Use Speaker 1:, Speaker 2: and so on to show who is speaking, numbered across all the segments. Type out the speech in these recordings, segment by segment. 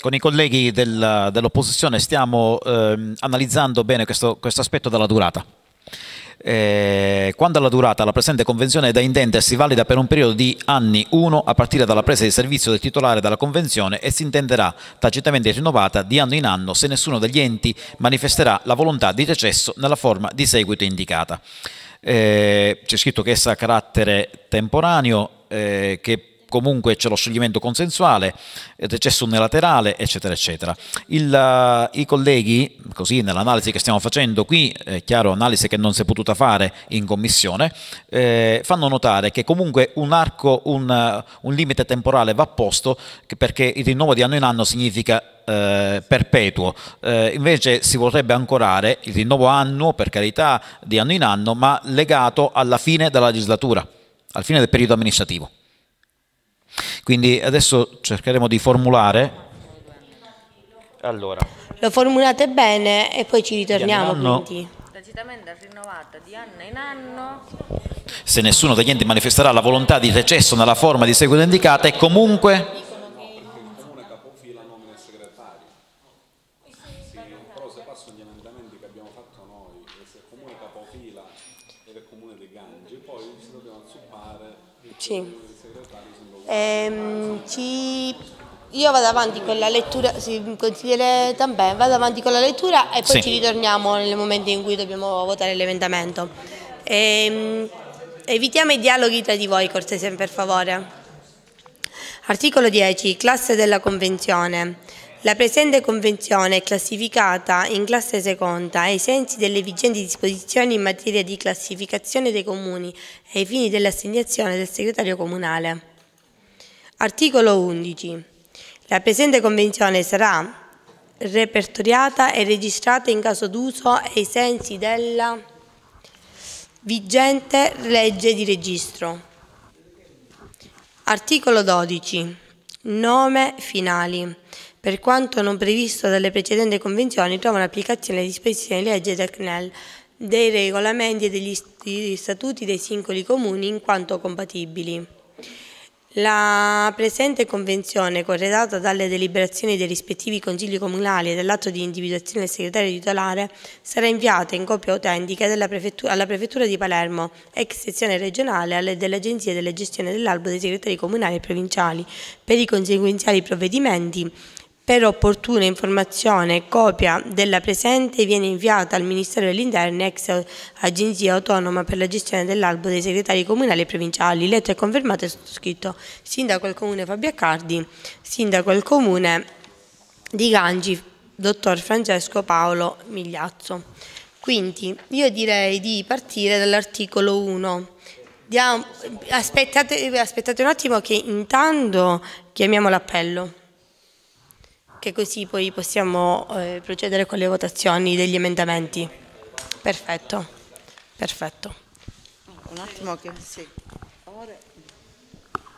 Speaker 1: con i colleghi del, dell'opposizione stiamo ehm, analizzando bene questo, questo aspetto della durata. Eh, quando la durata la presente convenzione è da intendersi valida per un periodo di anni 1 a partire dalla presa di servizio del titolare della convenzione e si intenderà tacitamente rinnovata di anno in anno se nessuno degli enti manifesterà la volontà di recesso nella forma di seguito indicata. Eh, c'è scritto che essa ha carattere temporaneo, eh, che comunque c'è lo scioglimento consensuale, recesso unilaterale, eccetera, eccetera. Il, uh, I colleghi, così nell'analisi che stiamo facendo qui, è chiaro, analisi che non si è potuta fare in commissione, eh, fanno notare che comunque un arco, un, un limite temporale va posto perché il rinnovo di anno in anno significa eh, perpetuo, eh, invece si vorrebbe ancorare il rinnovo annuo, per carità, di anno in anno, ma legato alla fine della legislatura, al fine del periodo amministrativo. Quindi adesso cercheremo di formulare.
Speaker 2: Allora. Lo formulate bene e poi ci ritorniamo. Anno, quindi.
Speaker 3: Tacitamente rinnovata di anno in anno.
Speaker 1: Se nessuno degli enti manifesterà la volontà di recesso nella forma di seguito indicata e comunque
Speaker 2: Sì. Ehm, ci... Io vado avanti con la lettura, sì, consigliere Tambè, vado avanti con la lettura e poi sì. ci ritorniamo nel momento in cui dobbiamo votare l'emendamento. Ehm, evitiamo i dialoghi tra di voi, cortese, per favore. Articolo 10. Classe della Convenzione. La presente Convenzione è classificata in classe seconda ai sensi delle vigenti disposizioni in materia di classificazione dei comuni e ai fini dell'assegnazione del segretario comunale. Articolo 11. La presente Convenzione sarà repertoriata e registrata in caso d'uso ai sensi della vigente legge di registro. Articolo 12. Nome finali. Per quanto non previsto dalle precedenti convenzioni, trovano applicazione le disposizioni di legge del CNEL, dei regolamenti e degli statuti dei singoli comuni in quanto compatibili. La presente convenzione, corredata dalle deliberazioni dei rispettivi consigli comunali e dell'atto di individuazione del segretario titolare, sarà inviata in copia autentica prefettura, alla Prefettura di Palermo, ex sezione regionale, alle dell'Agenzia della gestione dell'albo dei segretari comunali e provinciali, per i conseguenziali provvedimenti per opportuna informazione, copia della presente viene inviata al Ministero dell'Interno, ex Agenzia Autonoma per la gestione dell'albo dei segretari comunali e provinciali. Letto e confermato e sottoscritto Sindaco del Comune Fabio Accardi, Sindaco del Comune di Gangi, Dottor Francesco Paolo Migliazzo. Quindi io direi di partire dall'articolo 1. Aspettate, aspettate un attimo che intanto chiamiamo l'appello che così poi possiamo eh, procedere con le votazioni degli emendamenti. Perfetto, perfetto.
Speaker 4: Un attimo che sì.
Speaker 2: Ora,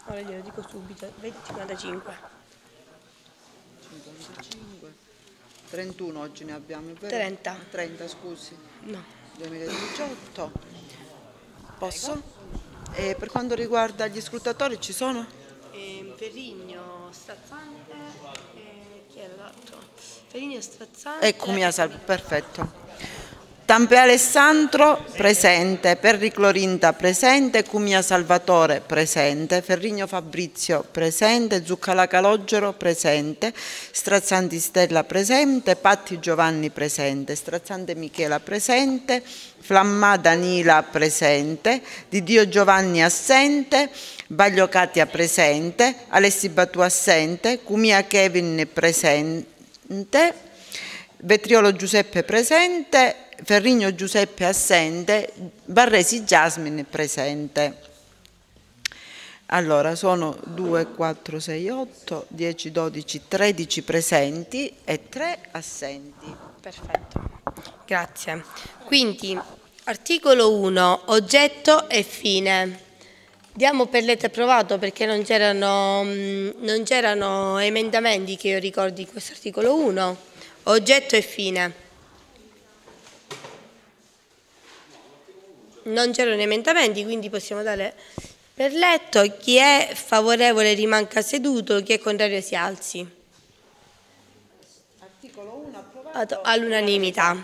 Speaker 2: ora glielo dico subito, 2055.
Speaker 4: 55. 31 oggi ne abbiamo, vero?
Speaker 2: 30.
Speaker 4: 30, scusi.
Speaker 2: No.
Speaker 4: 2018. Posso? E per quanto riguarda gli scrutatori ci sono?
Speaker 2: Eh, Ferrigno, Stazzante Ferino Strazzante.
Speaker 4: Ecco, mia salve, perfetto. Tampe Alessandro presente, Perri Clorinda presente, Cumia Salvatore presente, Ferrigno Fabrizio presente, Zuccala Calogero presente, Strazzanti Stella presente, Patti Giovanni presente, Strazzante Michela presente, Flamma Danila presente, Di Dio Giovanni assente, Baglio Katia presente, Alessi Batu assente, Cumia Kevin presente, Vetriolo Giuseppe presente, Ferrigno Giuseppe assente, Barresi Jasmine presente. Allora sono 2, 4, 6, 8, 10, 12, 13 presenti e 3 assenti.
Speaker 2: Perfetto, grazie. Quindi articolo 1, oggetto e fine. Diamo per letto approvato perché non c'erano, mm, emendamenti che io ricordi in questo articolo 1. Oggetto e fine. Non c'erano emendamenti, quindi possiamo dare per letto. Chi è favorevole rimanga seduto, chi è contrario si alzi. Ad- All'unanimità.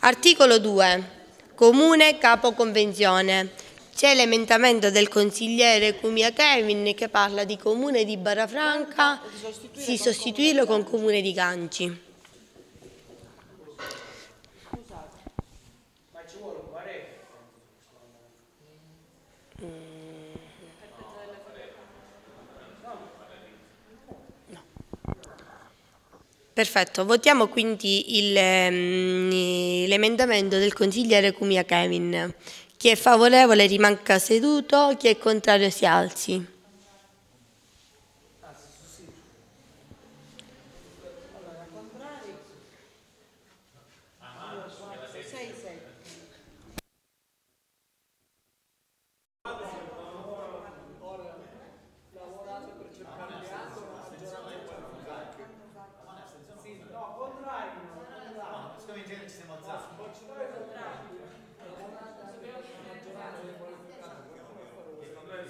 Speaker 2: Articolo 2. Comune capo convenzione. C'è l'emendamento del consigliere Cumia Kevin che parla di comune di Barafranca, si sostituirlo con comune di Ganci. Perfetto, votiamo quindi il, ehm, l'emendamento del consigliere Cumia Kevin. Chi è favorevole rimanga seduto, chi è contrario si alzi.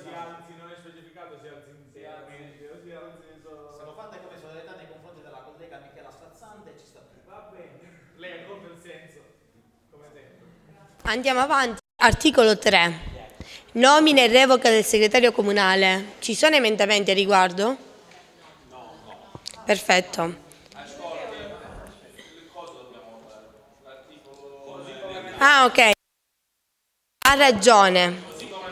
Speaker 5: si alzi, non è specificato, si alzi insieme, o si alzi solo...
Speaker 1: Sono fatte come solidarietà nei confronti della collega Michela Strazzante e ci sta più.
Speaker 5: Va bene, lei ha colto il senso, come sempre.
Speaker 2: Andiamo avanti. Articolo 3. Nomina e revoca del segretario comunale. Ci sono emendamenti a riguardo? Perfetto. Ah, ok. Ha ragione.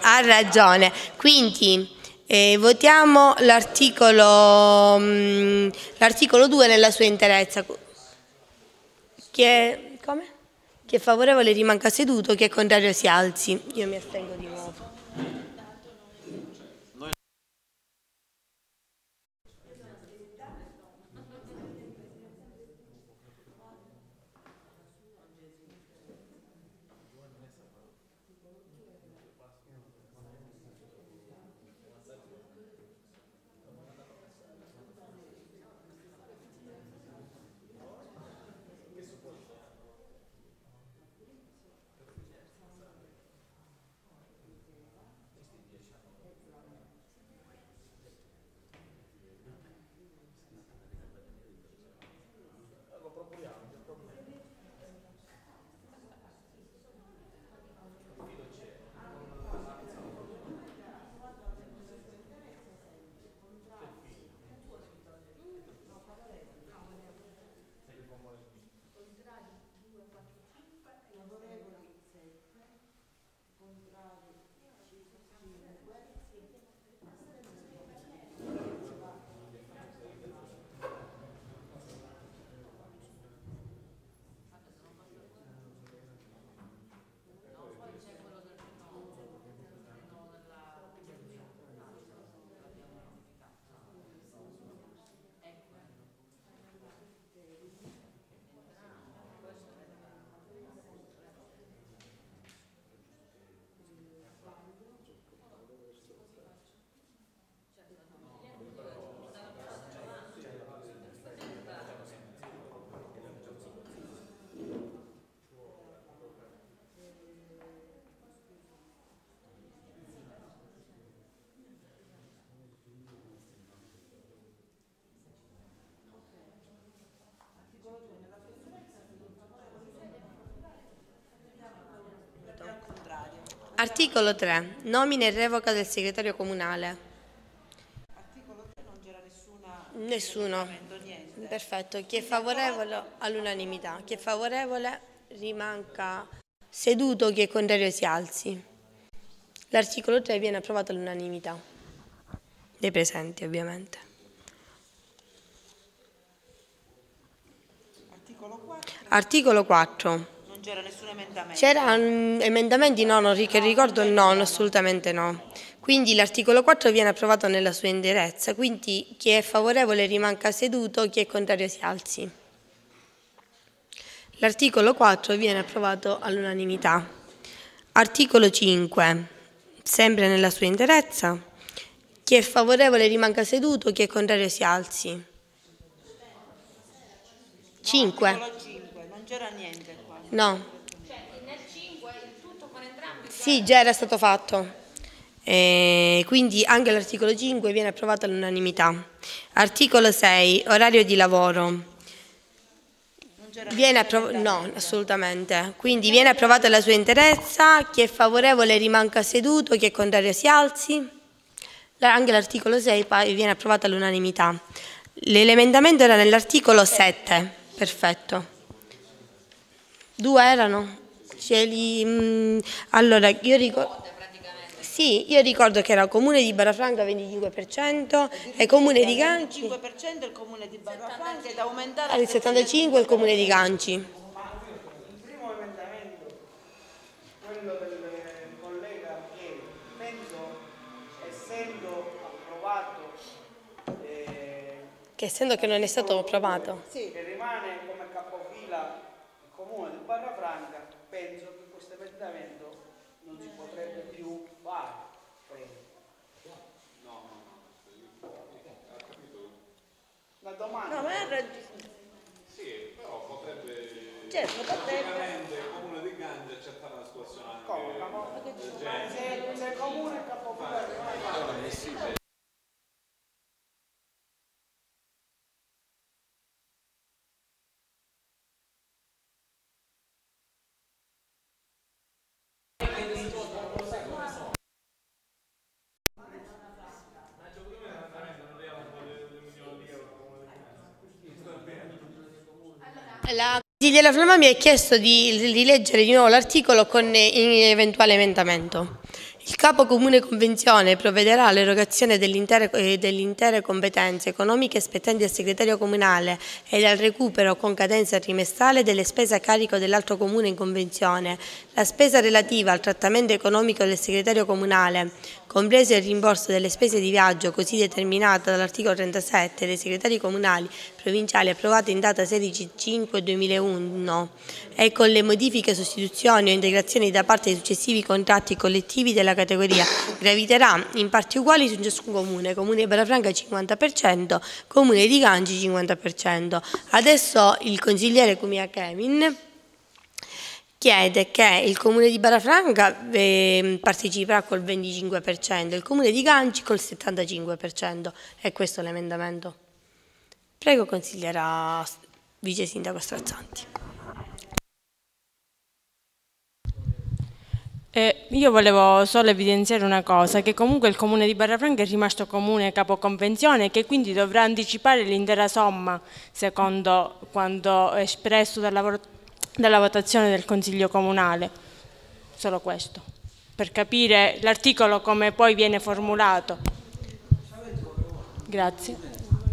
Speaker 2: Ha ragione. Quindi eh, votiamo l'articolo, mm, l'articolo 2 nella sua interezza. Come? Chi è favorevole rimanga seduto, chi è contrario si alzi. Io mi astengo di nuovo. Articolo 3. Nomina e revoca del segretario comunale. Nessuno. Perfetto. Chi è favorevole all'unanimità. Chi è favorevole rimanga seduto, chi è contrario si alzi. L'articolo 3 viene approvato all'unanimità. Dei presenti, ovviamente. Articolo 4.
Speaker 4: Non c'era nessun emendamento.
Speaker 2: C'erano emendamenti? No, non che ricordo no, assolutamente no. Quindi l'articolo 4 viene approvato nella sua interezza, quindi chi è favorevole rimanga seduto, chi è contrario si alzi. L'articolo 4 viene approvato all'unanimità. Articolo 5, sempre nella sua interezza, chi è favorevole rimanga seduto, chi è contrario si alzi. 5.
Speaker 4: Articolo 5, non c'era niente
Speaker 2: No. Sì, già era stato fatto. Eh, quindi anche l'articolo 5 viene approvato all'unanimità. Articolo 6, orario di lavoro. Viene approv- no, assolutamente. Quindi viene approvata la sua interezza, chi è favorevole rimanga seduto, chi è contrario si alzi. Anche l'articolo 6 poi viene approvato all'unanimità. L'emendamento era nell'articolo 7, perfetto. Due erano? Li- mm, allora, io ricordo... Sì, io ricordo che era Comune di Barafranca 25% e Comune di Ganci...
Speaker 4: 5% il comune di Barrafranca ed aumentare
Speaker 2: al 75 il Comune di Ganci.
Speaker 5: Il primo emendamento, quello del collega Pieri, penso essendo approvato eh,
Speaker 2: Che essendo che non è stato approvato.
Speaker 5: che rimane comune di Barrafranca, penso che questo emendamento non si potrebbe più fare. credo. Una domanda.
Speaker 4: No, ma è raggi- Certo, potrebbe.
Speaker 6: il comune di Gangia accettare una situazione
Speaker 5: Come? Ma Se, se il comune capofila
Speaker 2: La consigliera Flamma mi ha chiesto di rileggere di nuovo l'articolo con eh, eventuale emendamento. Il capo comune convenzione provvederà all'erogazione dell'intere- eh, delle intere competenze economiche spettenti al segretario comunale ed al recupero con cadenza trimestrale delle spese a carico dell'altro comune in convenzione. La spesa relativa al trattamento economico del segretario comunale, compreso il rimborso delle spese di viaggio così determinata dall'articolo 37 dei segretari comunali provinciali approvata in data 16-5-2001 e con le modifiche, sostituzioni o integrazioni da parte dei successivi contratti collettivi della categoria graviterà in parti uguali su ciascun comune, comune di Barafranca 50%, comune di Ganci 50%. Adesso il consigliere Cumia Kevin chiede che il comune di Barafranca eh, parteciperà col 25%, il comune di Ganci col 75%. E questo è l'emendamento. Prego consigliera vice sindaco Strazzanti.
Speaker 7: Eh, io volevo solo evidenziare una cosa, che comunque il comune di Barrafranca è rimasto comune capoconvenzione e che quindi dovrà anticipare l'intera somma secondo quanto espresso dalla, dalla votazione del Consiglio Comunale. Solo questo, per capire l'articolo come poi viene formulato. Grazie.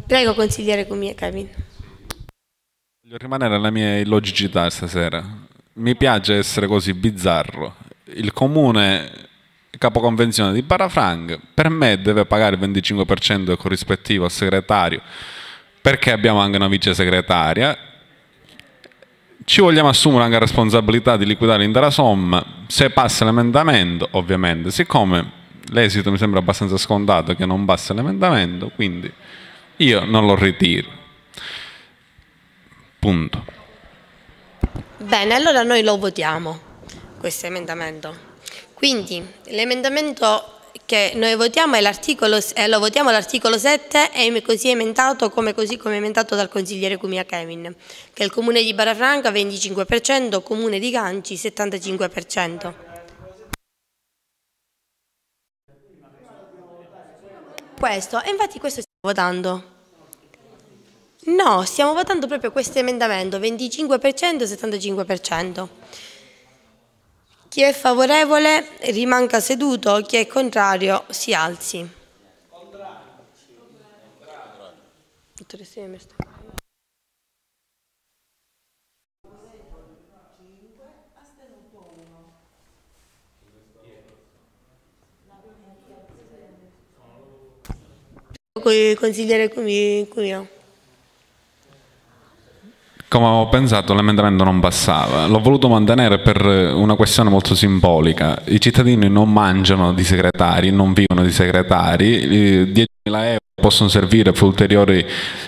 Speaker 2: Prego consigliere Kevin.
Speaker 6: Voglio rimanere alla mia illogicità stasera. Mi piace essere così bizzarro. Il comune capoconvenzione di Barafranca per me deve pagare il 25% del corrispettivo al segretario perché abbiamo anche una vice segretaria. Ci vogliamo assumere anche la responsabilità di liquidare l'intera somma. Se passa l'emendamento, ovviamente, siccome l'esito mi sembra abbastanza scontato che non passa l'emendamento, quindi io non lo ritiro. Punto.
Speaker 2: Bene, allora noi lo votiamo, questo emendamento. Quindi l'emendamento che noi votiamo l'articolo, eh, lo votiamo l'articolo 7 è così emendato come, così come emendato dal consigliere Cumia Kevin, che il comune di Barafranca 25%, comune di Ganci 75%. Questo, e infatti questo stiamo votando. No, stiamo votando proprio questo emendamento, 25% e 75%. Chi è favorevole rimanga seduto, chi è contrario si alzi. Consigliere Cumi- Cumino.
Speaker 6: Come avevo pensato, l'emendamento non passava. L'ho voluto mantenere per una questione molto simbolica. I cittadini non mangiano di segretari, non vivono di segretari. eh, 10.000 euro possono servire per ulteriori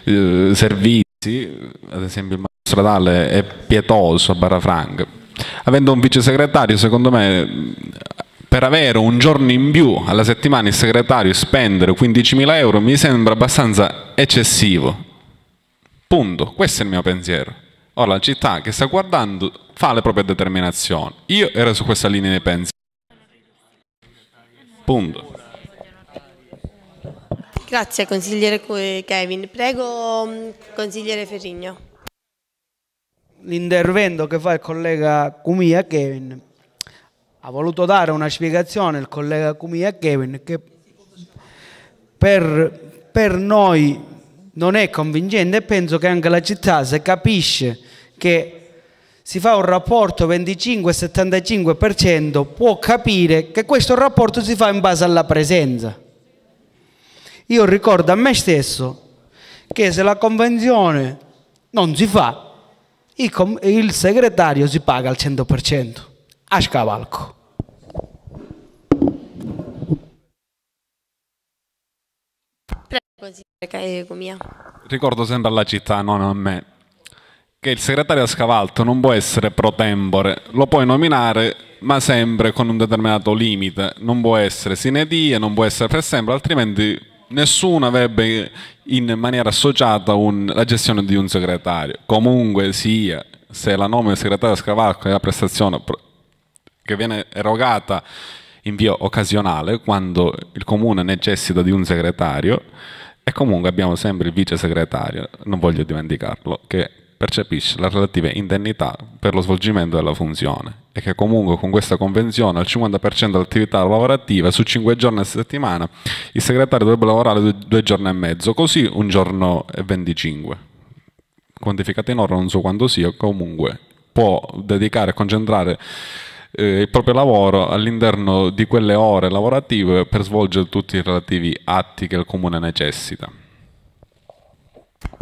Speaker 6: eh, servizi. Ad esempio, il stradale è pietoso a Barrafranca. Avendo un vice segretario, secondo me, per avere un giorno in più alla settimana il segretario spendere 15.000 euro mi sembra abbastanza eccessivo. Punto. Questo è il mio pensiero. Ora la città che sta guardando fa le proprie determinazioni. Io ero su questa linea di pensiero. Punto.
Speaker 2: Grazie consigliere Kevin. Prego mm, consigliere Ferrigno.
Speaker 5: L'intervento che fa il collega Cumia Kevin ha voluto dare una spiegazione il collega Cumia Kevin che per, per noi non è convincente e penso che anche la città se capisce che si fa un rapporto 25-75% può capire che questo rapporto si fa in base alla presenza. Io ricordo a me stesso che se la convenzione non si fa, il, segretario si paga al 100%, a scavalco.
Speaker 6: Ricordo sempre alla città, non a me, che il segretario a scavalco non può essere pro tempore, lo puoi nominare ma sempre con un determinato limite, non può essere sine die, non può essere per sempre, altrimenti nessuno avrebbe in maniera associata un, la gestione di un segretario. Comunque sia, se la nomina del segretario a scavalco è la prestazione che viene erogata in via occasionale, quando il comune necessita di un segretario, e comunque abbiamo sempre il vice segretario, non voglio dimenticarlo, che percepisce la relativa indennità per lo svolgimento della funzione e che comunque con questa convenzione al 50% dell'attività lavorativa su 5 giorni a settimana il segretario dovrebbe lavorare due, due giorni e mezzo, così un giorno e 25. Quantificato in ora non so quanto sia, comunque può dedicare e concentrare eh, il proprio lavoro all'interno di quelle ore lavorative per svolgere tutti i relativi atti che il comune necessita.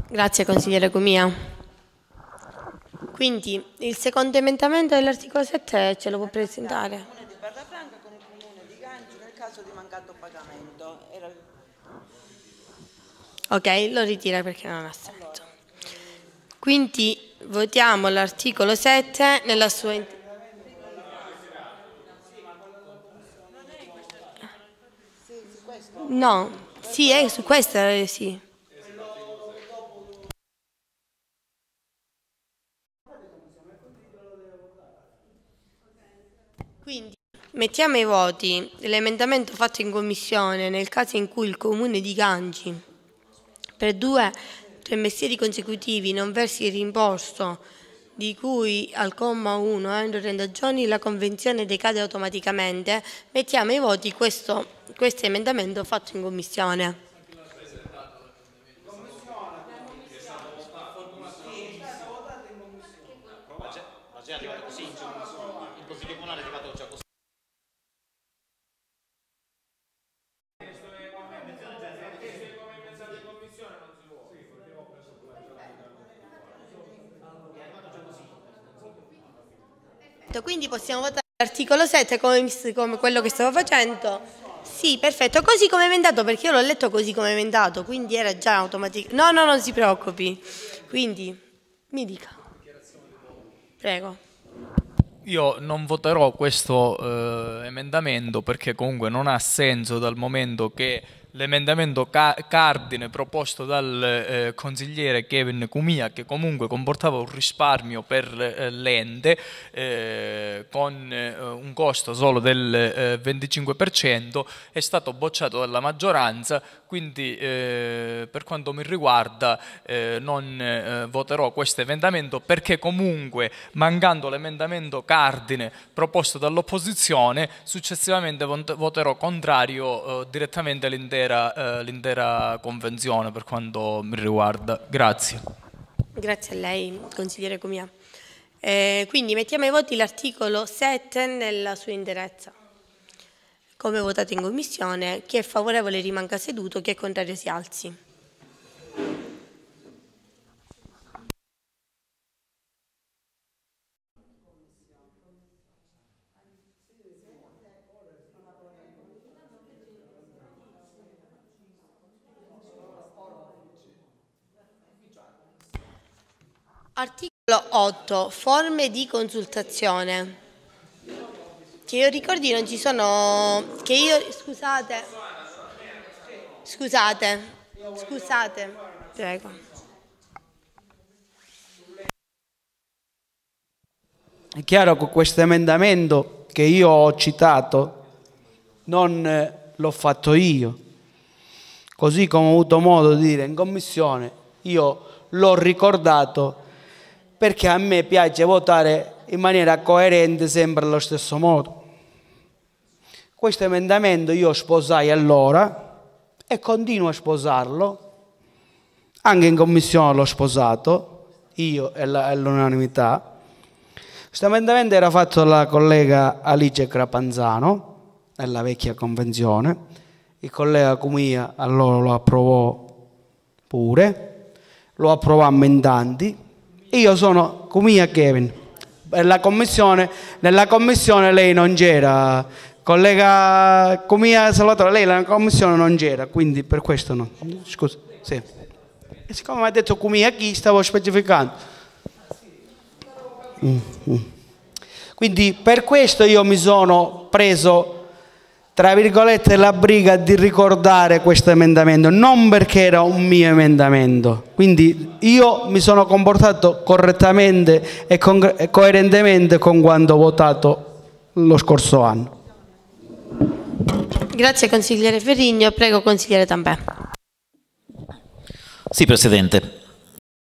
Speaker 2: Grazie consigliere Comia. Quindi il secondo emendamento dell'articolo 7 ce lo può presentare?
Speaker 4: Comune di caso di mancato pagamento.
Speaker 2: Ok, lo ritira perché non ha senso. Quindi votiamo l'articolo 7 nella sua integrità. No, sì, è su questa, eh, sì. Quindi mettiamo ai voti l'emendamento fatto in commissione nel caso in cui il comune di Gangi per due tre mestieri consecutivi non versi il rimborso di cui al comma 1 entro 30 giorni la convenzione decade automaticamente, mettiamo ai voti questo, questo emendamento fatto in commissione. Quindi possiamo votare l'articolo 7 come, come, quello che stavo facendo. Sì, perfetto, così come emendato, perché io l'ho letto così come emendato, quindi era già automatico. No, no, non si preoccupi. Quindi, mi dica. Prego.
Speaker 8: Io non voterò questo eh, emendamento perché comunque non ha senso dal momento che l'emendamento ca- cardine proposto dal eh, consigliere Kevin Cumia che comunque comportava un risparmio per eh, l'ente eh, con eh, un costo solo del 25% eh, è stato bocciato dalla maggioranza quindi eh, per quanto mi riguarda non voterò questo emendamento perché comunque mancando l'emendamento cardine proposto dall'opposizione successivamente voterò contrario direttamente all'interno l'intera, eh, l'intera convenzione per quanto mi riguarda. Grazie.
Speaker 2: Grazie a lei, consigliere Comia. Eh, quindi mettiamo ai voti l'articolo 7 nella sua interezza. Come votato in commissione, chi è favorevole rimanga seduto, chi è contrario si alzi. Articolo 8. Forme di consultazione. Che io ricordi non ci sono... Che io... Scusate. Scusate. Scusate. Prego.
Speaker 5: È chiaro che questo emendamento che io ho citato non eh, l'ho fatto io, così come ho avuto modo di dire in commissione, io l'ho ricordato perché a me piace votare in maniera coerente sempre allo stesso modo. Questo emendamento io sposai allora e continuo a sposarlo, anche in commissione l'ho sposato, io e l'unanimità. Questo emendamento era fatto dalla collega Alice Crapanzano, nella vecchia convenzione, il collega Cumia allora lo approvò pure, lo approvò a Mendanti, io sono Cumia Kevin. Nella commissione, nella commissione lei non c'era, collega Cumia Salvatore, lei nella commissione non c'era, quindi per questo no. Scusa, sì. E siccome mi ha detto Cumia chi, stavo specificando. Mm, mm. Quindi per questo io mi sono preso tra virgolette, la briga di ricordare questo emendamento, non perché era un mio emendamento. Quindi io mi sono comportato correttamente e, con, e coerentemente con quanto ho votato lo scorso anno.
Speaker 2: Grazie consigliere Ferrigno, prego consigliere Tampè.
Speaker 1: Sì, Presidente.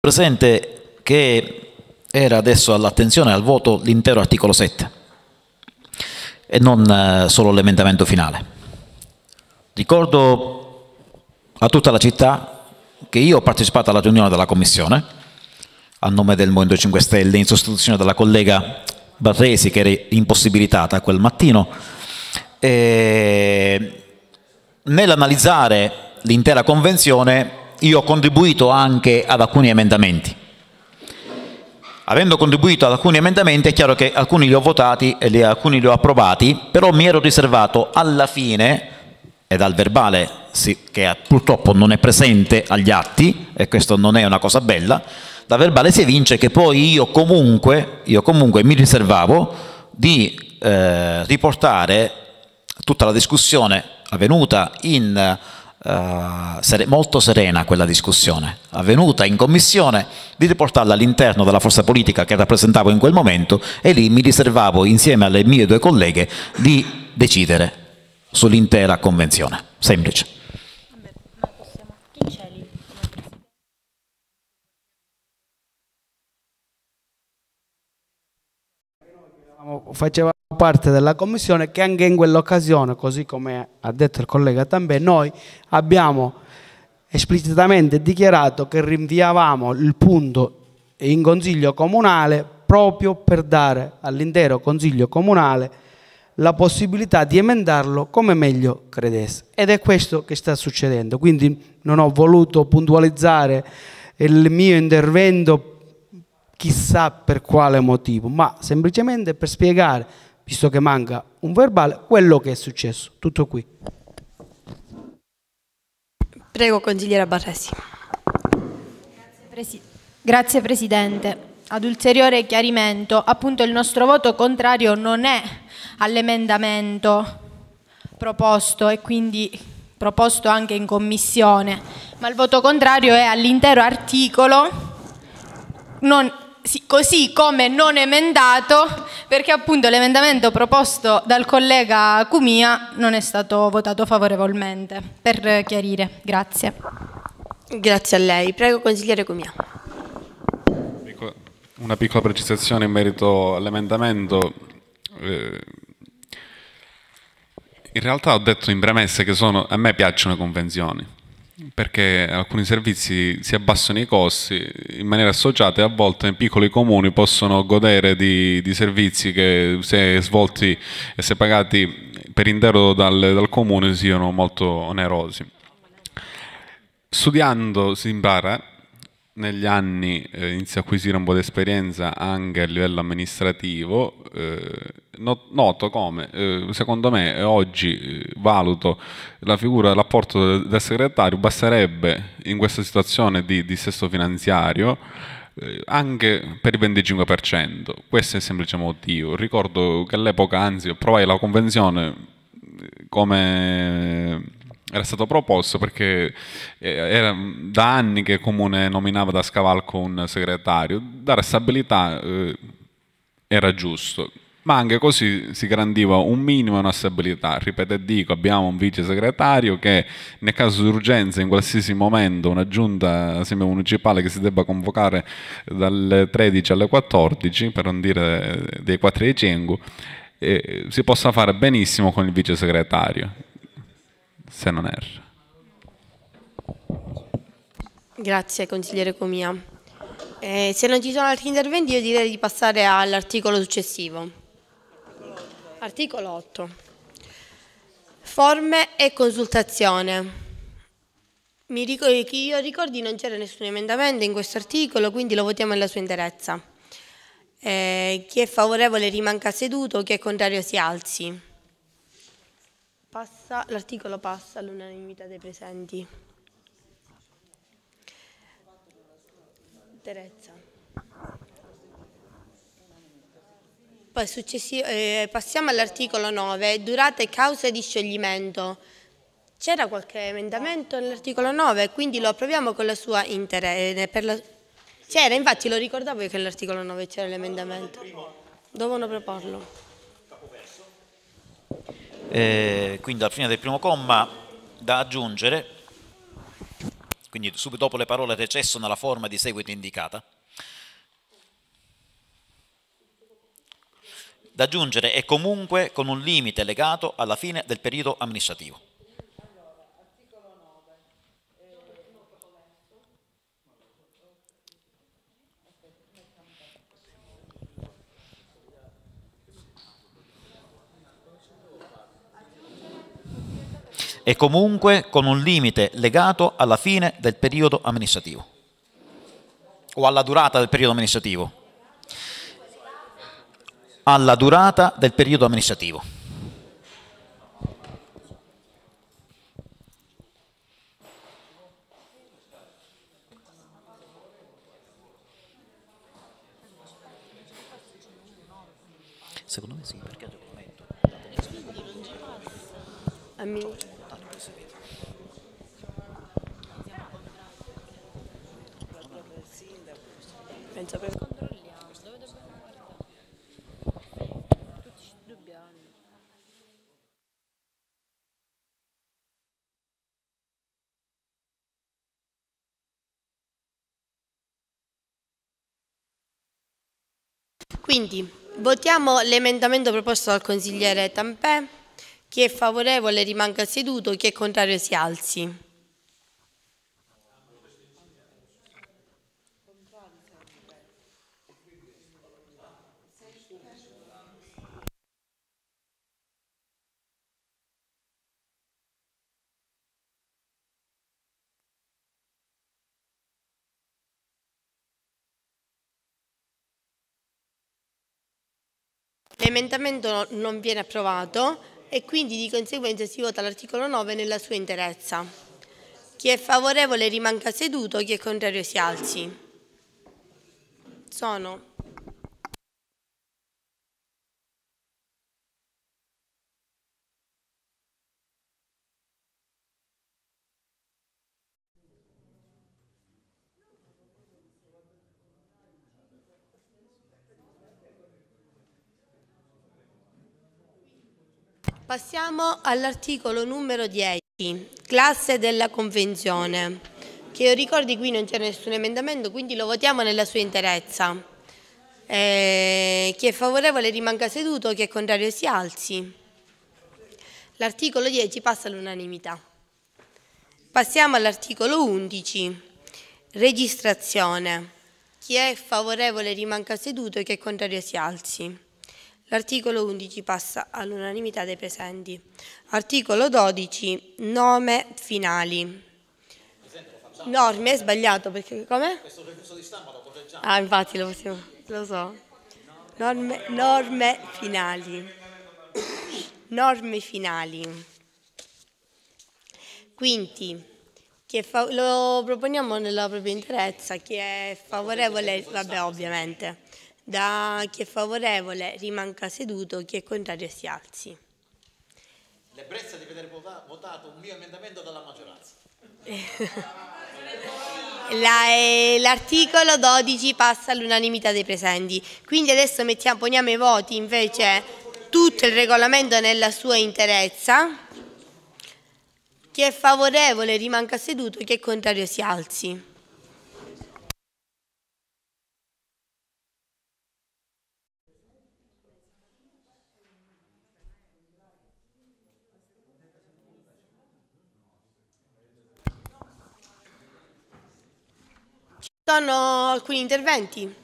Speaker 1: Presente che era adesso all'attenzione al voto l'intero articolo 7 e non eh, solo l'emendamento finale. Ricordo a tutta la città che io ho partecipato alla riunione della Commissione a nome del Movimento 5 Stelle in sostituzione della collega Barresi che era impossibilitata quel mattino e nell'analizzare l'intera convenzione io ho contribuito anche ad alcuni emendamenti. Avendo contribuito ad alcuni emendamenti è chiaro che alcuni li ho votati e alcuni li ho approvati, però mi ero riservato alla fine, e dal verbale sì, che purtroppo non è presente agli atti, e questo non è una cosa bella, da verbale si evince che poi io comunque, io comunque mi riservavo di eh, riportare tutta la discussione avvenuta in uh, molto serena quella discussione, avvenuta in commissione, di riportarla all'interno della forza politica che rappresentavo in quel momento e lì mi riservavo insieme alle mie due colleghe di decidere sull'intera convenzione. Semplice.
Speaker 5: Faceva parte della commissione che anche in quell'occasione, così come ha detto il collega Tambè, noi abbiamo esplicitamente dichiarato che rinviavamo il punto in consiglio comunale proprio per dare all'intero consiglio comunale la possibilità di emendarlo come meglio credesse. Ed è questo che sta succedendo. Quindi non ho voluto puntualizzare il mio intervento chissà per quale motivo, ma semplicemente per spiegare, visto che manca un verbale, quello che è successo. Tutto qui.
Speaker 2: Prego, consigliera Barresi.
Speaker 9: Grazie, Grazie Presidente. Ad ulteriore chiarimento, appunto il nostro voto contrario non è all'emendamento proposto e quindi proposto anche in commissione, ma il voto contrario è all'intero articolo non così come non emendato, perché appunto l'emendamento proposto dal collega Cumia non è stato votato favorevolmente. Per chiarire, grazie.
Speaker 2: Grazie a lei. Prego, consigliere Cumia.
Speaker 6: Una piccola precisazione in merito all'emendamento. Eh, in realtà ho detto in premesse che sono, a me piacciono le convenzioni perché alcuni servizi si abbassano i costi in maniera associata e a volte piccoli comuni possono godere di, di servizi che se svolti e se pagati per intero dal, dal comune siano molto onerosi. Studiando si impara negli anni eh, inizia a acquisire un po' di esperienza anche a livello amministrativo, eh, noto come, eh, secondo me, oggi eh, valuto la figura dell'apporto del, del segretario, basterebbe in questa situazione di dissesto finanziario eh, anche per il 25%, questo è il semplice motivo. Ricordo che all'epoca, anzi, provai la convenzione come era stato proposto perché eh, era da anni che il comune nominava da scavalco un segretario, dare stabilità eh, era giusto, ma anche così si garantiva un minimo e una stabilità. Ripeto e dico, abbiamo un vice segretario che nel caso di urgenza, in qualsiasi momento, una giunta municipale che si debba convocare dalle 13 alle 14, per non dire dei 4 di Cengu, eh, si possa fare benissimo con il vice segretario, se non erro.
Speaker 2: Grazie consigliere Comia. Eh, se non ci sono altri interventi io direi di passare all'articolo successivo. Articolo 8. Forme e consultazione. Mi ricordo, che io ricordi non c'era nessun emendamento in questo articolo, quindi lo votiamo nella sua interezza. Eh, chi è favorevole rimanga seduto, chi è contrario si alzi. L'articolo passa all'unanimità dei presenti. Terezza. Poi eh, passiamo all'articolo 9, durata e cause di scioglimento. C'era qualche emendamento nell'articolo 9, quindi lo approviamo con la sua interesse. La... C'era, infatti lo ricordavo che nell'articolo 9 c'era l'emendamento. Dovevano proporlo.
Speaker 1: Eh, quindi alla fine del primo comma da aggiungere, quindi subito dopo le parole recesso nella forma di seguito indicata, da aggiungere e comunque con un limite legato alla fine del periodo amministrativo. E comunque con un limite legato alla fine del periodo amministrativo o alla durata del periodo amministrativo. Alla durata del periodo amministrativo. Secondo me sì, perché il documento.
Speaker 2: Penso per Quindi votiamo l'emendamento proposto dal consigliere Tampè. Chi è favorevole rimanga seduto, chi è contrario si alzi. L'emendamento non viene approvato e quindi di conseguenza si vota l'articolo 9 nella sua interezza. Chi è favorevole rimanga seduto, chi è contrario si alzi. Sono Passiamo all'articolo numero 10, classe della convenzione, che io ricordi qui non c'è nessun emendamento, quindi lo votiamo nella sua interezza. Eh, chi è favorevole rimanga seduto, chi è contrario si alzi. L'articolo 10 passa all'unanimità. Passiamo all'articolo 11, registrazione. Chi è favorevole rimanga seduto, chi è contrario si alzi. L'articolo 11 passa all'unanimità dei presenti. Articolo 12, nome finali. Norme, è sbagliato perché come? Questo recurso di stampa lo correggiamo. Ah, infatti lo possiamo, lo so. Norme, norme finali. Norme finali. Quindi, lo proponiamo nella propria interezza, chi è favorevole, vabbè ovviamente. Da chi è favorevole rimanga seduto, chi è contrario si alzi.
Speaker 1: L'ebbrezza di vedere votato un mio emendamento dalla maggioranza.
Speaker 2: Eh, l'articolo 12 passa all'unanimità dei presenti. Quindi adesso mettiamo, poniamo ai voti invece tutto il regolamento nella sua interezza. Chi è favorevole rimanga seduto, chi è contrario si alzi. Sono alcuni interventi.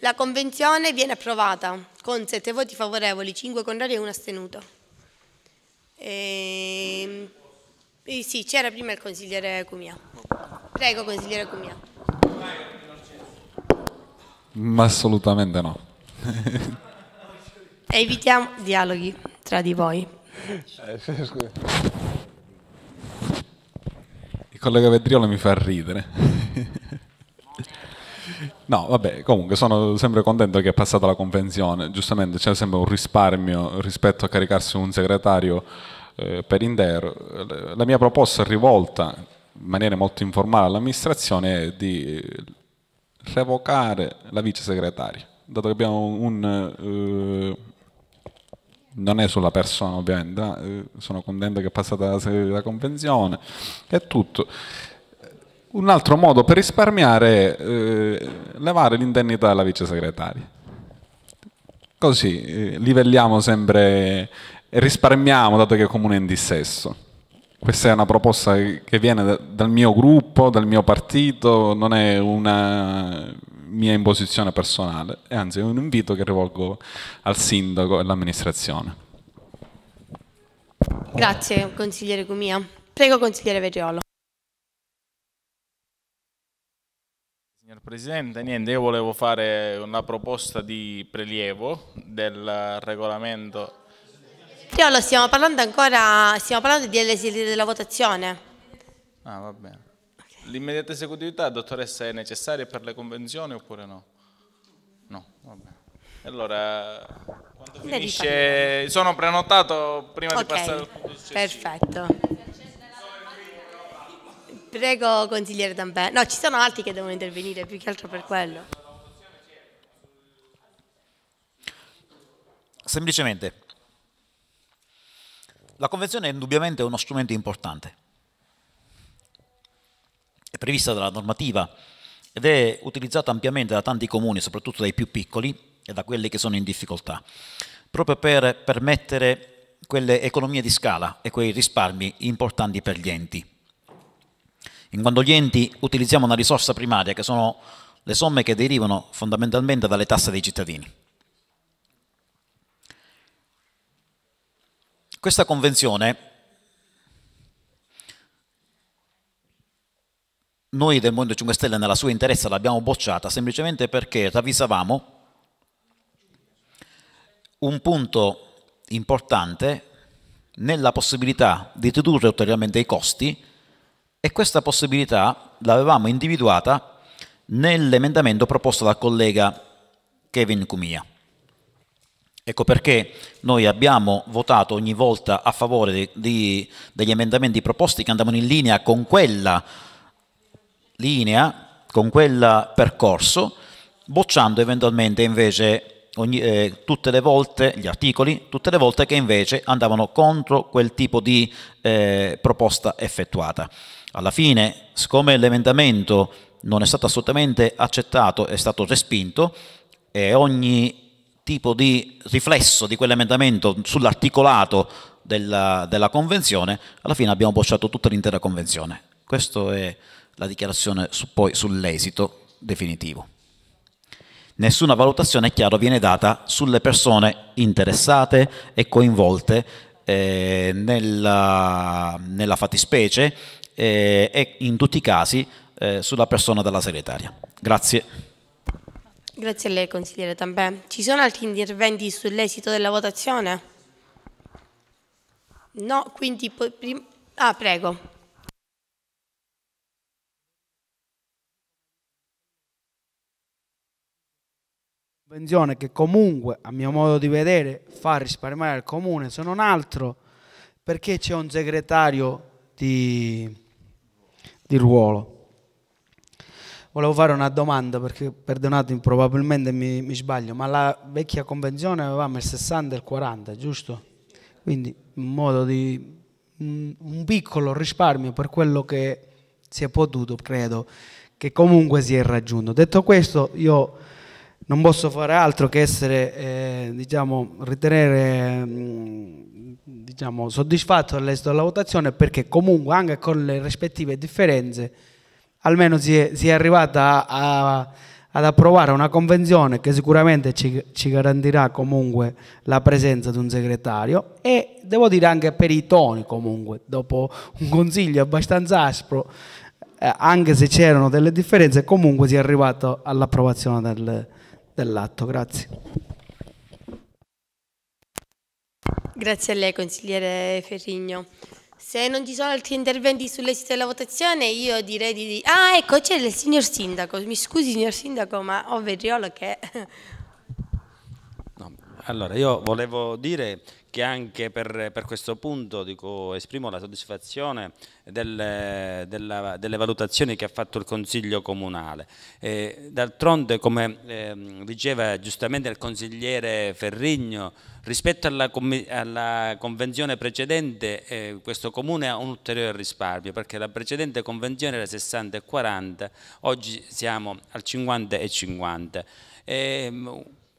Speaker 2: La convenzione viene approvata con 7 voti favorevoli, 5 contrari e 1 astenuto. Ehm, eh, sì, c'era prima il consigliere Cumia. Prego, consigliere Cumia.
Speaker 6: Ma assolutamente no.
Speaker 2: Evitiamo dialoghi tra di voi.
Speaker 6: Il collega Vedriolo mi fa ridere. No, vabbè, comunque sono sempre contento che è passata la convenzione. Giustamente c'è sempre un risparmio rispetto a caricarsi un segretario eh, per intero. La mia proposta rivolta in maniera molto informale all'amministrazione è di revocare la vice segretaria, dato che abbiamo un... eh, non è sulla persona ovviamente, eh, sono contento che è passata la, la convenzione, è tutto. Un altro modo per risparmiare è eh, levare l'indennità alla vice segretaria. Così eh, livelliamo sempre e risparmiamo dato che il comune è in dissesto. Questa è una proposta che viene da- dal mio gruppo, dal mio partito, non è una mia imposizione personale, è anzi un invito che rivolgo al sindaco e all'amministrazione.
Speaker 2: Grazie, consigliere Cumia. Prego, consigliere Vetriolo.
Speaker 10: Signor Presidente, niente, io volevo fare una proposta di prelievo del regolamento.
Speaker 2: Vetriolo, stiamo parlando ancora, stiamo parlando di esiti della votazione.
Speaker 10: Ah, va bene. L'immediata esecutività, dottoressa, è necessaria per le convenzioni oppure no? No, va bene. Allora, quando finisce... Sono prenotato prima di
Speaker 2: Ok,
Speaker 10: passare al punto successivo.
Speaker 2: perfetto. Prego, consigliere Dampè. No, ci sono altri che devono intervenire, più che altro per quello.
Speaker 1: Semplicemente, la convenzione è indubbiamente uno strumento importante. È prevista dalla normativa ed è utilizzata ampiamente da tanti comuni, soprattutto dai più piccoli e da quelli che sono in difficoltà, proprio per permettere quelle economie di scala e quei risparmi importanti per gli enti. In quanto gli enti utilizziamo una risorsa primaria che sono le somme che derivano fondamentalmente dalle tasse dei cittadini. Questa convenzione noi del Movimento 5 Stelle nella sua interezza l'abbiamo bocciata semplicemente perché ravvisavamo un punto importante nella possibilità di ridurre ulteriormente i costi e questa possibilità l'avevamo individuata nell'emendamento proposto dal collega Kevin Cumia. Ecco perché noi abbiamo votato ogni volta a favore di- di- degli emendamenti proposti che andavano in linea con quella linea, con quel percorso, bocciando eventualmente invece ogni- eh, tutte le volte gli articoli, tutte le volte che invece andavano contro quel tipo di eh, proposta effettuata. Alla fine, siccome l'emendamento non è stato assolutamente accettato, è stato respinto e ogni tipo di riflesso di quell'emendamento sull'articolato della, della convenzione, alla fine abbiamo bocciato tutta l'intera convenzione. Questa è la dichiarazione su- poi sull'esito definitivo. Nessuna valutazione, è chiaro, viene data sulle persone interessate e coinvolte eh, nella, nella fattispecie eh, e in tutti i casi eh, sulla persona della segretaria. Grazie.
Speaker 2: Grazie a lei, consigliere Tambè. Ci sono altri interventi sull'esito della votazione? No, quindi Ah, prego.
Speaker 5: convenzione che comunque, a mio modo di vedere, fa risparmiare il comune, se non altro perché c'è un segretario di, di ruolo. volevo fare una domanda perché perdonatemi, probabilmente mi, mi sbaglio, ma la vecchia convenzione avevamo il 60 e il 40, giusto? Quindi un modo di un, piccolo risparmio per quello che si è potuto, credo, che comunque si è raggiunto. Detto questo, io non posso fare altro che essere, eh, diciamo, ritenere mh, diciamo, soddisfatto dall'esito della votazione perché comunque anche con le rispettive differenze almeno si è, si è arrivata a, a, ad approvare una convenzione che sicuramente ci, ci, garantirà comunque la presenza di un segretario e devo dire anche per i toni comunque, dopo un consiglio abbastanza aspro, eh, anche se c'erano delle differenze, comunque si è arrivato all'approvazione del, dell'atto. Grazie.
Speaker 2: Grazie a lei, consigliere Ferrigno. Se non ci sono altri interventi sull'esito della votazione, io direi di... Ah, ecco, c'è il signor Sindaco. Mi scusi, signor Sindaco, ma ho Verriolo che...
Speaker 11: Allora, io volevo dire che anche per, per questo punto dico, esprimo la soddisfazione del, della, delle valutazioni che ha fatto il Consiglio Comunale. D'altronde, come eh, diceva giustamente il consigliere Ferrigno, rispetto alla, alla convenzione precedente eh, questo Comune ha un ulteriore risparmio perché la precedente convenzione era 60 e 40, oggi siamo al 50 e 50.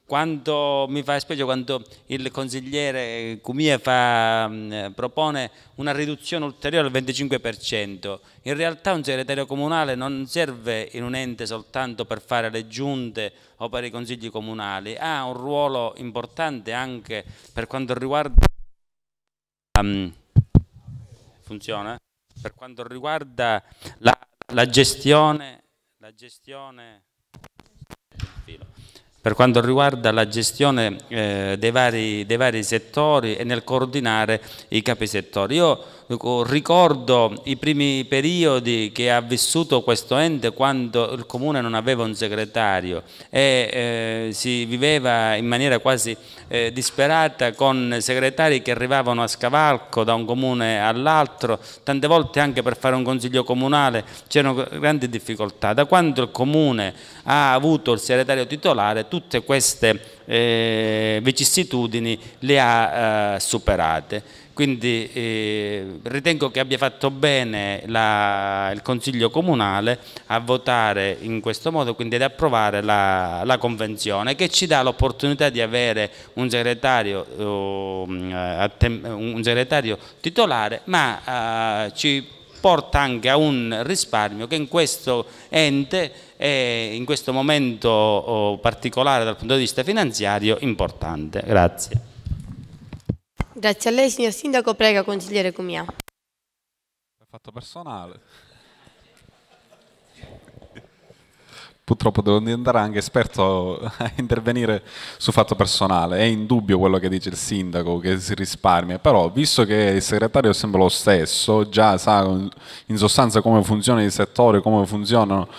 Speaker 11: Quando mi fa specie quando il consigliere Cumia fa, mh, propone una riduzione ulteriore del 25%, in realtà un segretario comunale non serve in un ente soltanto per fare le giunte o per i consigli comunali, ha un ruolo importante anche per quanto riguarda um, funziona? Per quanto riguarda la, la gestione, la gestione per quanto riguarda la gestione eh, dei, vari, dei, vari, settori e nel coordinare i capi settori. Io ricordo i primi periodi che ha vissuto questo ente quando il comune non aveva un segretario e eh, si viveva in maniera quasi eh, disperata con segretari che arrivavano a scavalco da un comune all'altro, tante volte anche per fare un consiglio comunale c'erano grandi difficoltà. Da quando il comune ha avuto il segretario titolare tutte queste eh, vicissitudini le ha eh, superate. Quindi eh, ritengo che abbia fatto bene la, il Consiglio Comunale a votare in questo modo, quindi ad approvare la, la Convenzione che ci dà l'opportunità di avere un segretario, uh, un segretario titolare, ma uh, ci porta anche a un risparmio che in questo ente è in questo momento oh, particolare dal punto di vista finanziario importante. Grazie.
Speaker 2: Grazie a lei signor Sindaco, prega consigliere Cumia.
Speaker 6: Fatto personale. Purtroppo devo diventare anche esperto a intervenire su fatto personale. È indubbio quello che dice il sindaco che si risparmia, però visto che il segretario è sempre lo stesso, già sa in sostanza come funzionano i settori, come funzionano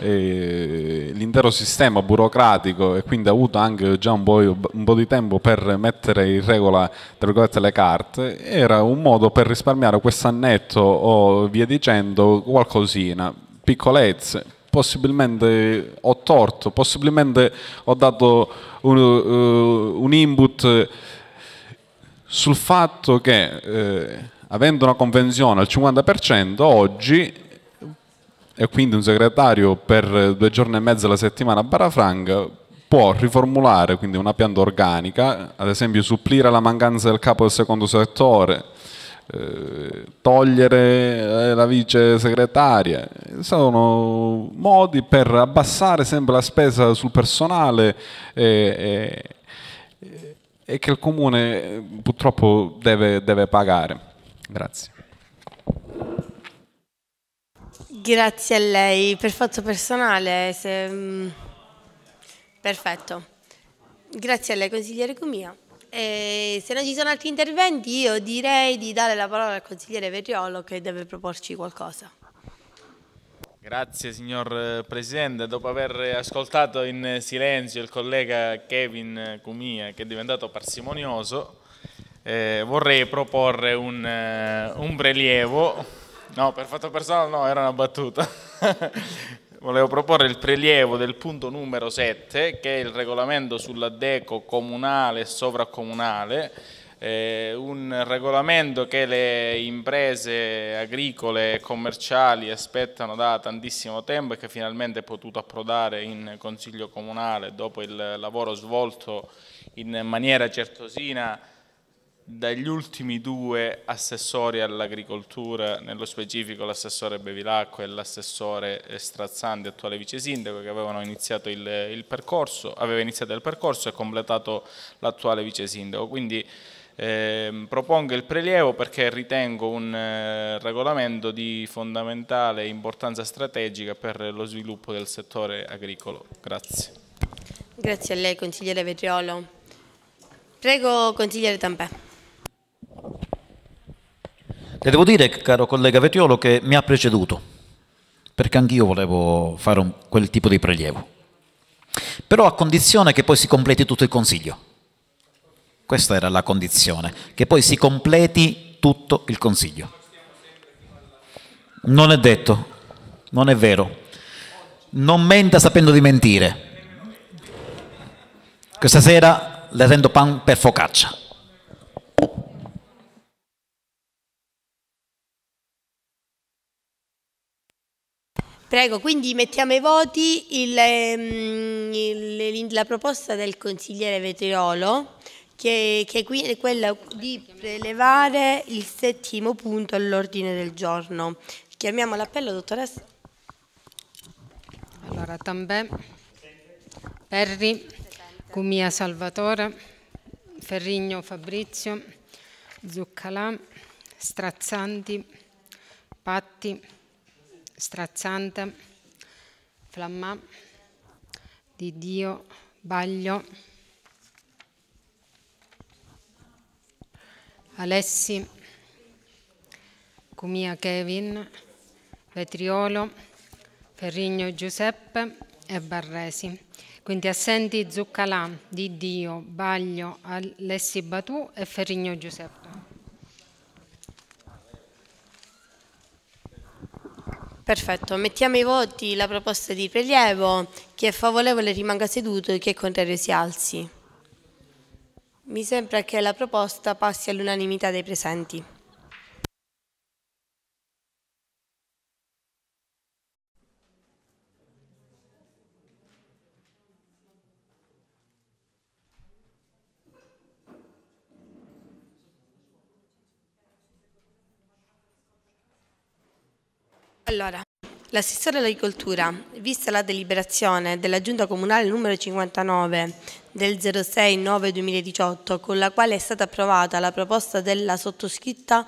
Speaker 6: l'intero sistema burocratico e quindi ha avuto anche già un po', un po', di tempo per mettere in regola le carte, era un modo per risparmiare questo annetto o via dicendo qualcosina, piccolezze, possibilmente ho torto, possibilmente ho dato un, uh, un input sul fatto che eh, avendo una convenzione al 50% oggi e quindi un segretario per due giorni e mezzo alla settimana a Barafranca può riformulare quindi una pianta organica, ad esempio supplire la mancanza del capo del secondo settore, eh, togliere eh, la vice segretaria, sono modi per abbassare sempre la spesa sul personale e, e, e che il comune purtroppo deve, deve pagare. Grazie.
Speaker 2: Grazie a lei. Per fatto personale, se... Mm, perfetto. Grazie a lei, consigliere Cumia. E se non ci sono altri interventi, io direi di dare la parola al consigliere Verriolo che deve proporci qualcosa.
Speaker 10: Grazie signor Presidente, dopo aver ascoltato in silenzio il collega Kevin Cumia che è diventato parsimonioso, eh, vorrei proporre un, uh, un prelievo No, per fatto personale no, era una battuta. volevo proporre il prelievo del punto numero 7, che è il regolamento sulla deco comunale e sovracomunale, eh, un regolamento che le imprese agricole e commerciali aspettano da tantissimo tempo e che finalmente è potuto approdare in Consiglio Comunale dopo il lavoro svolto in maniera certosina dagli ultimi due assessori all'agricoltura, nello specifico l'assessore Bevilacqua e l'assessore Strazzandi, attuale vice sindaco, che avevano iniziato il, il percorso, aveva iniziato il percorso e completato l'attuale vice sindaco. Quindi eh, propongo il prelievo perché ritengo un eh, regolamento di fondamentale importanza strategica per lo sviluppo del settore agricolo. Grazie.
Speaker 2: Grazie a lei, consigliere Vetriolo. Prego, consigliere Tampè.
Speaker 1: Le devo dire, caro collega Vetriolo, che mi ha preceduto, perché anch'io volevo fare un, quel tipo di prelievo. Però a condizione che poi si completi tutto il Consiglio. Questa era la condizione, che poi si completi tutto il Consiglio. Non è detto, non è vero. Non menta sapendo di mentire. Questa sera le rendo pan per focaccia.
Speaker 2: Prego, quindi mettiamo ai voti il, ehm, il, la proposta del consigliere Vetriolo, che, che è quella di prelevare il settimo punto all'ordine del giorno. Chiamiamo l'appello, dottoressa.
Speaker 12: Allora, Tambè, Perri, Cumia Salvatore, Ferrigno Fabrizio, Zuccalà, Strazzanti, Patti, Strazzante, Flammà, Di Dio, Baglio, Alessi, Cumia Kevin, Vetriolo, Ferrigno Giuseppe e Barresi. Quindi assenti Zuccalà, Di Dio, Baglio, Alessi Batù e Ferrigno Giuseppe.
Speaker 2: Perfetto, mettiamo ai voti la proposta di prelievo. Chi è favorevole rimanga seduto e chi è contrario si alzi. Mi sembra che la proposta passi all'unanimità dei presenti. Allora, l'assessore all'agricoltura, vista la deliberazione della Giunta Comunale numero 59 del 06-9-2018, con la quale è stata approvata la proposta della sottoscritta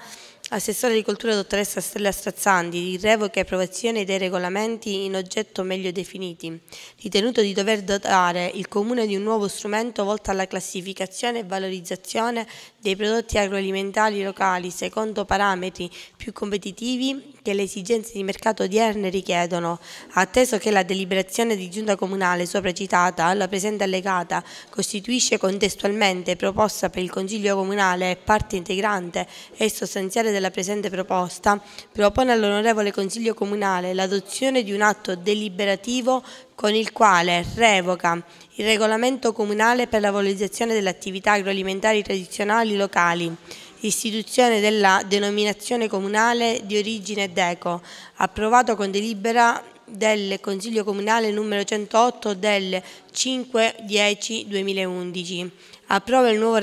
Speaker 2: Assessore di Cultura dottoressa Stella Strazzandi di revoca e approvazione dei regolamenti in oggetto meglio definiti, ritenuto di dover dotare il Comune di un nuovo strumento volto alla classificazione e valorizzazione dei prodotti agroalimentari locali secondo parametri più competitivi che le esigenze di mercato odierne richiedono, atteso che la deliberazione di giunta comunale sopra citata, la presente allegata, costituisce contestualmente proposta per il Consiglio Comunale parte integrante e sostanziale della presente proposta, propone all'onorevole Consiglio Comunale l'adozione di un atto deliberativo con il quale revoca il regolamento comunale per la valorizzazione delle attività agroalimentari tradizionali locali, istituzione della denominazione comunale di origine DECO, approvato con delibera del Consiglio Comunale numero 108 del 5-10-2011. Approva il, nuovo,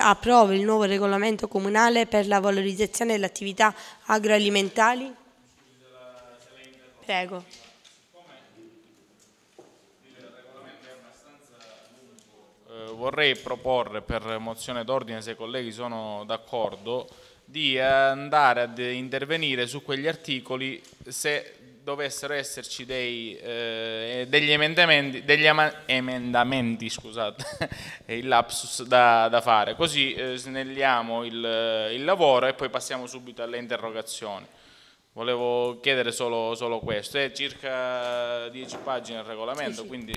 Speaker 2: approva il nuovo regolamento comunale per la valorizzazione delle attività agroalimentari. Prego.
Speaker 10: vorrei proporre per mozione d'ordine, se i colleghi sono d'accordo, di andare ad intervenire su quegli articoli se dovessero esserci dei, eh, degli emendamenti, degli emendamenti scusate, il lapsus da, da fare, così eh, snelliamo il, il, lavoro e poi passiamo subito alle interrogazioni. Volevo chiedere solo, solo questo, è circa 10 pagine il regolamento, sì, sì. quindi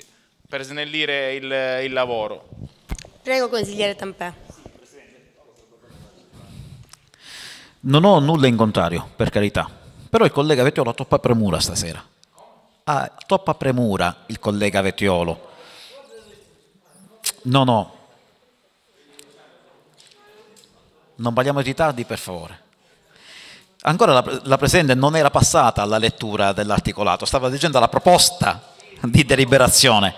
Speaker 10: per snellire il, il lavoro.
Speaker 2: Prego consigliere Tampè.
Speaker 1: Non ho nulla in contrario, per carità, però il collega Vecchio ha troppa premura stasera. ha troppa premura il collega Vettiolo. No, no. Non parliamo di ritardi, per favore. Ancora la, la Presidente non era passata alla lettura dell'articolato, stava leggendo la proposta di deliberazione.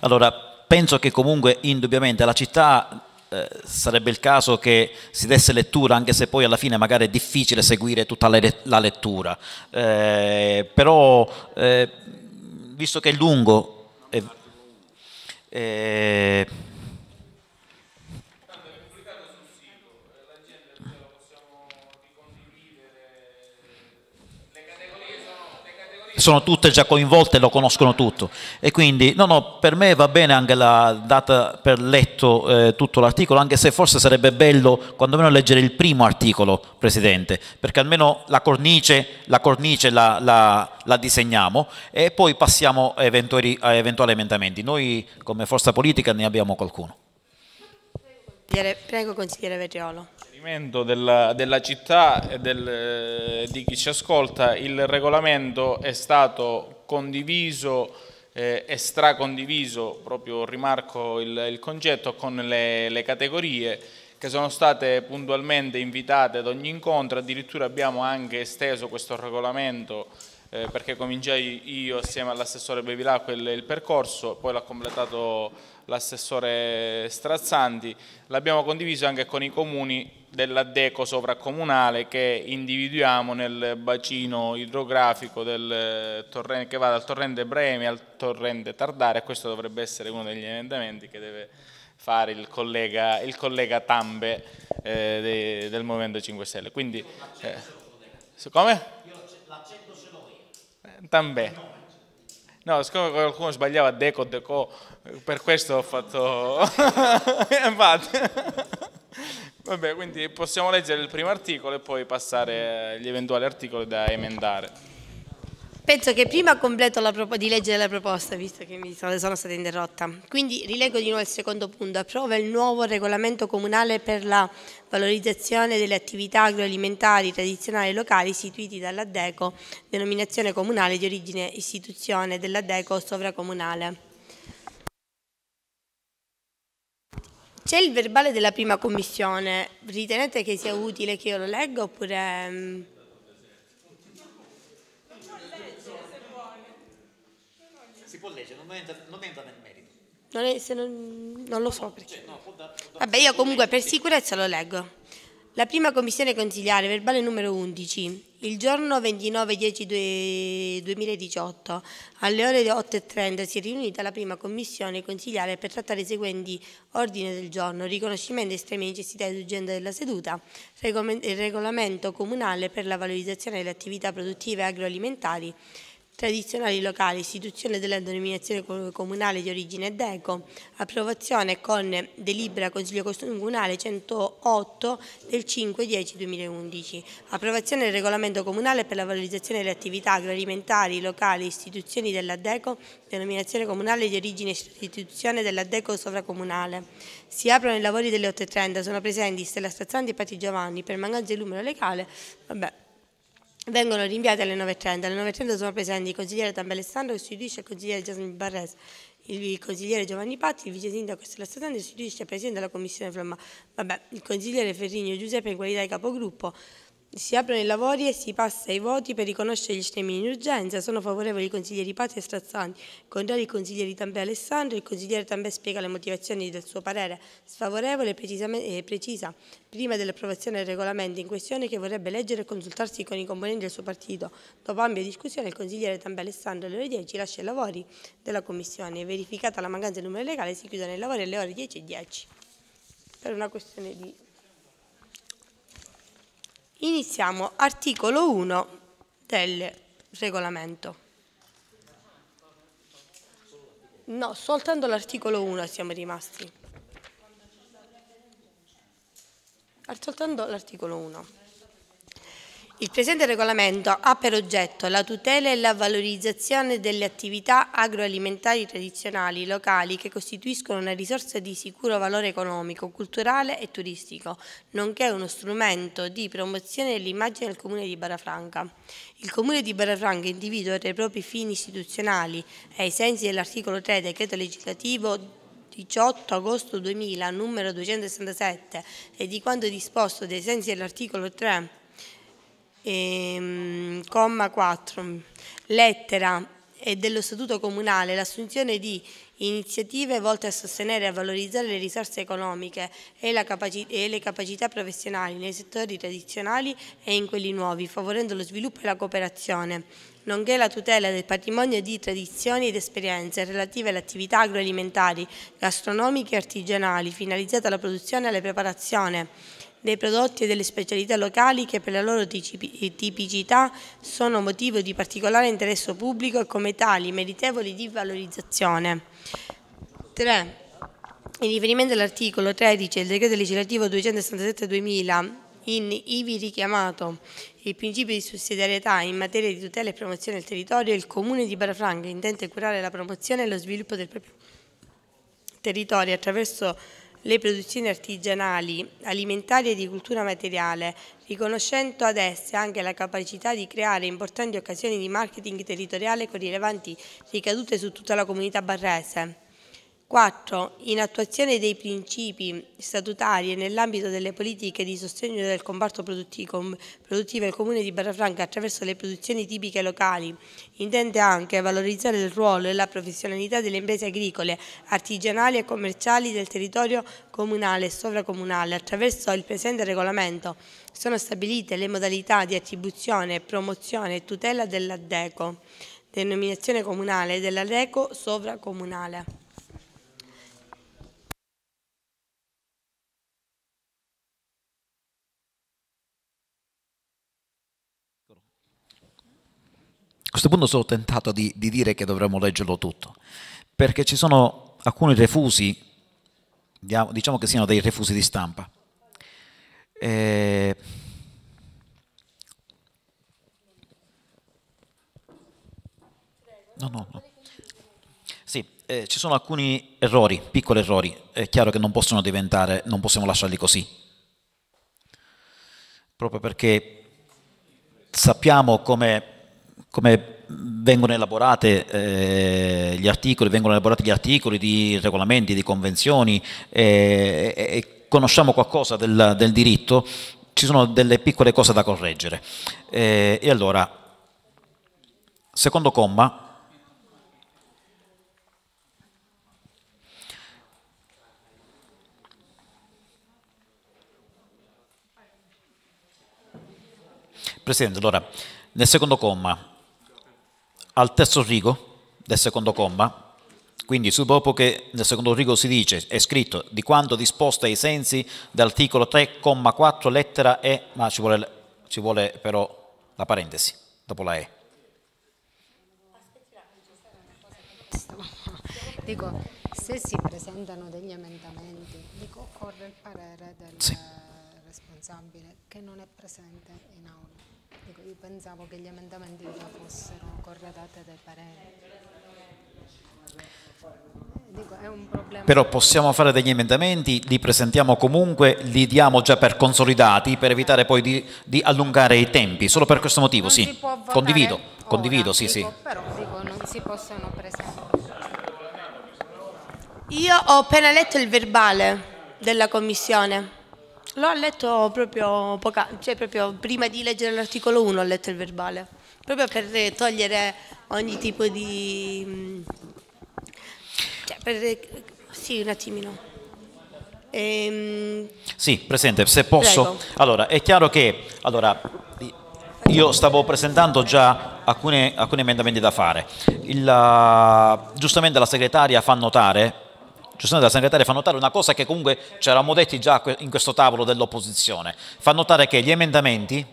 Speaker 1: Allora, penso che comunque indubbiamente la città eh, sarebbe il caso che si desse lettura, anche se poi alla fine magari è difficile seguire tutta la lettura. Eh, però, eh, visto che è lungo, eh, sono tutte già coinvolte e lo conoscono tutto. E quindi, no, no, per me va bene anche la data per letto eh, tutto l'articolo, anche se forse sarebbe bello quantomeno leggere il primo articolo, Presidente, perché almeno la cornice la, cornice la, la, la disegniamo e poi passiamo a eventuali, a eventuali emendamenti. Noi come forza politica ne abbiamo qualcuno.
Speaker 2: Prego, consigliere Vetriolo
Speaker 10: della, della, città e del, di chi ci ascolta, il regolamento è stato condiviso eh, e stracondiviso, proprio rimarco il, il concetto, con le, le, categorie che sono state puntualmente invitate ad ogni incontro, addirittura abbiamo anche esteso questo regolamento eh, perché cominciai io assieme all'assessore Bevilacqua il, il percorso, poi l'ha completato l'assessore Strazzanti, l'abbiamo condiviso anche con i comuni della DECO sovracomunale che individuiamo nel bacino idrografico torrente, che va dal torrente Bremi al torrente Tardare questo dovrebbe essere uno degli emendamenti che deve fare il collega, il collega Tambe eh, de, del Movimento 5 Stelle. Quindi, eh, come? Tambe. No, siccome qualcuno sbagliava Deco, Deco, per questo ho fatto... Infatti... Vabbè, quindi possiamo leggere il primo articolo e poi passare agli eventuali articoli da emendare.
Speaker 2: Penso che prima completo di leggere la proposta, visto che mi sono, sono stata interrotta. Quindi rileggo di nuovo il secondo punto. Approva il nuovo regolamento comunale per la valorizzazione delle attività agroalimentari tradizionali locali istituiti dall'ADECO, denominazione comunale di origine istituzione dell'ADECO sovracomunale. C'è il verbale della prima commissione, ritenete che sia utile che io lo legga oppure... Mm?
Speaker 1: Si può leggere, non entra, non entra nel merito.
Speaker 2: Non, è, non, non lo so perché. Vabbè, io comunque per sicurezza lo leggo. La prima commissione consigliare, verbale numero 11, il giorno 29-10-2018 alle ore 8.30 si è riunita la prima commissione consigliare per trattare i seguenti ordini del giorno, riconoscimento estreme necessità ed urgenza della seduta, regolamento comunale per la valorizzazione delle attività produttive agroalimentari, tradizionali locali, istituzione della denominazione comunale di origine DECO, approvazione con delibera Consiglio Comunale 108 del 5-10-2011, approvazione del regolamento comunale per la valorizzazione delle attività agroalimentari locali, istituzioni della DECO, denominazione comunale di origine istituzione della DECO sovracomunale. Si aprono i lavori delle 8.30, sono presenti Stella Strazzanti e Patti Giovanni, per mancanza di numero legale, vabbè, vengono rinviati alle 9.30. Alle 9.30 sono presenti il consigliere Tambe Alessandro che istituisce il consigliere Giasmine Barres, il consigliere Giovanni Patti, il vice sindaco Stella Statante istituisce il presidente della commissione Flamma. Vabbè, il consigliere Ferrigno Giuseppe in qualità di capogruppo si aprono i lavori e si passa ai voti per riconoscere gli stemmi in urgenza. Sono favorevoli i consiglieri Patti e Strazzanti, contrari i consiglieri Tambè Alessandro. Il consigliere Tambè spiega le motivazioni del suo parere sfavorevole e precisa, prima dell'approvazione del regolamento in questione, che vorrebbe leggere e consultarsi con i componenti del suo partito. Dopo ampia discussione, il consigliere Tambè Alessandro alle ore 10 lascia i lavori della commissione. Verificata la mancanza del numero legale, si chiudono i lavori alle ore 10 e 10 per una questione di Iniziamo articolo 1 del regolamento. No, soltanto l'articolo 1 siamo rimasti. Soltanto l'articolo 1. Il presente regolamento ha per oggetto la tutela e la valorizzazione delle attività agroalimentari tradizionali locali che costituiscono una risorsa di sicuro valore economico, culturale e turistico, nonché uno strumento di promozione dell'immagine del Comune di Barafranca. Il Comune di Barafranca individua tra i propri fini istituzionali, ai sensi dell'articolo 3 decreto legislativo 18 agosto 2000, numero 267, e di quanto disposto dai sensi dell'articolo 3 ehm, comma 4, lettera e dello Statuto Comunale l'assunzione di iniziative volte a sostenere e a valorizzare le risorse economiche e, e, le capacità professionali nei settori tradizionali e in quelli nuovi, favorendo lo sviluppo e la cooperazione, nonché la tutela del patrimonio di tradizioni ed esperienze relative alle attività agroalimentari, gastronomiche e artigianali, finalizzate alla produzione e alla preparazione dei prodotti e delle specialità locali che per la loro tipicità sono motivo di particolare interesse pubblico e come tali meritevoli di valorizzazione. 3. In riferimento all'articolo 13 del decreto legislativo 267-2000, in ivi richiamato il principio di sussidiarietà in materia di tutela e promozione del territorio, il Comune di Barafranca intende curare la promozione e lo sviluppo del proprio territorio attraverso le produzioni artigianali, alimentari e di cultura materiale, riconoscendo ad esse anche la capacità di creare importanti occasioni di marketing territoriale con rilevanti ricadute su tutta la comunità barrese. 4. In attuazione dei principi statutari e nell'ambito delle politiche di sostegno del comparto produttivo, il Comune di Barrafranca attraverso le produzioni tipiche locali intende anche valorizzare il ruolo e la professionalità delle imprese agricole, artigianali e commerciali del territorio comunale e sovracomunale. Attraverso il presente regolamento sono stabilite le modalità di attribuzione, promozione e tutela dell'ADECO, denominazione comunale dell'ADECO sovracomunale.
Speaker 1: Questo punto sono tentato di, di dire che dovremmo leggerlo tutto, perché ci sono alcuni refusi, diciamo che siano dei refusi di stampa. Eh, no, no, no. Sì, eh, ci sono alcuni errori, piccoli errori, è chiaro che non possono diventare, non possiamo lasciarli così, proprio perché sappiamo come come vengono elaborate eh, gli articoli, vengono elaborati gli articoli di regolamenti, di convenzioni eh, e conosciamo qualcosa del, del, diritto, ci sono delle piccole cose da correggere. Eh, e allora, secondo comma, Presidente, allora, nel secondo comma al terzo rigo del secondo comma, quindi dopo che nel secondo rigo si dice, è scritto, di quanto disposto ai sensi dell'articolo 3,4 lettera E, ma ci vuole, ci vuole però la parentesi, dopo la E.
Speaker 12: Dico, se si presentano degli emendamenti, dico, occorre il parere del sì. responsabile che non è presente in aula. Dico, io pensavo che gli emendamenti già fossero corredati dai pareri.
Speaker 1: Dico, Però possiamo fare degli emendamenti, li presentiamo comunque, li diamo già per consolidati per evitare poi di, di allungare i tempi, solo per questo motivo,
Speaker 12: non
Speaker 1: sì. Condivido, ora, condivido, sì,
Speaker 12: dico,
Speaker 1: sì.
Speaker 12: Però dico, non si possono presentare.
Speaker 2: Io ho appena letto il verbale della commissione. L'ho letto proprio, poca, cioè proprio prima di leggere l'articolo 1 ho letto il verbale, proprio per togliere ogni tipo di... Mm, cioè per, sì, un attimino.
Speaker 1: Ehm... Sì, Presidente, se posso. Prego. Allora, è chiaro che allora, io stavo presentando già alcuni, alcuni emendamenti da fare. Il, uh, giustamente la segretaria fa notare giustamente la segretaria fa notare una cosa che comunque ci eravamo detti già in questo tavolo dell'opposizione, fa notare che gli emendamenti,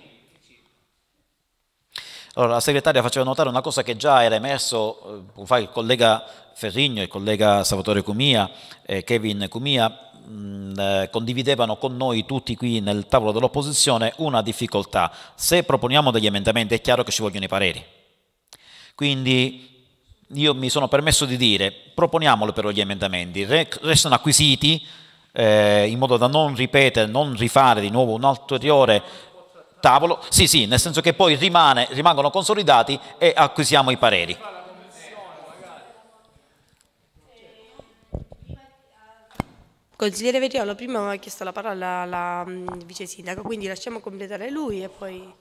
Speaker 1: allora la segretaria faceva notare una cosa che già era emerso, eh, il collega Ferrigno, il collega Salvatore Cumia, eh, Kevin Cumia, mh, eh, condividevano con noi tutti qui nel tavolo dell'opposizione una difficoltà. Se proponiamo degli emendamenti è chiaro che ci vogliono i pareri. Quindi io mi sono permesso di dire, proponiamolo però gli emendamenti, restano acquisiti eh, in modo da non ripetere, non rifare di nuovo un ulteriore tavolo, sì sì, nel senso che poi rimane, rimangono consolidati e acquisiamo i pareri.
Speaker 2: Consigliere Veriolo, prima aveva chiesto la parola alla mm, vice sindaco, quindi lasciamo completare lui e poi...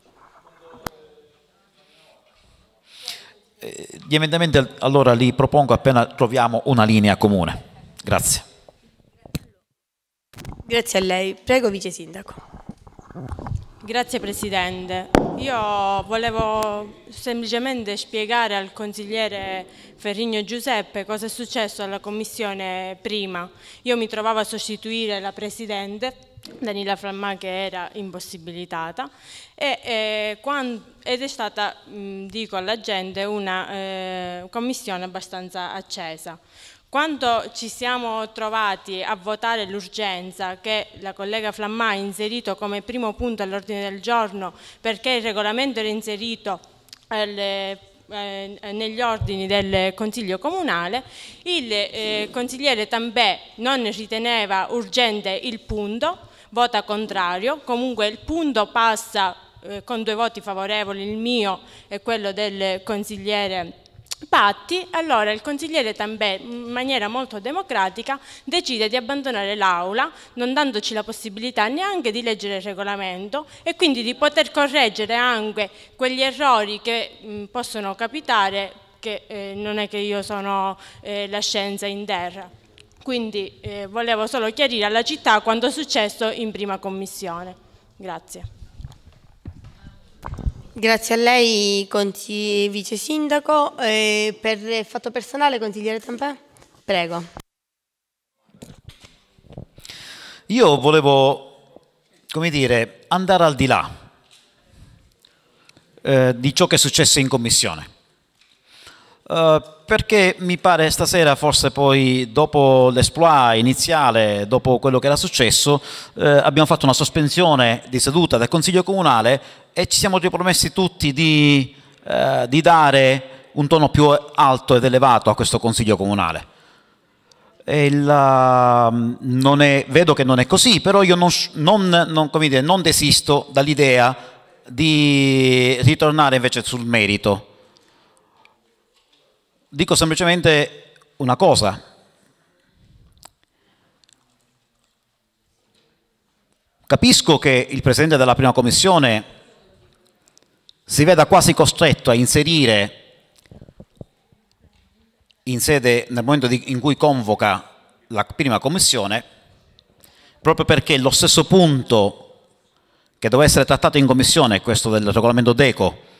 Speaker 1: gli emendamenti allora li propongo appena troviamo una linea comune. Grazie.
Speaker 2: Grazie a lei. Prego, vice sindaco.
Speaker 7: Grazie Presidente. Io volevo semplicemente spiegare al consigliere Ferrigno Giuseppe cosa è successo alla Commissione prima. Io mi trovavo a sostituire la Presidente Danila Flammà che era impossibilitata e, eh, quando, ed è stata, mh, dico alla gente, una eh, commissione abbastanza accesa. Quando ci siamo trovati a votare l'urgenza che la collega Flammà ha inserito come primo punto all'ordine del giorno perché il regolamento era inserito alle, eh, negli ordini del Consiglio Comunale, il eh, consigliere Tambè non riteneva urgente il punto, vota contrario, comunque il punto passa eh, con due voti favorevoli, il mio e quello del consigliere Patti, allora il consigliere Tambè, in maniera molto democratica, decide di abbandonare l'aula, non dandoci la possibilità neanche di leggere il regolamento e quindi di poter correggere anche quegli errori che mh, possono capitare, che eh, non è che io sono eh, la scienza in terra. Quindi eh, volevo solo chiarire alla città quanto è successo in prima commissione. Grazie.
Speaker 2: Grazie a lei, vice sindaco. Eh, per fatto personale, consigliere Tampè? Prego.
Speaker 1: Io volevo, come dire, andare al di là eh, di ciò che è successo in commissione. Uh, perché mi pare stasera, forse poi dopo l'esploit iniziale, dopo quello che era successo, eh, abbiamo fatto una sospensione di seduta del Consiglio Comunale e ci siamo ripromessi tutti di, eh, di dare un tono più alto ed elevato a questo Consiglio Comunale. Il, uh, è, vedo che non è così, però io non, non, non, dire, non desisto dall'idea di ritornare invece sul merito dico semplicemente una cosa. Capisco che il Presidente della prima Commissione si veda quasi costretto a inserire in sede, nel momento di, in cui convoca la prima Commissione, proprio perché lo stesso punto che doveva essere trattato in Commissione, questo del regolamento DECO,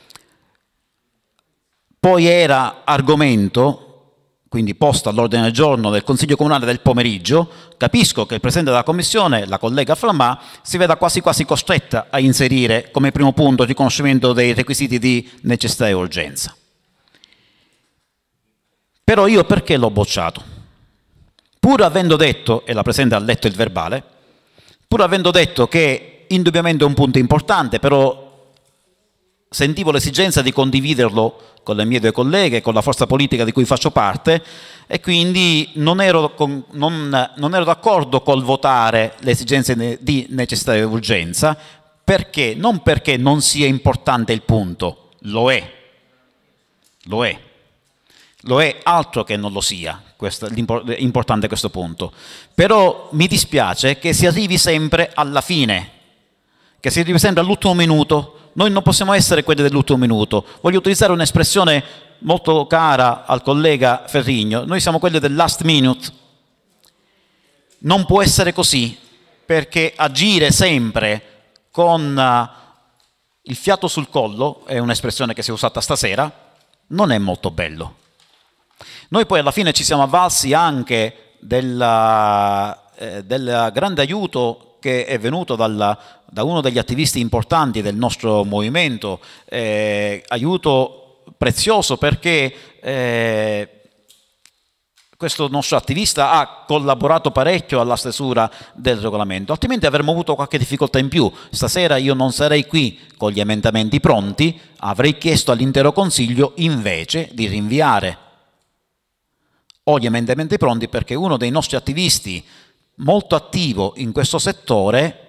Speaker 1: poi era argomento, quindi posto all'ordine del giorno del Consiglio Comunale del pomeriggio, capisco che il Presidente della Commissione, la collega Flammà, si veda quasi quasi costretta a inserire come primo punto il riconoscimento dei requisiti di necessità e urgenza. Però io perché l'ho bocciato? Pur avendo detto, e la Presidente ha letto il verbale, pur avendo detto che indubbiamente è un punto importante, però sentivo l'esigenza di condividerlo con le mie due colleghe, con la forza politica di cui faccio parte e quindi non ero, con, non, non ero d'accordo col votare le esigenze di necessità e urgenza, perché? Non perché non sia importante il punto, lo è, lo è, lo è altro che non lo sia, questo, importante questo punto, però mi dispiace che si arrivi sempre alla fine, che si sempre all'ultimo minuto, noi non possiamo essere quelli dell'ultimo minuto. Voglio utilizzare un'espressione molto cara al collega Ferrigno, noi siamo quelli del last minute. Non può essere così, perché agire sempre con eh, il fiato sul collo, è un'espressione che si è usata stasera, non è molto bello. Noi poi alla fine ci siamo avvalsi anche del, eh, del grande aiuto che è venuto dalla, da uno degli attivisti importanti del nostro movimento, eh, aiuto prezioso perché eh, questo nostro attivista ha collaborato parecchio alla stesura del regolamento, altrimenti avremmo avuto qualche difficoltà in più. Stasera io non sarei qui con gli emendamenti pronti, avrei chiesto all'intero Consiglio invece di rinviare. Ho gli emendamenti pronti perché uno dei nostri attivisti molto attivo in questo settore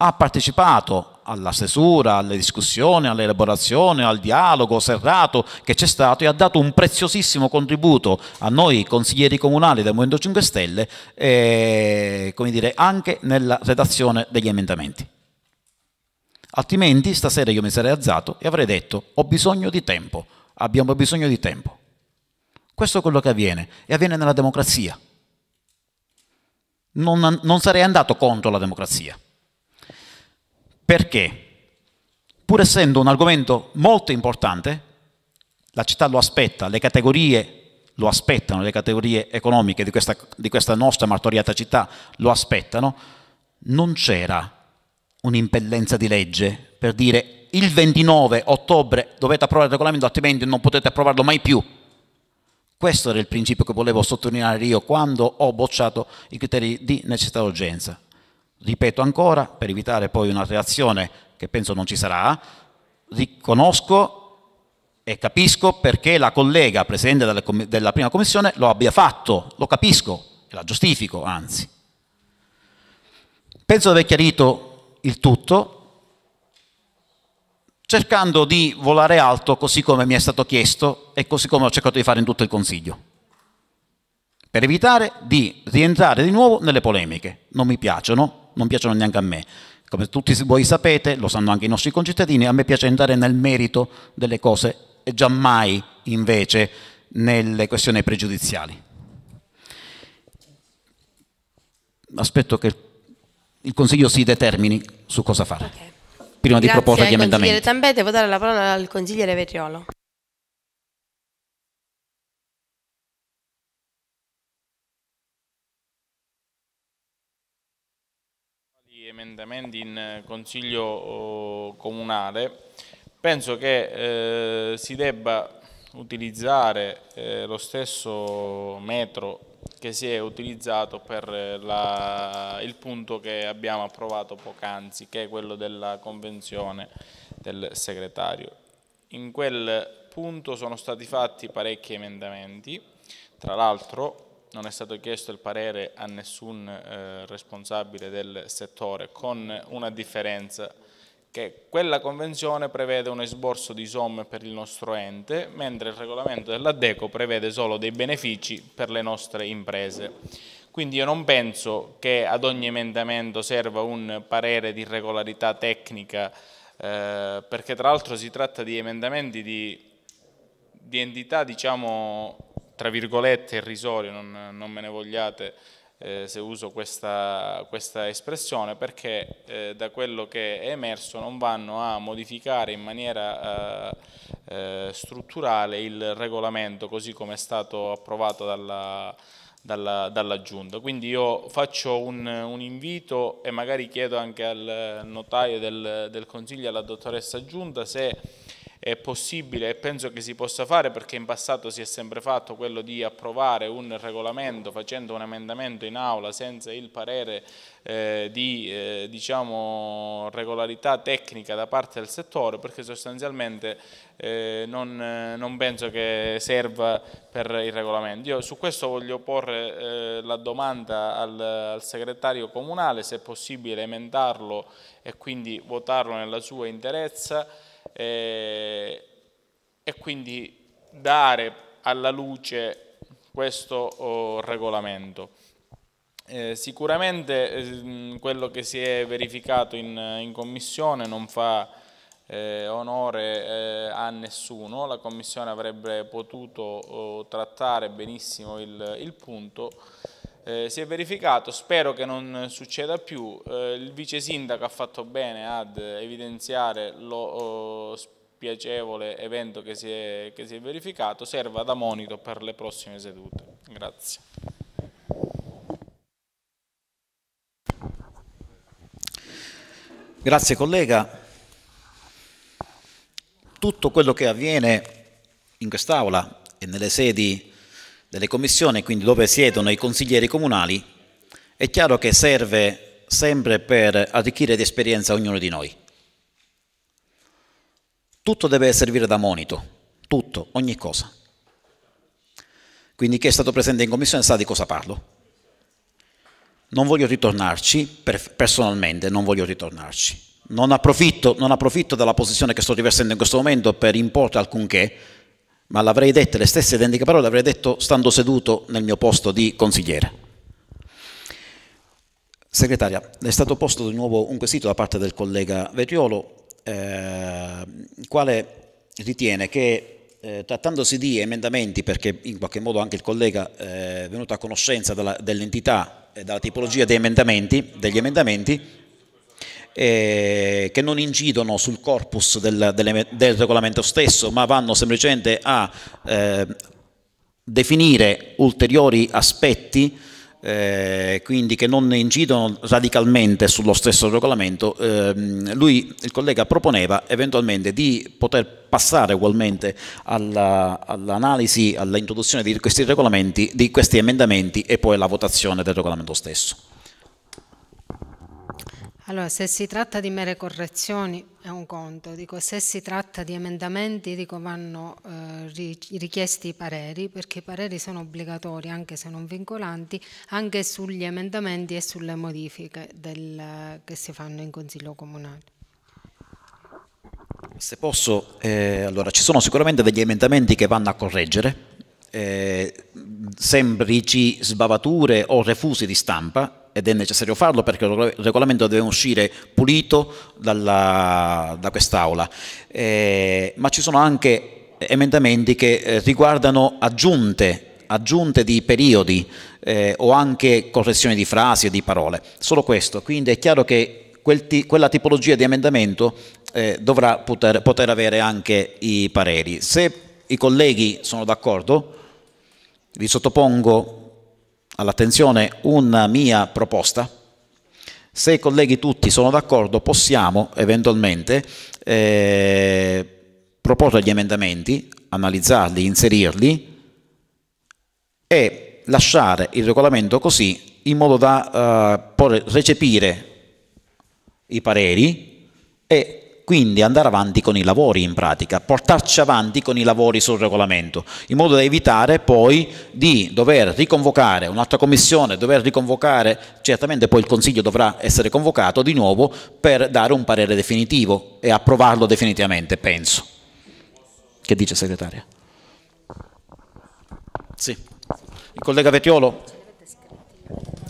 Speaker 1: ha partecipato alla stesura, alle discussioni, all'elaborazione, al dialogo serrato che c'è stato e ha dato un preziosissimo contributo a noi consiglieri comunali del Movimento 5 Stelle, eh, come dire, anche nella redazione degli emendamenti. Altrimenti stasera io mi sarei alzato e avrei detto ho bisogno di tempo, abbiamo bisogno di tempo. Questo è quello che avviene e avviene nella democrazia. Non, non sarei andato contro la democrazia. Perché? Pur essendo un argomento molto importante, la città lo aspetta, le categorie lo aspettano, le categorie economiche di questa, di questa nostra martoriata città lo aspettano, non c'era un'impellenza di legge per dire il 29 ottobre dovete approvare il regolamento, altrimenti non potete approvarlo mai più. Questo era il principio che volevo sottolineare io quando ho bocciato i criteri di necessità e urgenza. Ripeto ancora, per evitare poi una reazione che penso non ci sarà, riconosco e capisco perché la collega Presidente della prima Commissione lo abbia fatto, lo capisco e la giustifico anzi. Penso di aver chiarito il tutto, cercando di volare alto così come mi è stato chiesto e così come ho cercato di fare in tutto il Consiglio per evitare di rientrare di nuovo nelle polemiche. Non mi piacciono, non piacciono neanche a me. Come tutti voi sapete, lo sanno anche i nostri concittadini, a me piace entrare nel merito delle cose e giammai invece nelle questioni pregiudiziali. Aspetto che il Consiglio si determini su cosa fare, okay. prima
Speaker 2: Grazie
Speaker 1: di proporre gli emendamenti.
Speaker 2: Grazie Tambete, votare la parola al consigliere Vetriolo.
Speaker 10: Emendamenti in eh, consiglio oh, comunale, penso che eh, si debba utilizzare eh, lo stesso metro che si è utilizzato per eh, la, il punto che abbiamo approvato poc'anzi, che è quello della convenzione del segretario. In quel punto sono stati fatti parecchi emendamenti, tra l'altro non è stato chiesto il parere a nessun eh, responsabile del settore, con una differenza che quella convenzione prevede un esborso di somme per il nostro ente, mentre il regolamento dell'ADECO prevede solo dei benefici per le nostre imprese. Quindi io non penso che ad ogni emendamento serva un parere di regolarità tecnica, eh, perché tra l'altro si tratta di emendamenti di, di entità diciamo tra virgolette irrisorio, non, non me ne vogliate eh, se uso questa, questa espressione, perché eh, da quello che è emerso non vanno a modificare in maniera eh, eh strutturale il regolamento così come è stato approvato dalla, dalla, dalla Giunta. Quindi io faccio un, un, invito e magari chiedo anche al notaio del, del Consiglio, alla dottoressa Giunta, se è possibile e penso che si possa fare perché in passato si è sempre fatto quello di approvare un regolamento facendo un emendamento in aula senza il parere eh, di eh, diciamo, regolarità tecnica da parte del settore perché sostanzialmente eh, non, non, penso che serva per il regolamento. Io su questo voglio porre eh, la domanda al, al segretario comunale se è possibile emendarlo e quindi votarlo nella sua interezza eh, e quindi dare alla luce questo oh, regolamento. Eh, sicuramente eh, quello che si è verificato in, in commissione non fa eh, onore eh, a nessuno, la commissione avrebbe potuto oh, trattare benissimo il, il punto, eh, si è verificato, spero che non succeda più, eh, il vice sindaco ha fatto bene ad evidenziare lo oh, spiacevole evento che si, è, che si è verificato, serva da monito per le prossime sedute. Grazie.
Speaker 1: Grazie collega. Tutto quello che avviene in quest'Aula e nelle sedi delle commissioni, quindi dove siedono i consiglieri comunali, è chiaro che serve sempre per arricchire di esperienza ognuno di noi. Tutto deve servire da monito, tutto, ogni cosa. Quindi chi è stato presente in commissione sa di cosa parlo. Non voglio ritornarci, per, personalmente non voglio ritornarci. Non approfitto, non approfitto della posizione che sto riversando in questo momento per imporre alcunché, ma l'avrei dette le stesse identiche parole, l'avrei detto stando seduto nel mio posto di consigliere. Segretaria, è stato posto di nuovo un quesito da parte del collega Vetriolo, eh, quale ritiene che eh, trattandosi di emendamenti, perché in qualche modo anche il collega eh, è venuto a conoscenza dell'entità e della tipologia emendamenti, degli emendamenti eh, che non incidono sul corpus del, del, del, regolamento stesso, ma vanno semplicemente a eh, definire ulteriori aspetti eh, quindi che non incidono radicalmente sullo stesso regolamento, ehm, lui, il collega, proponeva eventualmente di poter passare ugualmente all'analisi, all all'introduzione di questi regolamenti, di questi emendamenti e poi alla votazione del regolamento stesso.
Speaker 12: Allora, se si tratta di mere correzioni è un conto, dico, se si tratta di emendamenti dico, vanno eh, richiesti i pareri perché i pareri sono obbligatori anche se non vincolanti anche sugli emendamenti e sulle modifiche del, che si fanno in Consiglio Comunale.
Speaker 1: Se posso, eh, allora ci sono sicuramente degli emendamenti che vanno a correggere, eh, semplici sbavature o refusi di stampa ed è necessario farlo perché il regolamento deve uscire pulito dalla, da quest'Aula, eh, ma ci sono anche emendamenti che eh, riguardano aggiunte, aggiunte di periodi eh, o anche correzioni di frasi e di parole, solo questo, quindi è chiaro che quel quella tipologia di emendamento eh, dovrà poter, poter avere anche i pareri. Se i colleghi sono d'accordo, vi sottopongo all'attenzione una mia proposta. Se i colleghi tutti sono d'accordo possiamo eventualmente eh, proporre gli emendamenti, analizzarli, inserirli e lasciare il regolamento così in modo da eh, recepire i pareri e quindi andare avanti con i lavori in pratica, portarci avanti con i lavori sul regolamento, in modo da evitare poi di dover riconvocare un'altra commissione, dover riconvocare, certamente poi il Consiglio dovrà essere convocato di nuovo per dare un parere definitivo e approvarlo definitivamente, penso. Che dice segretaria? Sì. Il collega Vetiolo?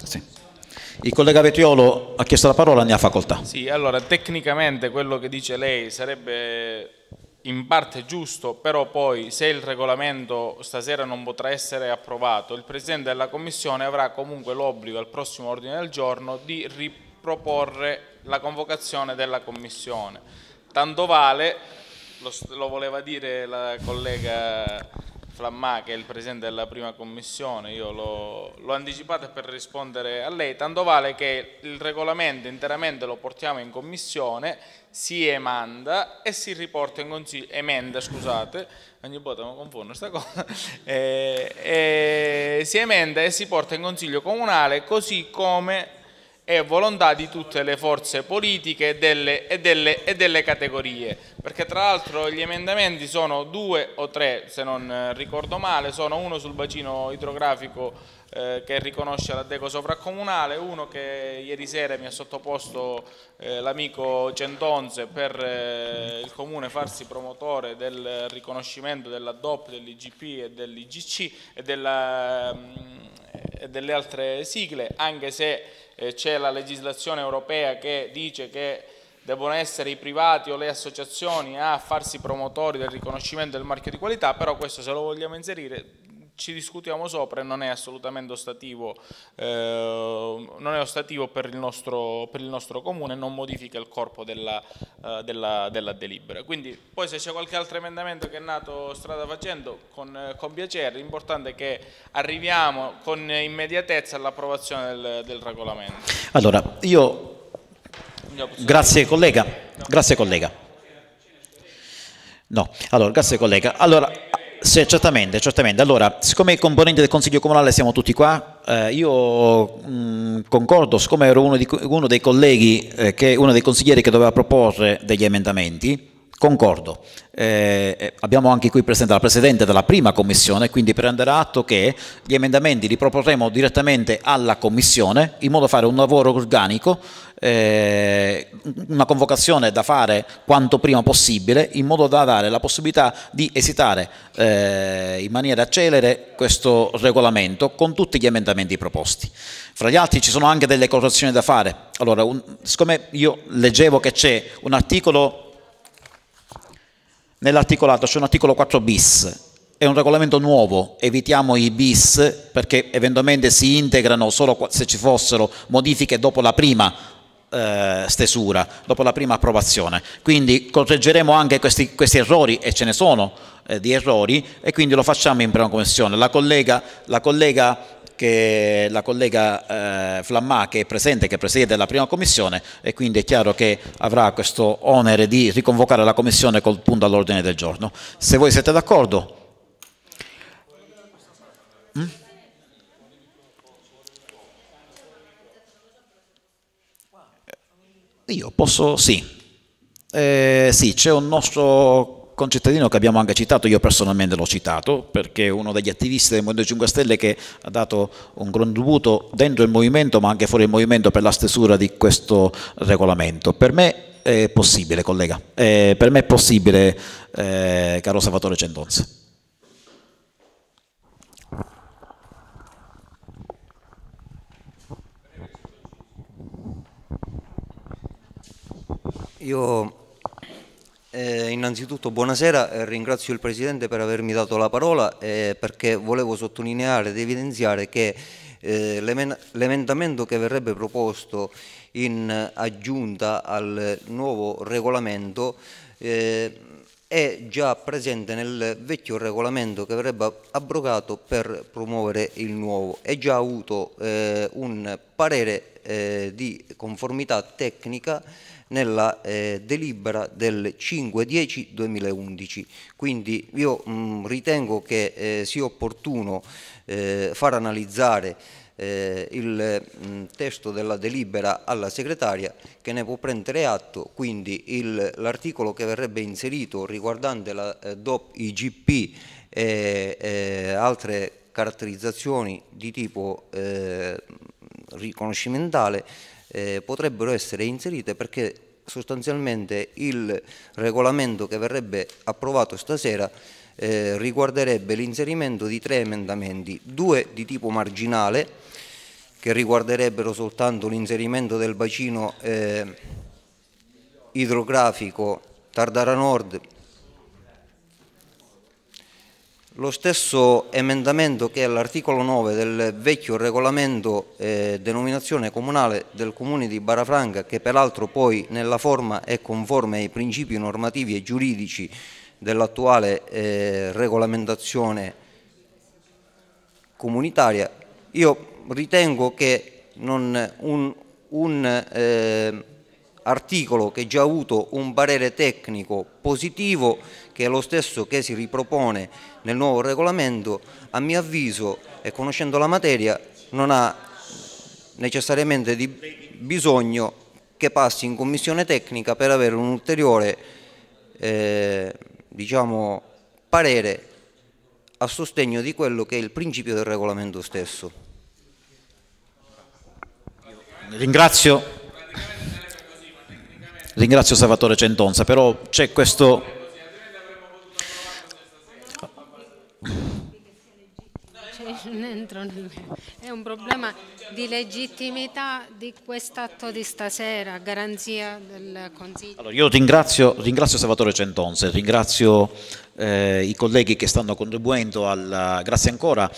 Speaker 1: Sì. Il collega Vetriolo ha chiesto la parola, ne ha facoltà.
Speaker 10: Sì, allora tecnicamente quello che dice lei sarebbe in parte giusto, però poi se il regolamento stasera non potrà essere approvato, il Presidente della Commissione avrà comunque l'obbligo al prossimo ordine del giorno di riproporre la convocazione della Commissione. Tanto vale, lo, lo voleva dire la collega Flammà che è il presidente della prima commissione, io l'ho anticipato per rispondere a lei, tanto vale che il regolamento interamente lo portiamo in commissione, si emanda e si riporta in consiglio, emenda scusate, ogni volta mi confondo questa cosa, e, e, si emenda e si porta in consiglio comunale così come è volontà di tutte le forze politiche e delle, e, delle, e delle, categorie, perché tra l'altro gli emendamenti sono due o tre, se non ricordo male, sono uno sul bacino idrografico eh, che riconosce la Deco sovracomunale, uno che ieri sera mi ha sottoposto eh, l'amico Centonze per eh, il comune farsi promotore del riconoscimento della DOP, dell'IGP e dell'IGC e, della, mm, e delle altre sigle, anche se eh, c'è la legislazione europea che dice che devono essere i privati o le associazioni a farsi promotori del riconoscimento del marchio di qualità, però questo se lo vogliamo inserire ci discutiamo sopra e non è assolutamente ostativo, eh, non è ostativo per, il nostro, per, il nostro, comune, non modifica il corpo della, uh, della, della, delibera. Quindi poi se c'è qualche altro emendamento che è nato strada facendo, con, con piacere, l'importante è che arriviamo con immediatezza all'approvazione del, del, regolamento.
Speaker 1: Allora, io, grazie collega, grazie collega. No, allora, grazie collega. Allora, Sì, certamente, certamente. Allora, siccome i componenti del Consiglio Comunale siamo tutti qua, eh, io mh, concordo, siccome ero uno, di, uno dei colleghi, eh, che, uno dei consiglieri che doveva proporre degli emendamenti, Concordo. Eh, abbiamo anche qui presente la Presidente della prima Commissione, quindi prenderà atto che gli emendamenti li proporremo direttamente alla Commissione in modo da fare un lavoro organico, eh, una convocazione da fare quanto prima possibile in modo da dare la possibilità di esitare eh, in maniera celere questo regolamento con tutti gli emendamenti proposti. Fra gli altri ci sono anche delle correzioni da fare. Allora, un, siccome io leggevo che c'è un articolo Nell'articolato c'è un articolo 4 bis, è un regolamento nuovo, evitiamo i bis perché eventualmente si integrano solo se ci fossero modifiche dopo la prima eh, stesura, dopo la prima approvazione. Quindi correggeremo anche questi, questi errori, e ce ne sono eh, di errori, e quindi lo facciamo in prima commissione. La collega, la collega che la collega eh, Flammà che è presente, che presiede la prima commissione e quindi è chiaro che avrà questo onere di riconvocare la commissione col punto all'ordine del giorno. Se voi siete d'accordo. Io posso, sì. Eh, sì, c'è un nostro concittadino che abbiamo anche citato, io personalmente l'ho citato, perché è uno degli attivisti del Movimento 5 Stelle che ha dato un contributo dentro il movimento ma anche fuori il movimento per la stesura di questo regolamento. Per me è possibile, collega, eh, per me è possibile, eh, caro Salvatore Centonze.
Speaker 13: Io eh, innanzitutto buonasera, eh, ringrazio il Presidente per avermi dato la parola eh, perché volevo sottolineare ed evidenziare che eh, l'emendamento che verrebbe proposto in aggiunta al nuovo regolamento eh, è già presente nel vecchio regolamento che verrebbe abrogato per promuovere il nuovo. È già avuto eh, un parere di conformità tecnica nella eh, delibera del 5-10-2011. Quindi io mh, mm, ritengo che eh, sia opportuno eh, far analizzare eh, il mh, mm, testo della delibera alla segretaria che ne può prendere atto, quindi l'articolo che verrebbe inserito riguardante la eh, DOP IGP e eh, altre caratterizzazioni di tipo riconoscimentale eh, potrebbero essere inserite perché sostanzialmente il regolamento che verrebbe approvato stasera eh, riguarderebbe l'inserimento di tre emendamenti, due di tipo marginale che riguarderebbero soltanto l'inserimento del bacino eh, idrografico Tardara Nord lo stesso emendamento che è all'articolo 9 del vecchio regolamento eh, denominazione comunale del comune di Barafranca, che peraltro poi nella forma è conforme ai principi normativi e giuridici dell'attuale eh, regolamentazione comunitaria, io ritengo che un, un eh, articolo che già ha avuto un parere tecnico positivo che è lo stesso che si ripropone nel nuovo regolamento, a mio avviso e conoscendo la materia non ha necessariamente bisogno che passi in commissione tecnica per avere un ulteriore eh, diciamo, parere a sostegno di quello che è il principio del regolamento stesso.
Speaker 1: Ringrazio, ringrazio Salvatore Centonza, però c'è questo
Speaker 12: È un problema di legittimità di quest'atto di stasera, garanzia del Consiglio.
Speaker 1: Allora, io ringrazio, ringrazio Salvatore Centonze, ringrazio eh, i colleghi che stanno contribuendo alla, grazie ancora,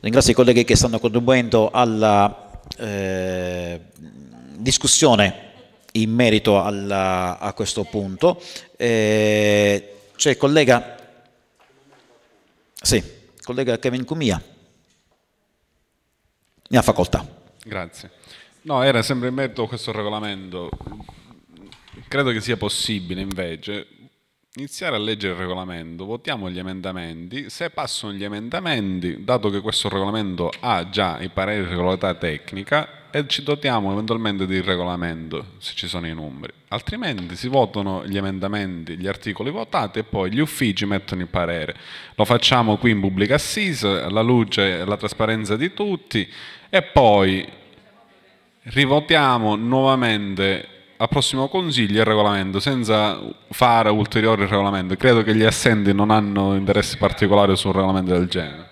Speaker 1: ringrazio i colleghi che stanno contribuendo alla eh, discussione in merito alla, a questo punto. Eh, c'è il collega, sì, collega Kevin Cumia. Ne ha facoltà.
Speaker 6: Grazie. No, era sempre in merito a questo regolamento. Credo che sia possibile invece iniziare a leggere il regolamento, votiamo gli emendamenti, se passano gli emendamenti, dato che questo regolamento ha già i pareri di regolarità tecnica, e ci dotiamo eventualmente di regolamento se ci sono i numeri, altrimenti si votano gli emendamenti, gli articoli votati e poi gli uffici mettono il parere. Lo facciamo qui in pubblica assise, alla luce e alla trasparenza di tutti e poi rivotiamo nuovamente al prossimo consiglio il regolamento senza fare ulteriori regolamenti. Credo che gli assenti non hanno interessi particolari su un regolamento del genere.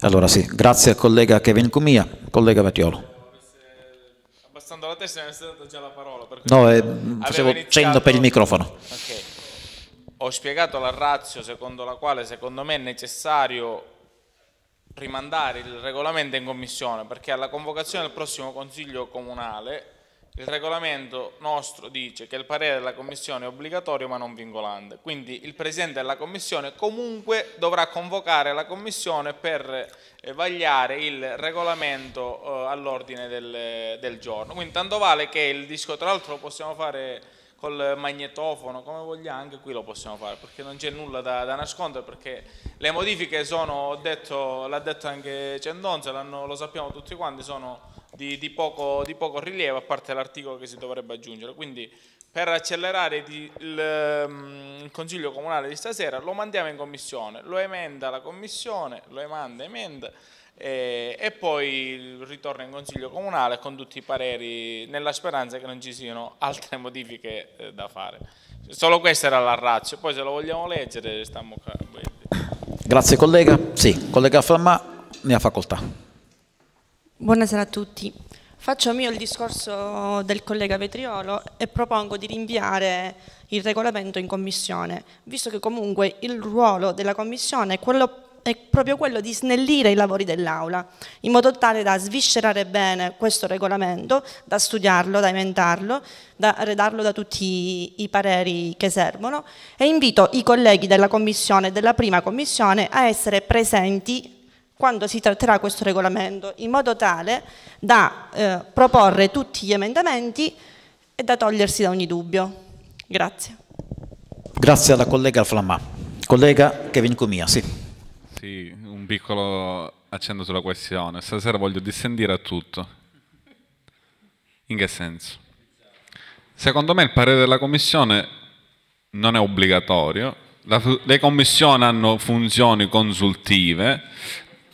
Speaker 1: Allora sì, grazie al collega Kevin Cumia, collega Vatiolo.
Speaker 10: Abbassando la testa mi è stata già la parola.
Speaker 1: No, eh, facevo
Speaker 10: iniziato-
Speaker 1: cenno per il microfono.
Speaker 10: Ok. Ho spiegato la razio secondo la quale secondo me è necessario rimandare il regolamento in commissione perché alla convocazione del prossimo consiglio comunale il regolamento nostro dice che il parere della commissione è obbligatorio ma non vincolante quindi il presidente della commissione comunque dovrà convocare la commissione per eh, vagliare il regolamento eh, all'ordine del, del giorno. Quindi tanto vale che il disco tra l'altro lo possiamo fare col magnetofono, come vogliamo, anche qui lo possiamo fare perché non c'è nulla da, da nascondere perché le modifiche sono, l'ha detto anche Cendonza, l'hanno- lo sappiamo tutti quanti, sono di, di poco, di poco rilievo a parte l'articolo che si dovrebbe aggiungere. Quindi per accelerare il, mm, il Consiglio Comunale di stasera lo mandiamo in Commissione, lo emenda la Commissione, lo emanda, emenda e, e poi ritorna in Consiglio Comunale con tutti i pareri nella speranza che non ci siano altre modifiche eh, da fare. Solo questa era la razza, poi se lo vogliamo leggere stiamo.
Speaker 1: Grazie collega. Sì, collega Flammà, ne ha facoltà.
Speaker 14: Buonasera a tutti. Faccio mio il discorso del collega Vetriolo e propongo di rinviare il regolamento in commissione, visto che comunque il ruolo della commissione è, quello- è proprio quello di snellire i lavori dell'Aula, in modo tale da sviscerare bene questo regolamento, da studiarlo, da inventarlo, da redarlo da tutti i pareri che servono e invito i colleghi della commissione, della prima commissione, a essere presenti quando si tratterà questo regolamento, in modo tale da eh, proporre tutti gli emendamenti e da togliersi da ogni dubbio. Grazie.
Speaker 1: Grazie alla collega Flammà. Collega Kevin Cumia, sì.
Speaker 6: Sì, un piccolo accento sulla questione. Stasera voglio dissentire a tutto. In che senso? Secondo me il parere della Commissione non è obbligatorio. La- le commissioni hanno funzioni consultive,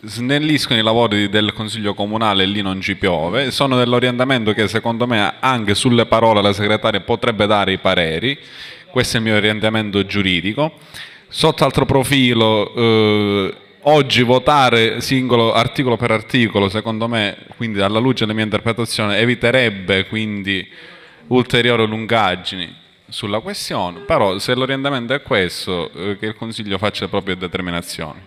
Speaker 6: snelliscono i lavori del Consiglio Comunale lì non ci piove. Sono dell'orientamento che secondo me anche sulle parole la segretaria potrebbe dare i pareri. Questo è il mio orientamento giuridico. Sotto altro profilo, eh, oggi votare singolo articolo per articolo, secondo me, quindi alla luce della mia interpretazione, eviterebbe quindi ulteriori lungaggini sulla questione, però se l'orientamento è questo, eh, che il Consiglio faccia le proprie determinazioni.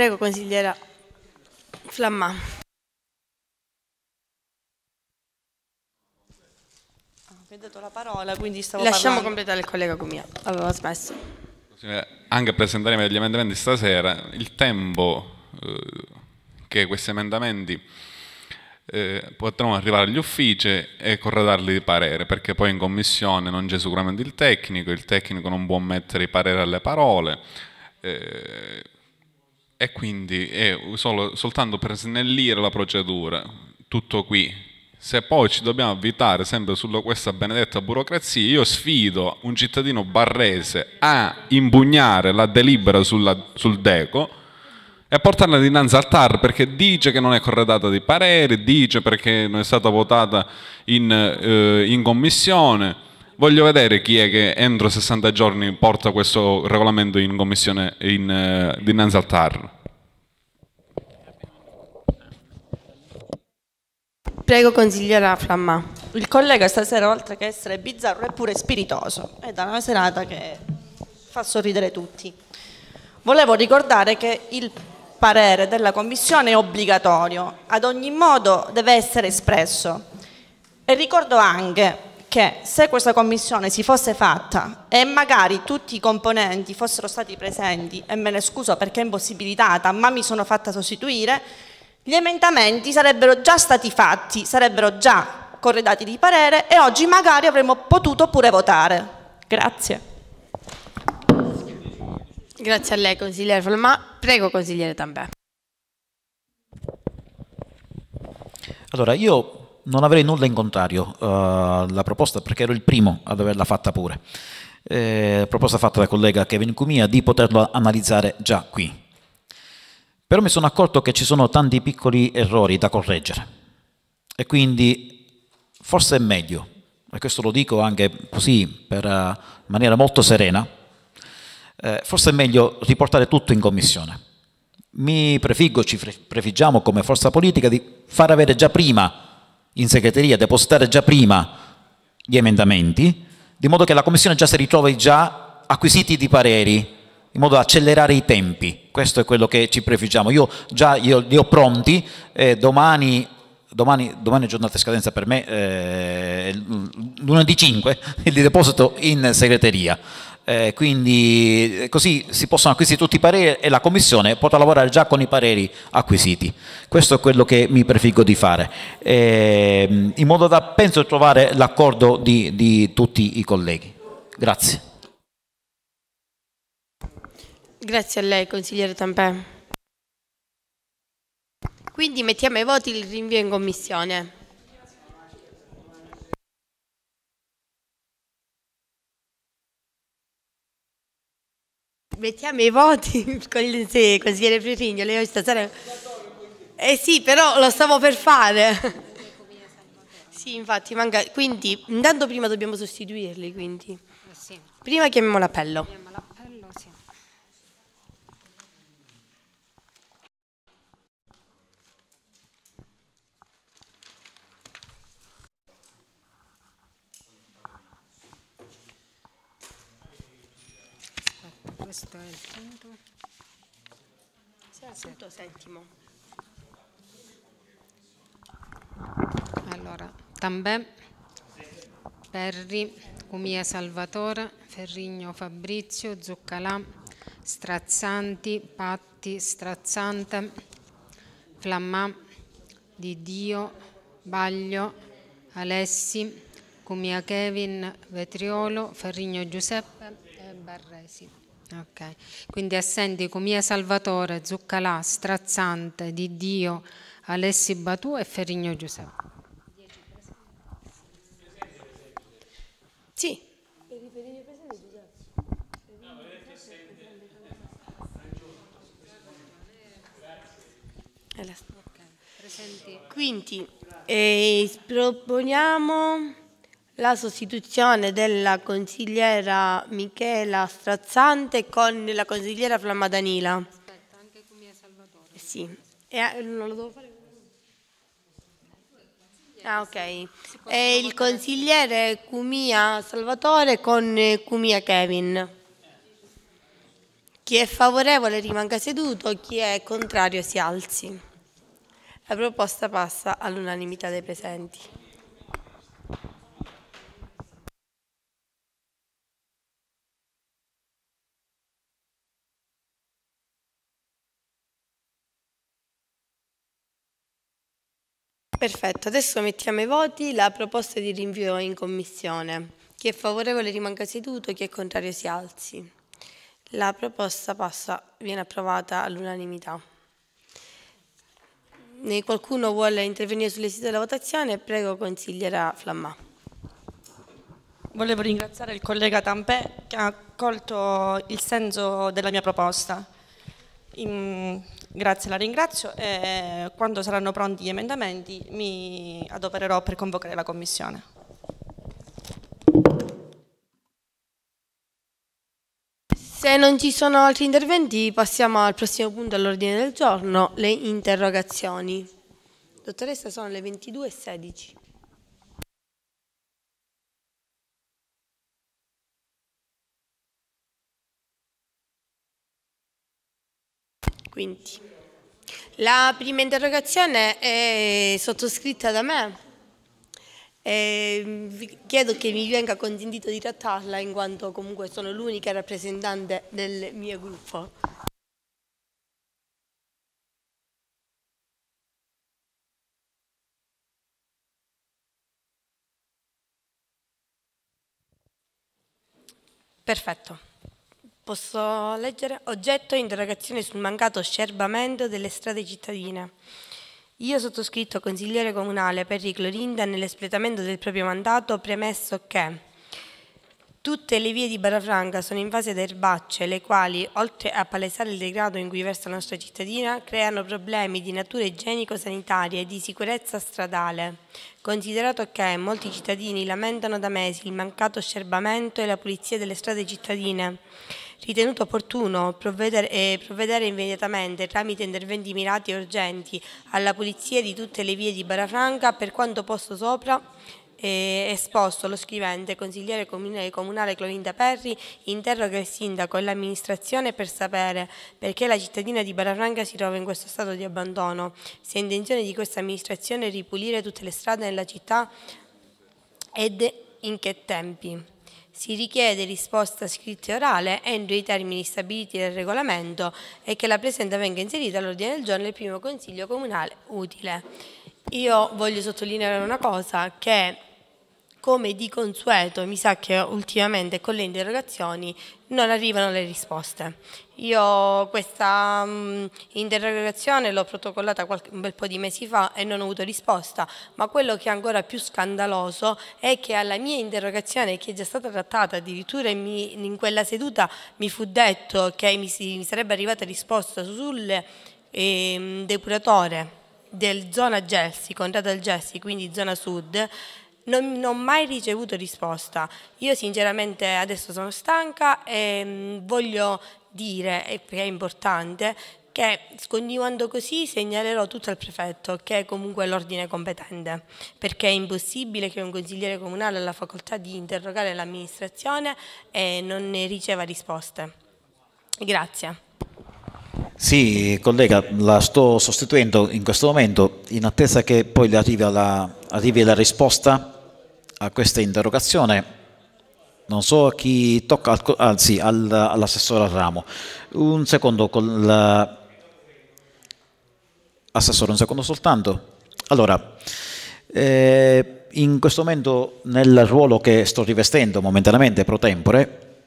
Speaker 2: Prego, consigliera Flammà.
Speaker 14: Mi ha dato la parola, quindi stavo
Speaker 2: Lasciamo
Speaker 14: parlando.
Speaker 2: completare il collega Cumia. Aveva smesso.
Speaker 6: Anche presenteremo degli emendamenti stasera, il tempo eh, che questi emendamenti eh, potranno arrivare agli uffici e corredarli di parere, perché poi in commissione non c'è sicuramente il tecnico, il tecnico non può mettere i pareri alle parole. eh, e quindi è solo- soltanto per snellire la procedura, tutto qui. Se poi ci dobbiamo avvitare sempre su questa benedetta burocrazia, io sfido un cittadino barrese a impugnare la delibera sulla- sul DECO e portarla dinanzi al TAR perché dice che non è corredata di pareri, dice perché non è stata votata in, eh, in commissione. Voglio vedere chi è che entro 60 giorni porta questo regolamento in commissione in, eh, dinanzi al TAR.
Speaker 2: Prego, consigliera Flammà.
Speaker 14: Il collega stasera, oltre che essere bizzarro, è pure spiritoso. È da una serata che fa sorridere tutti. Volevo ricordare che il parere della Commissione è obbligatorio, ad ogni modo deve essere espresso. E ricordo anche che se questa commissione si fosse fatta e magari tutti i componenti fossero stati presenti, e me ne scuso perché è impossibilitata, ma mi sono fatta sostituire, gli emendamenti sarebbero già stati fatti, sarebbero già corredati di parere e oggi magari avremmo potuto pure votare. Grazie.
Speaker 2: Grazie a lei consigliere Falmà. Prego consigliere Tambè.
Speaker 1: Allora, io non avrei nulla in contrario uh, alla proposta perché ero il primo ad averla fatta pure. Eh, proposta fatta dal collega Kevin Cumia di poterlo analizzare già qui. Però mi sono accorto che ci sono tanti piccoli errori da correggere e quindi forse è meglio, e questo lo dico anche così per, uh, in maniera molto serena, eh, forse è meglio riportare tutto in commissione. Mi prefiggo, ci prefiggiamo come forza politica di far avere già prima in segreteria, depositare già prima gli emendamenti, di modo che la Commissione già si ritrovi già acquisiti di pareri, in modo da accelerare i tempi. Questo è quello che ci prefiggiamo. Io già io li ho pronti, eh, domani, domani, domani è giornata di scadenza per me, eh, lunedì 5, li deposito in segreteria. Eh, quindi eh, così si possono acquisire tutti i pareri e la Commissione potrà lavorare già con i pareri acquisiti. Questo è quello che mi prefiggo di fare, eh, in modo da, penso, trovare l'accordo di, di tutti i colleghi. Grazie.
Speaker 2: Grazie a lei, consigliere Tampè. Quindi mettiamo ai voti il rinvio in commissione. Mettiamo i voti con il sì, consigliere Fritigno, lei stasera... Eh sì, però lo stavo per fare. sì, infatti, manca... Quindi, intanto prima dobbiamo sostituirli, quindi. Prima chiamiamo l'appello.
Speaker 12: Questo è il punto.
Speaker 2: Sì, al punto settimo.
Speaker 12: Allora, Tambè, Perri, Cumia Salvatore, Ferrigno Fabrizio, Zuccalà, Strazzanti, Patti, Strazzante, Flammà, Di Dio, Baglio, Alessi, Cumia Kevin, Vetriolo, Ferrigno Giuseppe e Barresi. Ok, quindi assenti Comia Salvatore, Zuccalà, Strazzante, Di Dio, Alessi Batù e Ferrigno Giuseppe.
Speaker 2: Sì. Quindi eh, proponiamo la sostituzione della consigliera Michela Strazzante con la consigliera Flamma Danila.
Speaker 12: Aspetta, anche Cumia Salvatore.
Speaker 2: Sì. E, eh, non lo devo fare? Ah, ok. E il consigliere Cumia Salvatore con Cumia Kevin. Chi è favorevole rimanga seduto, chi è contrario si alzi. La proposta passa all'unanimità dei presenti. Perfetto, adesso mettiamo ai voti la proposta di rinvio in commissione. Chi è favorevole rimanga seduto, chi è contrario si alzi. La proposta passa, viene approvata all'unanimità. Qualcuno vuole intervenire sull'esito della votazione? Prego, consigliera Flammà.
Speaker 14: Volevo ringraziare il collega Tampè che ha colto il senso della mia proposta. Grazie, la ringrazio e quando saranno pronti gli emendamenti mi adopererò per convocare la Commissione.
Speaker 2: Se non ci sono altri interventi passiamo al prossimo punto all'ordine del giorno, le interrogazioni. Dottoressa, sono le 22.16. Quindi La prima interrogazione è sottoscritta da me. E vi chiedo che mi venga consentito di trattarla in quanto comunque sono l'unica rappresentante del mio gruppo. Perfetto. Posso leggere? Oggetto interrogazione sul mancato scerbamento delle strade cittadine. Io sottoscritto consigliere comunale Perry Clorinda nell'espletamento del proprio mandato premesso che tutte le vie di Barrafranca sono invase da erbacce, le quali, oltre a palesare il degrado in cui versa la nostra cittadina, creano problemi di natura igienico-sanitaria e di sicurezza stradale. Considerato che molti cittadini lamentano da mesi il mancato scerbamento e la pulizia delle strade cittadine, ritenuto opportuno provvedere, eh, provvedere, immediatamente tramite interventi mirati e urgenti alla pulizia di tutte le vie di Barrafranca per quanto posto sopra eh, esposto lo scrivente consigliere comunale, comunale Clorinda Perri interroga il sindaco e l'amministrazione per sapere perché la cittadina di Barrafranca si trova in questo stato di abbandono, se è intenzione di questa amministrazione ripulire tutte le strade nella città ed in che tempi. Si richiede risposta scritta e orale entro i termini stabiliti dal regolamento e che la presente venga inserita all'ordine del giorno del primo consiglio comunale utile. Io voglio sottolineare una cosa, che come di consueto, mi sa che ultimamente con le interrogazioni non arrivano le risposte. Io questa mh, interrogazione l'ho protocollata un bel po' di mesi fa e non ho avuto risposta, ma quello che è ancora più scandaloso è che alla mia interrogazione, che è già stata trattata, addirittura mi, in quella seduta mi fu detto che mi, si, mi sarebbe arrivata risposta sul eh, depuratore del zona Gelsi, contratto del Gelsi, quindi zona sud, non, non, ho mai ricevuto risposta. Io sinceramente adesso sono stanca e mm, voglio dire, perché è importante, che continuando così segnalerò tutto al prefetto, che è comunque l'ordine competente, perché è impossibile che un consigliere comunale abbia la facoltà di interrogare l'amministrazione e non ne riceva risposte. Grazie.
Speaker 1: Sì, collega, la sto sostituendo in questo momento in attesa che poi arrivi la, arrivi la risposta a questa interrogazione. Non so a chi tocca, anzi all'assessore al ramo. Un secondo con la... Assessore, un secondo soltanto. Allora, eh, in questo momento nel ruolo che sto rivestendo momentaneamente pro tempore,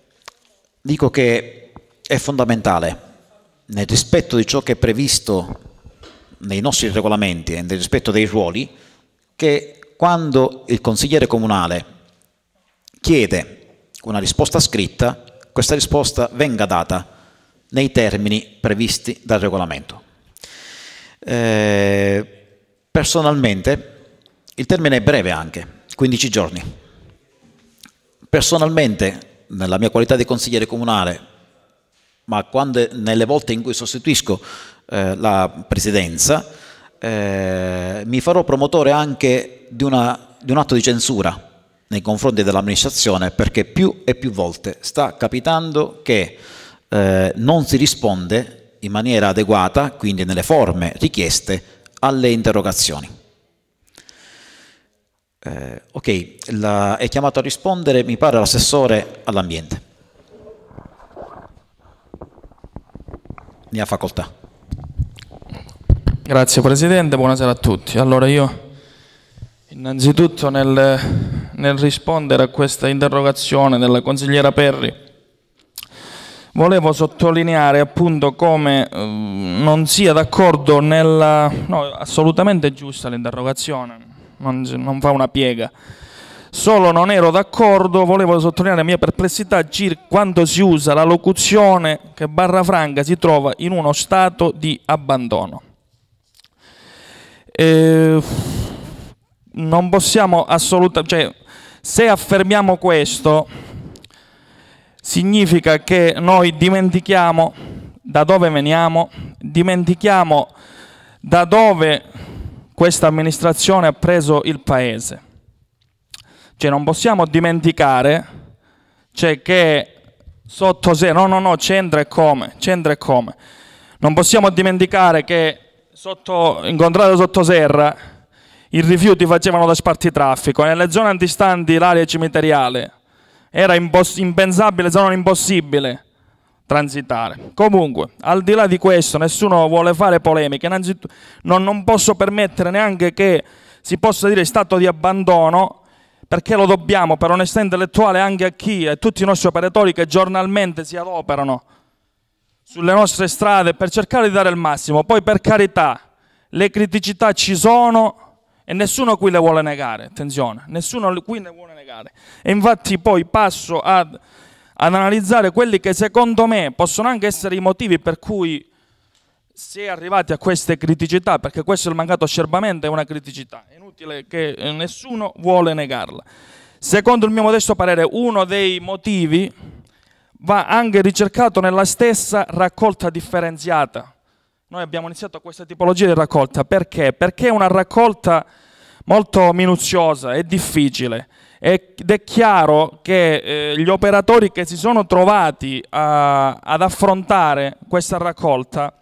Speaker 1: dico che è fondamentale nel rispetto di ciò che è previsto nei nostri regolamenti e nel rispetto dei ruoli, che quando il consigliere comunale chiede una risposta scritta, questa risposta venga data nei termini previsti dal regolamento. Eh, personalmente, il termine è breve anche, 15 giorni. Personalmente, nella mia qualità di consigliere comunale, ma quando, nelle volte in cui sostituisco eh, la presidenza, eh, mi farò promotore anche di, una, di un atto di censura nei confronti dell'amministrazione perché più e più volte sta capitando che eh, non si risponde in maniera adeguata, quindi nelle forme richieste, alle interrogazioni. Eh, ok, la, è chiamato a rispondere, mi pare, l'assessore all'ambiente. Ne ha facoltà.
Speaker 15: Grazie Presidente, buonasera a tutti. Allora io innanzitutto nel, nel rispondere a questa interrogazione della consigliera Perri volevo sottolineare appunto come eh, non sia d'accordo nella... no, assolutamente giusta l'interrogazione, non, non fa una piega Solo non ero d'accordo, volevo sottolineare la mia perplessità circa quando si usa la locuzione che Barra Franca si trova in uno stato di abbandono. E non possiamo assolutamente, cioè, se affermiamo questo, significa che noi dimentichiamo da dove veniamo, dimentichiamo da dove questa amministrazione ha preso il paese. Cioè non possiamo dimenticare cioè, che sotto sé, no, no, no, c'entra e come, c'entra e come. Non possiamo dimenticare che sotto, incontrate sottoserra, i rifiuti facevano da spartitraffico, nelle zone antistanti l'area cimiteriale era impensabile, se non impossibile transitare. Comunque, al di là di questo, nessuno vuole fare polemiche, innanzitutto non, non posso permettere neanche che si possa dire stato di abbandono perché lo dobbiamo per onestà intellettuale anche a chi, a tutti i nostri operatori che giornalmente si adoperano sulle nostre strade per cercare di dare il massimo. Poi per carità, le criticità ci sono e nessuno qui le vuole negare, attenzione, nessuno qui le vuole negare. E infatti poi passo ad, ad analizzare quelli che secondo me possono anche essere i motivi per cui si è arrivati a queste criticità, perché questo è il mancato osservamento, è una criticità, è inutile che nessuno vuole negarla. Secondo il mio modesto parere, uno dei motivi va anche ricercato nella stessa raccolta differenziata. Noi abbiamo iniziato questa tipologia di raccolta perché? Perché è una raccolta molto minuziosa e difficile ed è chiaro che eh, gli operatori che si sono trovati a, ad affrontare questa raccolta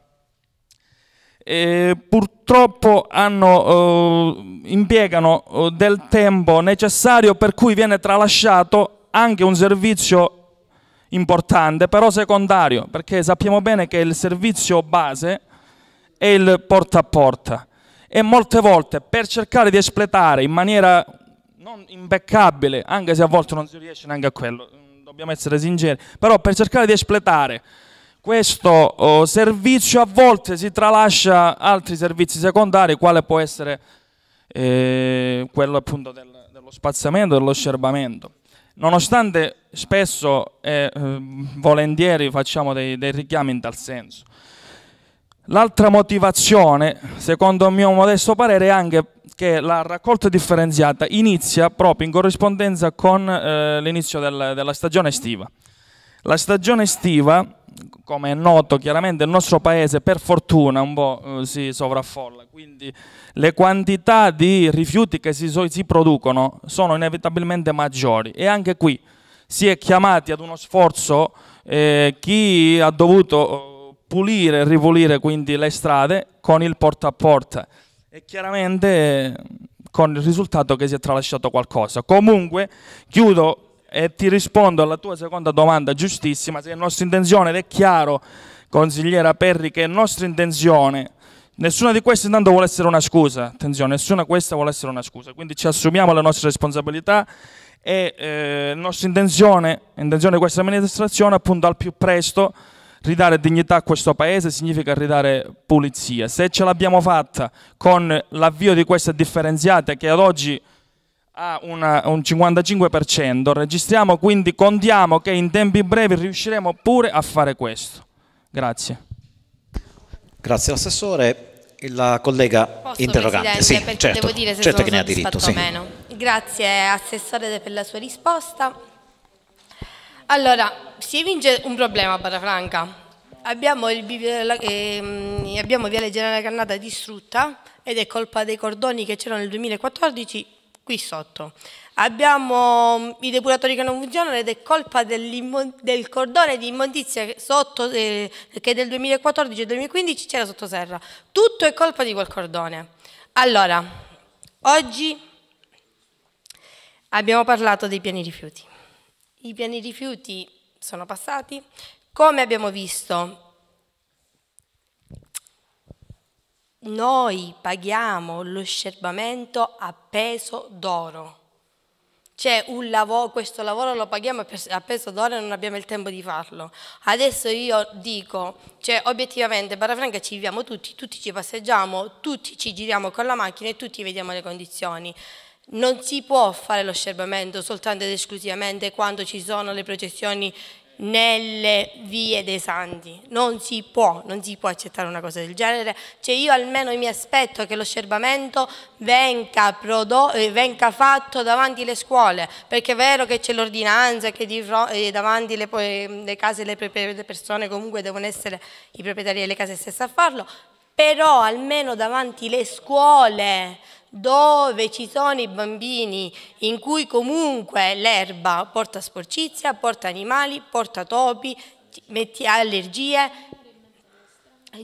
Speaker 15: eh, purtroppo hanno, eh, impiegano eh, del tempo necessario per cui viene tralasciato anche un servizio importante, però secondario, perché sappiamo bene che il servizio base è il porta a porta. E molte volte per cercare di espletare in maniera non impeccabile, anche se a volte non si riesce neanche a quello, dobbiamo essere sinceri, però per cercare di espletare questo oh, servizio a volte si tralascia altri servizi secondari, quale può essere eh, quello appunto del, dello spazzamento, dell'osservamento nonostante spesso e eh, volentieri facciamo dei, dei richiami in tal senso. L'altra motivazione, secondo il mio modesto parere, è anche che la raccolta differenziata inizia proprio in corrispondenza con eh, l'inizio del, della stagione estiva. La stagione estiva, come è noto chiaramente, il nostro paese per fortuna un po' eh, si sovraffolla, quindi le quantità di rifiuti che si, si producono sono inevitabilmente maggiori. E anche qui si è chiamati ad uno sforzo eh, chi ha dovuto eh, pulire e ripulire quindi le strade con il porta a porta. E chiaramente eh, con il risultato che si è tralasciato qualcosa. Comunque chiudo e ti rispondo alla tua seconda domanda giustissima, se è nostra intenzione ed è chiaro consigliera Perri che è nostra intenzione. Nessuna di queste intanto vuole essere una scusa, attenzione, nessuna di queste vuole essere una scusa, quindi ci assumiamo le nostre responsabilità e eh, nostra intenzione, intenzione di questa amministrazione appunto al più presto ridare dignità a questo paese significa ridare pulizia. Se ce l'abbiamo fatta con l'avvio di queste differenziate che ad oggi ha una, un 55%, registriamo quindi, contiamo che in tempi brevi riusciremo pure a fare questo. Grazie.
Speaker 1: Grazie all'assessore la collega
Speaker 2: Posso,
Speaker 1: interrogante. Sì, certo,
Speaker 2: devo dire se
Speaker 1: certo
Speaker 2: sono
Speaker 1: che ne ha diritto. Sì.
Speaker 2: o meno. Grazie Assessore per la sua risposta. Allora, si evince un problema a Barafranca. Abbiamo, il, bivio- la- ehm, abbiamo Viale Generale Cannata distrutta ed è colpa dei cordoni che c'erano nel 2014 qui sotto. Abbiamo i depuratori che non funzionano ed è colpa del cordone di immondizia sotto, eh, che del 2014 e 2015 c'era sottoterra. Tutto è colpa di quel cordone. Allora, oggi abbiamo parlato dei piani rifiuti. I piani rifiuti sono passati. Come abbiamo visto, noi paghiamo lo scerbamento a peso d'oro. Un lavoro, questo lavoro lo paghiamo a peso d'oro e non abbiamo il tempo di farlo. Adesso io dico, cioè obiettivamente Barafranca ci viviamo tutti, tutti ci passeggiamo, tutti ci giriamo con la macchina e tutti vediamo le condizioni. Non si può fare lo scerbamento soltanto ed esclusivamente quando ci sono le processioni nelle vie dei santi. Non si può, non si può accettare una cosa del genere. Cioè io almeno mi aspetto che lo scerbamento venga, eh, venga fatto davanti alle scuole, perché è vero che c'è l'ordinanza che eh, davanti le, le, le case le, le persone comunque devono essere i proprietari delle case stesse a farlo, però almeno davanti le scuole dove ci sono i bambini in cui comunque l'erba porta sporcizia, porta animali, porta topi, metti allergie.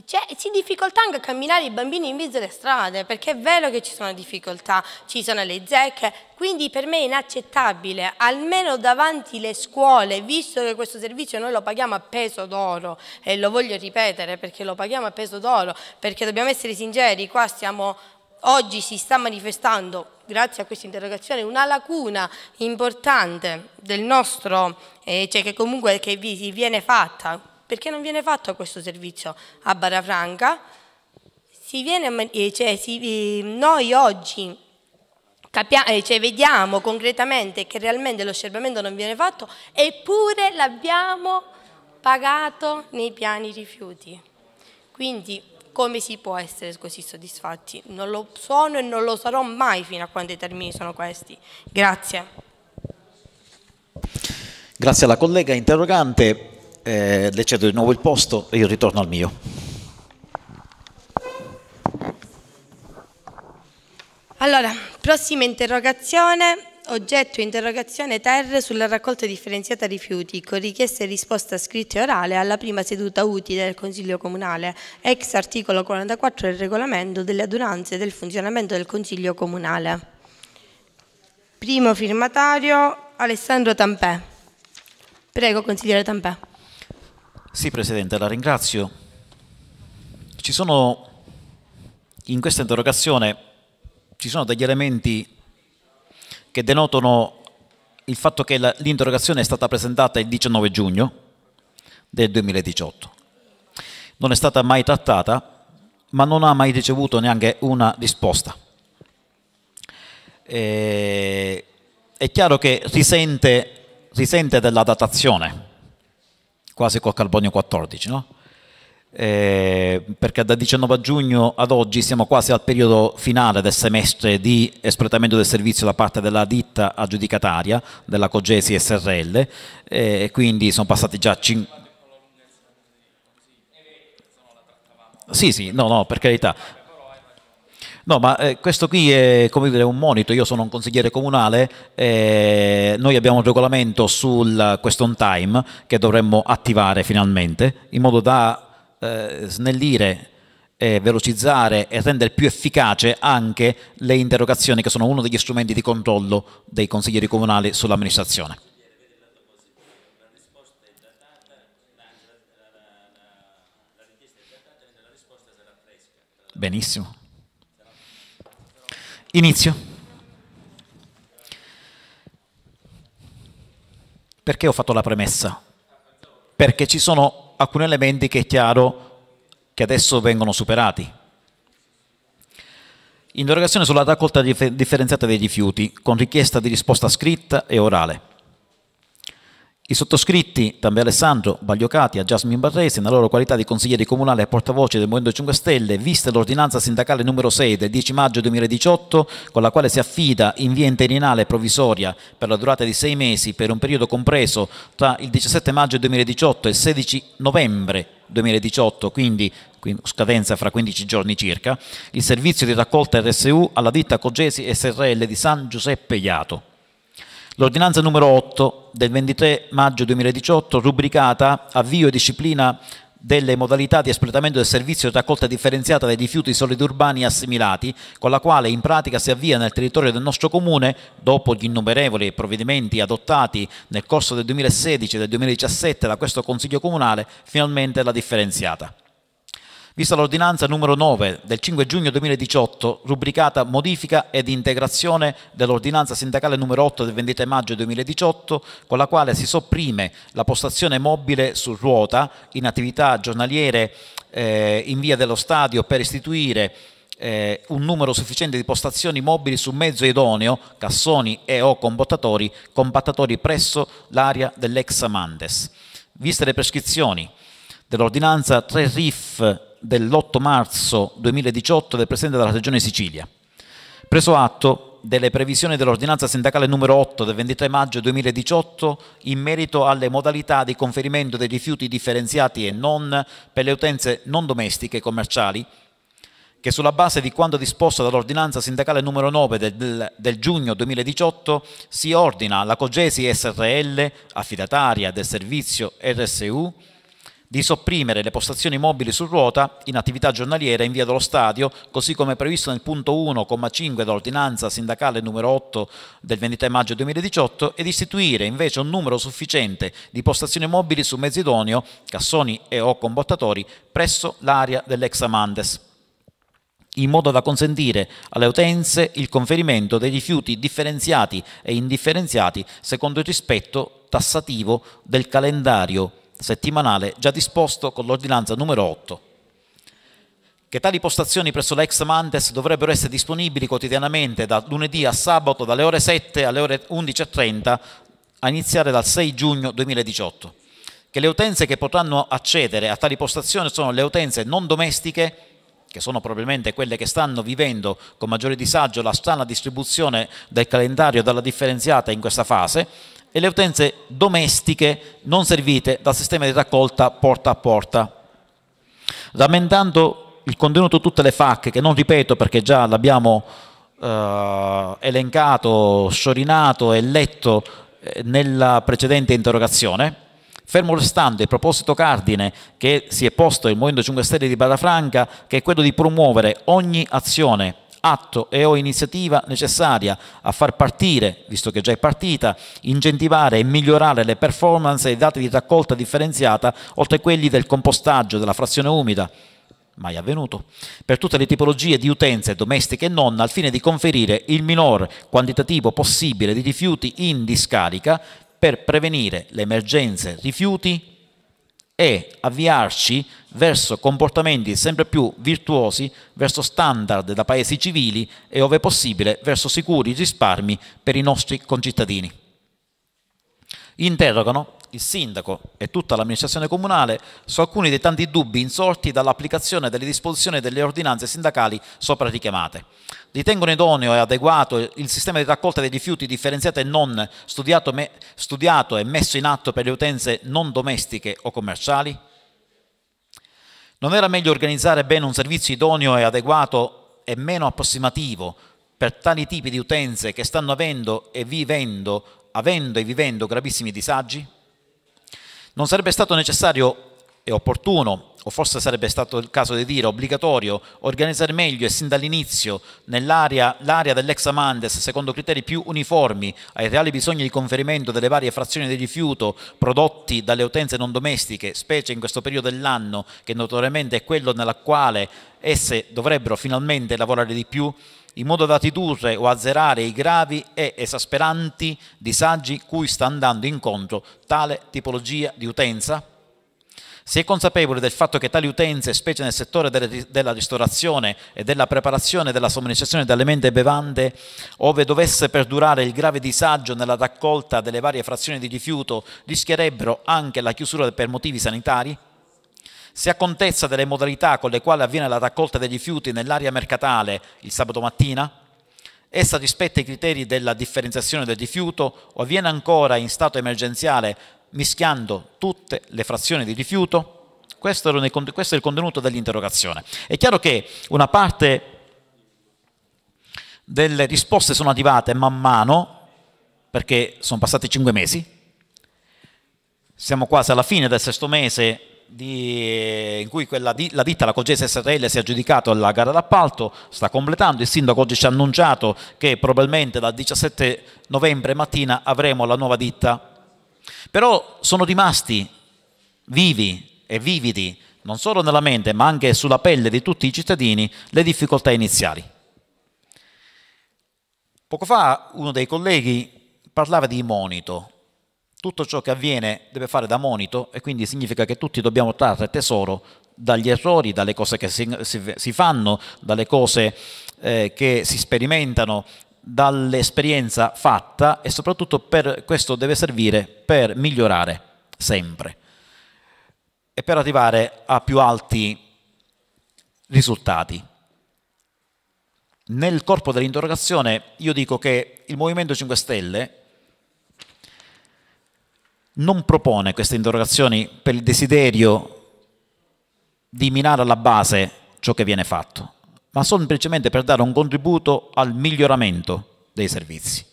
Speaker 2: c'è difficoltà anche a camminare i bambini in mezzo alle strade, perché è vero che ci sono difficoltà, ci sono le zecche, quindi per me è inaccettabile, almeno davanti le scuole, visto che questo servizio noi lo paghiamo a peso d'oro, e lo voglio ripetere perché lo paghiamo a peso d'oro, perché dobbiamo essere sinceri, qua stiamo, oggi si sta manifestando grazie a questa interrogazione, una lacuna importante del nostro, eh, cioè che comunque che vi viene fatta perché non viene fatto questo servizio a Barafranca? Si viene, eh, cioè, si, noi oggi capia, eh, cioè, vediamo concretamente che realmente lo scerbamento non viene fatto eppure l'abbiamo pagato nei piani rifiuti. Quindi come si può essere così soddisfatti? Non lo sono e non lo sarò mai fino a quando i termini sono questi. Grazie.
Speaker 1: Grazie alla collega interrogante eh, le cedo di nuovo il posto e io ritorno al mio.
Speaker 2: Allora, prossima interrogazione, oggetto interrogazione ter sulla raccolta differenziata rifiuti con richiesta e risposta scritta e orale alla prima seduta utile del Consiglio Comunale, ex articolo 44 del regolamento delle adunanze del funzionamento del Consiglio Comunale. Primo firmatario Alessandro Tampè. Prego, consigliere Tampè.
Speaker 1: Sì, Presidente, la ringrazio. Ci sono in questa interrogazione ci sono degli elementi che denotano il fatto che l'interrogazione è stata presentata il 19 giugno del 2018. Non è stata mai trattata, ma non ha mai ricevuto neanche una risposta. E è chiaro che risente, risente della datazione quasi col carbonio 14, no? Eh, perché da 19 giugno ad oggi siamo quasi al periodo finale del semestre di espletamento del servizio da parte della ditta aggiudicataria della Cogesi SRL e eh, quindi sono passati già 5 sì sì no no per carità. No, ma eh, questo qui è come dire, un monito, io sono un consigliere comunale, eh, noi abbiamo un regolamento sul question time che dovremmo attivare finalmente in modo da eh, snellire eh, velocizzare e rendere più efficace anche le interrogazioni che sono uno degli strumenti di controllo dei consiglieri comunali sull'amministrazione. Benissimo. Inizio. Perché ho fatto la premessa? Perché ci sono alcuni elementi che è chiaro che adesso vengono superati. Interrogazione sulla raccolta differenziata dei rifiuti con richiesta di risposta scritta e orale. I sottoscritti, Tambe Alessandro, Bagliocati e Jasmine Barresi, nella loro qualità di consiglieri comunali e portavoce del Movimento 5 Stelle, viste l'ordinanza sindacale numero 6 del 10 maggio 2018, con la quale si affida in via interinale provvisoria per la durata di sei mesi per un periodo compreso tra il 17 maggio 2018 e il 16 novembre 2018, quindi scadenza fra 15 giorni circa, il servizio di raccolta RSU alla ditta Cogesi SRL di San Giuseppe Iato. L'ordinanza numero 8 del 23 maggio 2018, rubricata Avvio e disciplina delle modalità di espletamento del servizio di raccolta differenziata dei rifiuti solidi urbani assimilati, con la quale in pratica si avvia nel territorio del nostro comune, dopo gli innumerevoli provvedimenti adottati nel corso del 2016 e del 2017 da questo Consiglio Comunale, finalmente la differenziata vista l'ordinanza numero 9 del 5 giugno 2018, rubricata Modifica ed integrazione dell'ordinanza sindacale numero 8 del 23 maggio 2018, con la quale si sopprime la postazione mobile su ruota in attività giornaliere eh, in via dello stadio per istituire eh, un numero sufficiente di postazioni mobili su mezzo idoneo, cassoni e o combattatori, combattatori presso l'area dell'ex Amandes. Viste le prescrizioni dell'ordinanza 3 RIF dell'8 marzo 2018 del Presidente della Regione Sicilia. Preso atto delle previsioni dell'ordinanza sindacale numero 8 del 23 maggio 2018 in merito alle modalità di conferimento dei rifiuti differenziati e non per le utenze non domestiche e commerciali, che sulla base di quanto disposto dall'ordinanza sindacale numero 9 del, del, giugno 2018 si ordina alla Cogesi SRL, affidataria del servizio RSU, di sopprimere le postazioni mobili su ruota in attività giornaliera in via dello stadio, così come previsto nel punto 1,5 dell'ordinanza sindacale numero 8 del 23 maggio 2018 ed istituire invece un numero sufficiente di postazioni mobili su mezzi idoneo, cassoni e o combottatori presso l'area dell'ex Amandes in modo da consentire alle utenze il conferimento dei rifiuti differenziati e indifferenziati secondo il rispetto tassativo del calendario settimanale già disposto con l'ordinanza numero 8. Che tali postazioni presso l'ex Mandes dovrebbero essere disponibili quotidianamente da lunedì a sabato dalle ore 7 alle ore 11.30 a iniziare dal 6 giugno 2018. Che le utenze che potranno accedere a tali postazioni sono le utenze non domestiche che sono probabilmente quelle che stanno vivendo con maggiore disagio la strana distribuzione del calendario dalla differenziata in questa fase, e le utenze domestiche non servite dal sistema di raccolta porta a porta. Rammentando il contenuto tutte le FAC, che non ripeto perché già l'abbiamo eh, elencato, sciorinato e letto eh, nella precedente interrogazione, fermo restando il proposito cardine che si è posto il Movimento 5 Stelle di Barrafranca, che è quello di promuovere ogni azione atto e o iniziativa necessaria a far partire, visto che già è partita, incentivare e migliorare le performance dei dati di raccolta differenziata, oltre a quelli del compostaggio, della frazione umida, mai avvenuto, per tutte le tipologie di utenze domestiche e non, al fine di conferire il minor quantitativo possibile di rifiuti in discarica per prevenire le emergenze rifiuti e avviarci verso comportamenti sempre più virtuosi, verso standard da paesi civili e, ove possibile, verso sicuri risparmi per i nostri concittadini. Interrogano il sindaco e tutta l'amministrazione comunale su alcuni dei tanti dubbi insorti dall'applicazione delle disposizioni delle ordinanze sindacali sopra richiamate. Ritengono idoneo e adeguato il sistema di raccolta dei rifiuti differenziato e non studiato, me, studiato e messo in atto per le utenze non domestiche o commerciali? Non era meglio organizzare bene un servizio idoneo e adeguato e meno approssimativo per tali tipi di utenze che stanno avendo e vivendo, avendo e vivendo gravissimi disagi? Non sarebbe stato necessario e opportuno, o forse sarebbe stato il caso di dire obbligatorio, organizzare meglio e sin dall'inizio nell'area l'area dell'ex Amandes secondo criteri più uniformi ai reali bisogni di conferimento delle varie frazioni di rifiuto prodotti dalle utenze non domestiche, specie in questo periodo dell'anno che notoriamente è quello nella quale esse dovrebbero finalmente lavorare di più, in modo da ridurre o azzerare i gravi e esasperanti disagi cui sta andando incontro tale tipologia di utenza? Si è consapevoli del fatto che tali utenze, specie nel settore della ristorazione e della preparazione e della somministrazione di alimenti e bevande, ove dovesse perdurare il grave disagio nella raccolta delle varie frazioni di rifiuto, rischierebbero anche la chiusura per motivi sanitari? Si ha contezza delle modalità con le quali avviene la raccolta dei rifiuti nell'area mercatale il sabato mattina? Essa rispetta i criteri della differenziazione del rifiuto o avviene ancora in stato emergenziale mischiando tutte le frazioni di rifiuto? Questo, è il contenuto dell'interrogazione. È chiaro che una parte delle risposte sono arrivate man mano, perché sono passati cinque mesi, siamo quasi alla fine del sesto mese di, in cui quella la ditta, la Cogese SRL, si è aggiudicato la gara d'appalto, sta completando, il sindaco oggi ci ha annunciato che probabilmente dal 17 novembre mattina avremo la nuova ditta. Però sono rimasti vivi e vividi, non solo nella mente, ma anche sulla pelle di tutti i cittadini, le difficoltà iniziali. Poco fa uno dei colleghi parlava di monito, tutto ciò che avviene deve fare da monito e quindi significa che tutti dobbiamo trarre tesoro dagli errori, dalle cose che si, si, si fanno, dalle cose eh, che si sperimentano, dall'esperienza fatta e soprattutto per questo deve servire per migliorare sempre e per arrivare a più alti risultati. Nel corpo dell'interrogazione io dico che il Movimento 5 Stelle non propone queste interrogazioni per il desiderio di minare alla base ciò che viene fatto, ma semplicemente per dare un contributo al miglioramento dei servizi.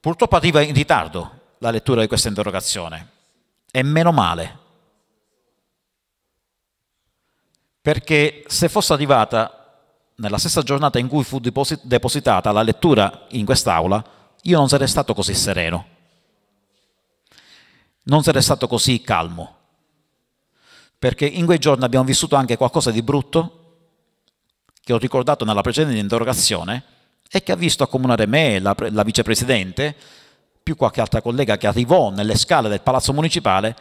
Speaker 1: Purtroppo arriva in ritardo la lettura di questa interrogazione. E meno male, perché se fosse arrivata nella stessa giornata in cui fu depositata la lettura in quest'Aula, io non sarei stato così sereno, non sarei stato così calmo, perché in quei giorni abbiamo vissuto anche qualcosa di brutto, che ho ricordato nella precedente interrogazione, e che ha visto accomunare me, la, la vicepresidente, più qualche altra collega che arrivò nelle scale del Palazzo Municipale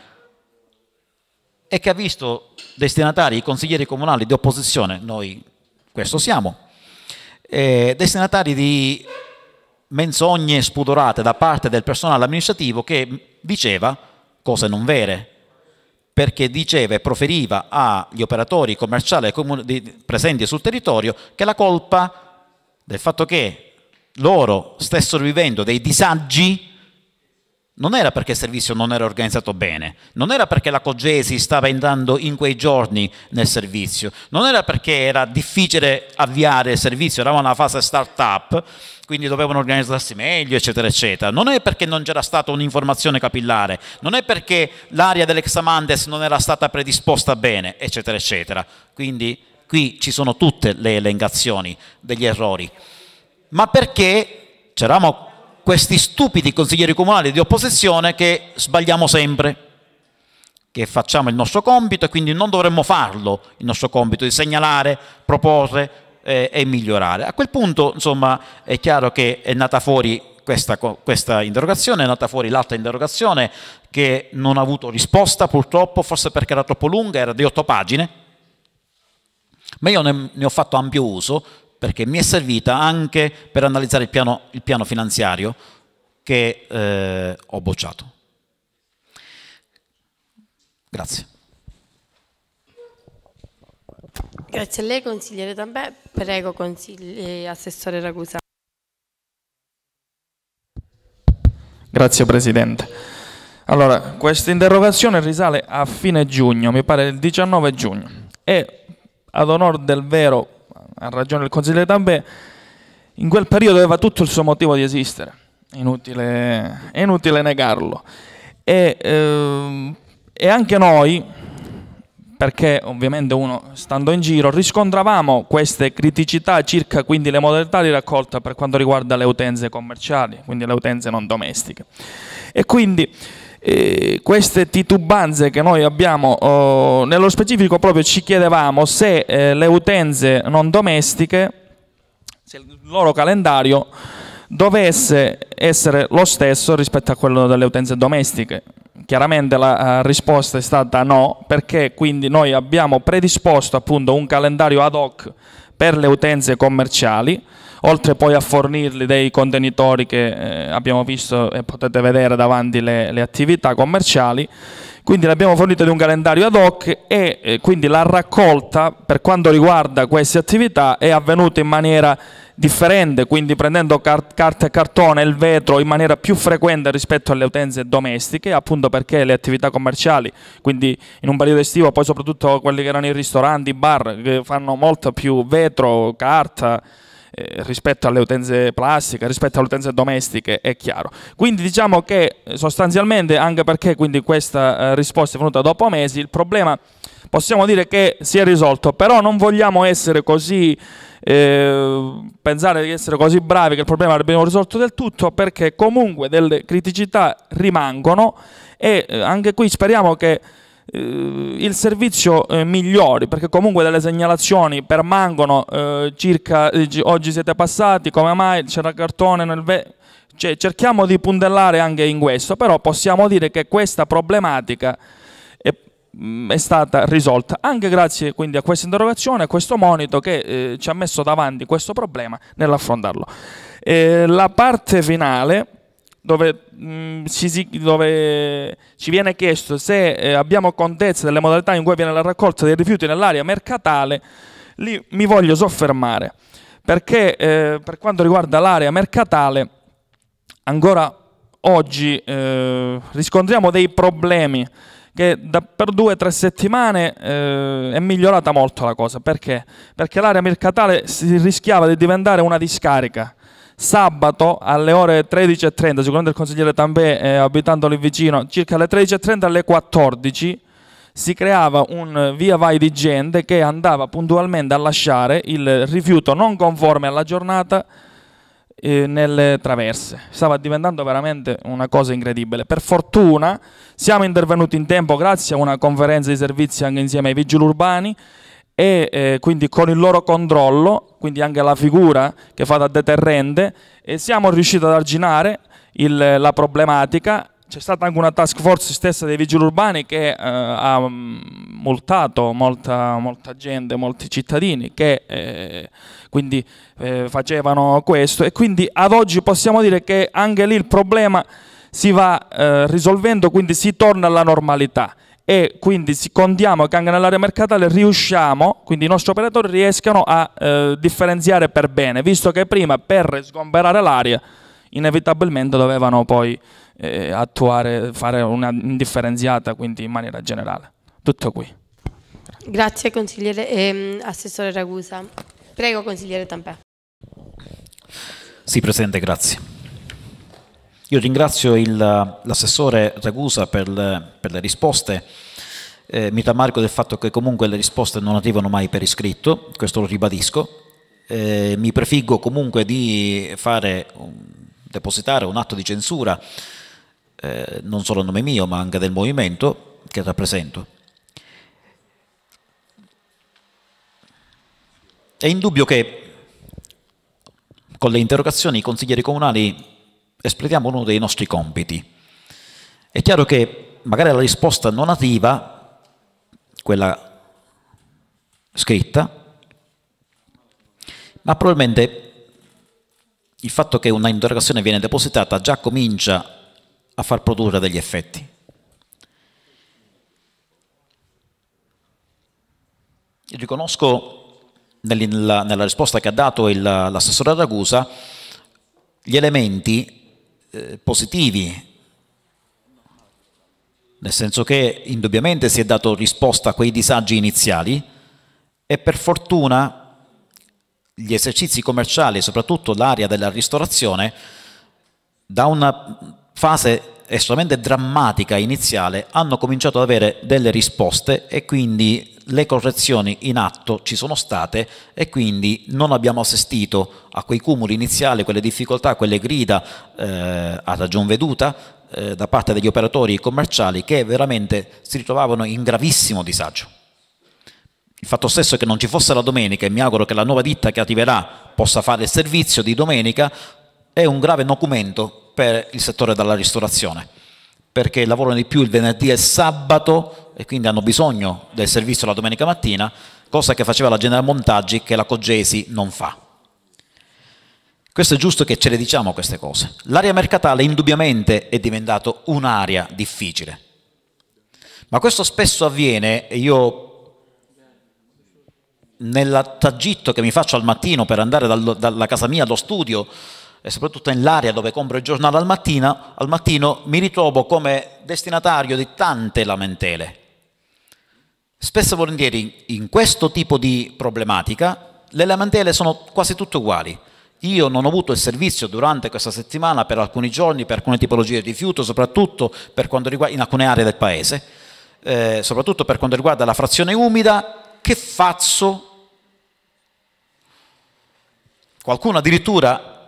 Speaker 1: e che ha visto destinatari, i consiglieri comunali di opposizione, noi questo siamo, eh, destinatari di menzogne spudorate da parte del personale amministrativo che diceva cose non vere, perché diceva e proferiva agli operatori commerciali presenti sul territorio che la colpa del fatto che loro stessero vivendo dei disagi non era perché il servizio non era organizzato bene, non era perché la Cogesi stava entrando in quei giorni nel servizio, non era perché era difficile avviare il servizio, eravamo una fase start-up, quindi dovevano organizzarsi meglio, eccetera, eccetera. Non è perché non c'era stata un'informazione capillare, non è perché l'area dell'Examandes non era stata predisposta bene, eccetera, eccetera. Quindi qui ci sono tutte le elencazioni degli errori, ma perché c'eravamo questi stupidi consiglieri comunali di opposizione che sbagliamo sempre, che facciamo il nostro compito e quindi non dovremmo farlo, il nostro compito di segnalare, proporre eh, e migliorare. A quel punto, insomma, è chiaro che è nata fuori questa, questa interrogazione, è nata fuori l'altra interrogazione che non ha avuto risposta purtroppo, forse perché era troppo lunga, era di otto pagine, ma io ne, ne ho fatto ampio uso perché mi è servita anche per analizzare il piano, il piano finanziario che eh, ho bocciato. Grazie.
Speaker 2: Grazie a lei consigliere Tambè, prego consigliere assessore Ragusa.
Speaker 15: Grazie Presidente. Allora, questa interrogazione risale a fine giugno, mi pare il 19 giugno, e ad onore del vero ha ragione il consigliere Tambè, in quel periodo aveva tutto il suo motivo di esistere, inutile, è inutile negarlo. E, eh, e anche noi, perché ovviamente uno stando in giro, riscontravamo queste criticità circa quindi le modalità di raccolta per quanto riguarda le utenze commerciali, quindi le utenze non domestiche. E quindi eh, queste titubanze che noi abbiamo, oh, nello specifico proprio ci chiedevamo se eh, le utenze non domestiche, se il loro calendario dovesse essere lo stesso rispetto a quello delle utenze domestiche. Chiaramente la uh, risposta è stata no, perché quindi noi abbiamo predisposto appunto un calendario ad hoc per le utenze commerciali, oltre poi a fornirli dei contenitori che eh, abbiamo visto e potete vedere davanti le, le attività commerciali, quindi l'abbiamo fornito di un calendario ad hoc e eh, quindi la raccolta per quanto riguarda queste attività è avvenuta in maniera differente, quindi prendendo car carta e cartone il vetro in maniera più frequente rispetto alle utenze domestiche, appunto perché le attività commerciali, quindi in un periodo estivo, poi soprattutto quelli che erano i ristoranti, i bar, che fanno molto più vetro, carta, eh, rispetto alle utenze plastiche, rispetto alle utenze domestiche, è chiaro. Quindi diciamo che eh, sostanzialmente, anche perché questa eh, risposta è venuta dopo mesi, il problema possiamo dire che si è risolto, però non vogliamo essere così, eh, pensare di essere così bravi che il problema l'abbiamo risolto del tutto, perché comunque delle criticità rimangono e eh, anche qui speriamo che il servizio eh, migliori, perché comunque delle segnalazioni permangono eh, circa eh, oggi siete passati, come mai c'era cartone nel ve- cioè, cerchiamo di puntellare anche in questo, però possiamo dire che questa problematica è, mm, è stata risolta anche grazie quindi a questa interrogazione, a questo monito che eh, ci ha messo davanti questo problema nell'affrontarlo. Eh, la parte finale dove, mh, mm, ci, dove, ci, viene chiesto se eh, abbiamo contezza delle modalità in cui avviene la raccolta dei rifiuti nell'area mercatale, lì mi voglio soffermare, perché eh, per quanto riguarda l'area mercatale, ancora oggi eh, riscontriamo dei problemi che da, per due o tre settimane eh, è migliorata molto la cosa. Perché? Perché l'area mercatale si rischiava di diventare una discarica sabato alle ore 13.30, sicuramente il consigliere Tambè, eh, abitando lì vicino, circa alle 13.30 alle 14 si creava un via vai di gente che andava puntualmente a lasciare il rifiuto non conforme alla giornata eh, nelle traverse. Stava diventando veramente una cosa incredibile. Per fortuna siamo intervenuti in tempo grazie a una conferenza di servizi anche insieme ai vigili urbani e eh, quindi con il loro controllo, quindi anche la figura che fa da deterrente, e siamo riusciti ad arginare il, la problematica. C'è stata anche una task force stessa dei vigili urbani che eh, ha mm, multato molta, molta, gente, molti cittadini che eh, quindi eh, facevano questo. E quindi ad oggi possiamo dire che anche lì il problema si va eh, risolvendo, quindi si torna alla normalità e quindi contiamo che anche nell'area mercatale riusciamo, quindi i nostri operatori riescano a eh, differenziare per bene, visto che prima per sgomberare l'area inevitabilmente dovevano poi eh, attuare, fare una indifferenziata quindi in maniera generale. Tutto qui.
Speaker 2: Grazie consigliere ehm, Assessore Ragusa. Prego consigliere Tampè.
Speaker 1: Sì Presidente, grazie. Io ringrazio l'assessore Ragusa per per le risposte. Eh, mi rammarico del fatto che comunque le risposte non arrivano mai per iscritto, questo lo ribadisco. Eh, mi prefiggo comunque di fare, depositare un atto di censura eh, non solo a nome mio ma anche del movimento che rappresento. È indubbio che con le interrogazioni i consiglieri comunali espletiamo uno dei nostri compiti. È chiaro che magari la risposta non arriva, quella scritta, ma probabilmente il fatto che una interrogazione viene depositata già comincia a far produrre degli effetti. Io riconosco nella, nella risposta che ha dato l'assessore Ragusa gli elementi eh, positivi, nel senso che indubbiamente si è dato risposta a quei disagi iniziali e per fortuna gli esercizi commerciali, soprattutto l'area della ristorazione, da una fase estremamente drammatica iniziale hanno cominciato ad avere delle risposte e quindi le correzioni in atto ci sono state e quindi non abbiamo assistito a quei cumuli iniziali, quelle difficoltà, quelle grida eh, a ragion veduta eh, da parte degli operatori commerciali che veramente si ritrovavano in gravissimo disagio. Il fatto stesso che non ci fosse la domenica e mi auguro che la nuova ditta che arriverà possa fare il servizio di domenica è un grave documento per il settore della ristorazione, perché lavorano di più il venerdì e il sabato e quindi hanno bisogno del servizio la domenica mattina, cosa che faceva la General Montaggi che la Cogesi non fa. Questo è giusto che ce le diciamo queste cose. L'area mercatale indubbiamente è diventato un'area difficile, ma questo spesso avviene io nel tragitto che mi faccio al mattino per andare dal, dalla casa mia allo studio e soprattutto nell'area dove compro il giornale al mattino, al mattino mi ritrovo come destinatario di tante lamentele. Spesso e volentieri in questo tipo di problematica le lamentele sono quasi tutte uguali. Io non ho avuto il servizio durante questa settimana per alcuni giorni, per alcune tipologie di rifiuto, soprattutto riguarda in alcune aree del paese, eh, soprattutto per quanto riguarda la frazione umida, che faccio? Qualcuno addirittura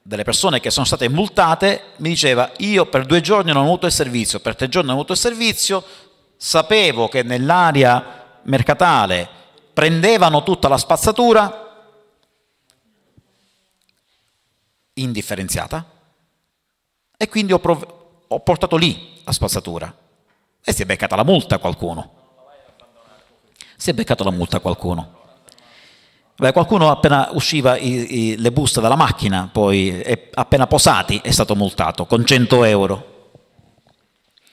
Speaker 1: delle persone che sono state multate mi diceva io per due giorni non ho avuto il servizio, per tre giorni non ho avuto il servizio, sapevo che nell'area mercatale prendevano tutta la spazzatura indifferenziata e quindi ho, ho portato lì la spazzatura e si è beccata la multa qualcuno. Si è beccata la multa qualcuno. Beh, qualcuno appena usciva i, i, le buste dalla macchina, poi appena posati è stato multato con 100 euro.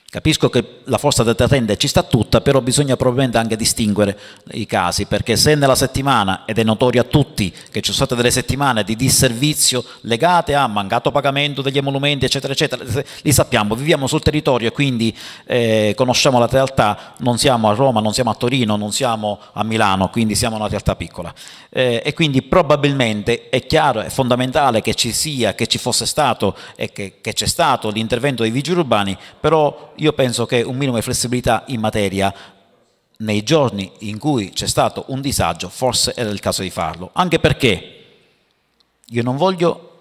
Speaker 1: Capisco che la forza deterrente ci sta tutta, però bisogna probabilmente anche distinguere i casi, perché se nella settimana, ed è notorio a tutti che ci sono state delle settimane di disservizio legate a mancato pagamento degli emolumenti, eccetera, eccetera, li sappiamo, viviamo sul territorio e quindi eh, conosciamo la realtà, non siamo a Roma, non siamo a Torino, non siamo a Milano, quindi siamo una realtà piccola. Eh, e quindi probabilmente è chiaro, è fondamentale che ci sia, che ci fosse stato e che, che c'è stato l'intervento dei vigili urbani, però io penso che un minimo di flessibilità in materia nei giorni in cui c'è stato un disagio, forse era il caso di farlo, anche perché io non voglio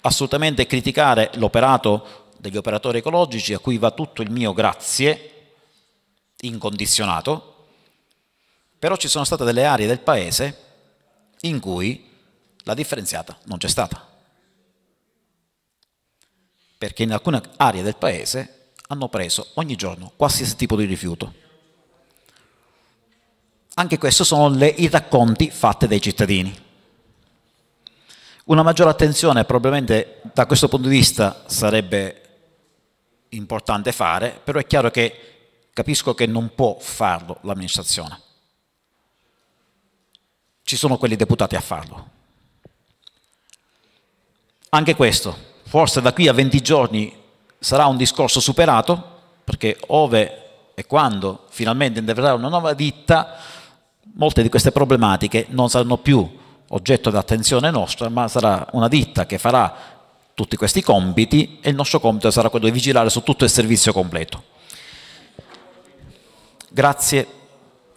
Speaker 1: assolutamente criticare l'operato degli operatori ecologici a cui va tutto il mio grazie incondizionato, però ci sono state delle aree del paese in cui la differenziata non c'è stata. Perché in alcune aree del paese hanno preso ogni giorno qualsiasi tipo di rifiuto. Anche questi sono le, i racconti fatti dai cittadini. Una maggiore attenzione probabilmente da questo punto di vista sarebbe importante fare, però è chiaro che capisco che non può farlo l'amministrazione. Ci sono quelli deputati a farlo. Anche questo, forse da qui a 20 giorni sarà un discorso superato, perché ove e quando finalmente interverrà una nuova ditta, molte di queste problematiche non saranno più oggetto di attenzione nostra, ma sarà una ditta che farà tutti questi compiti e il nostro compito sarà quello di vigilare su tutto il servizio completo. Grazie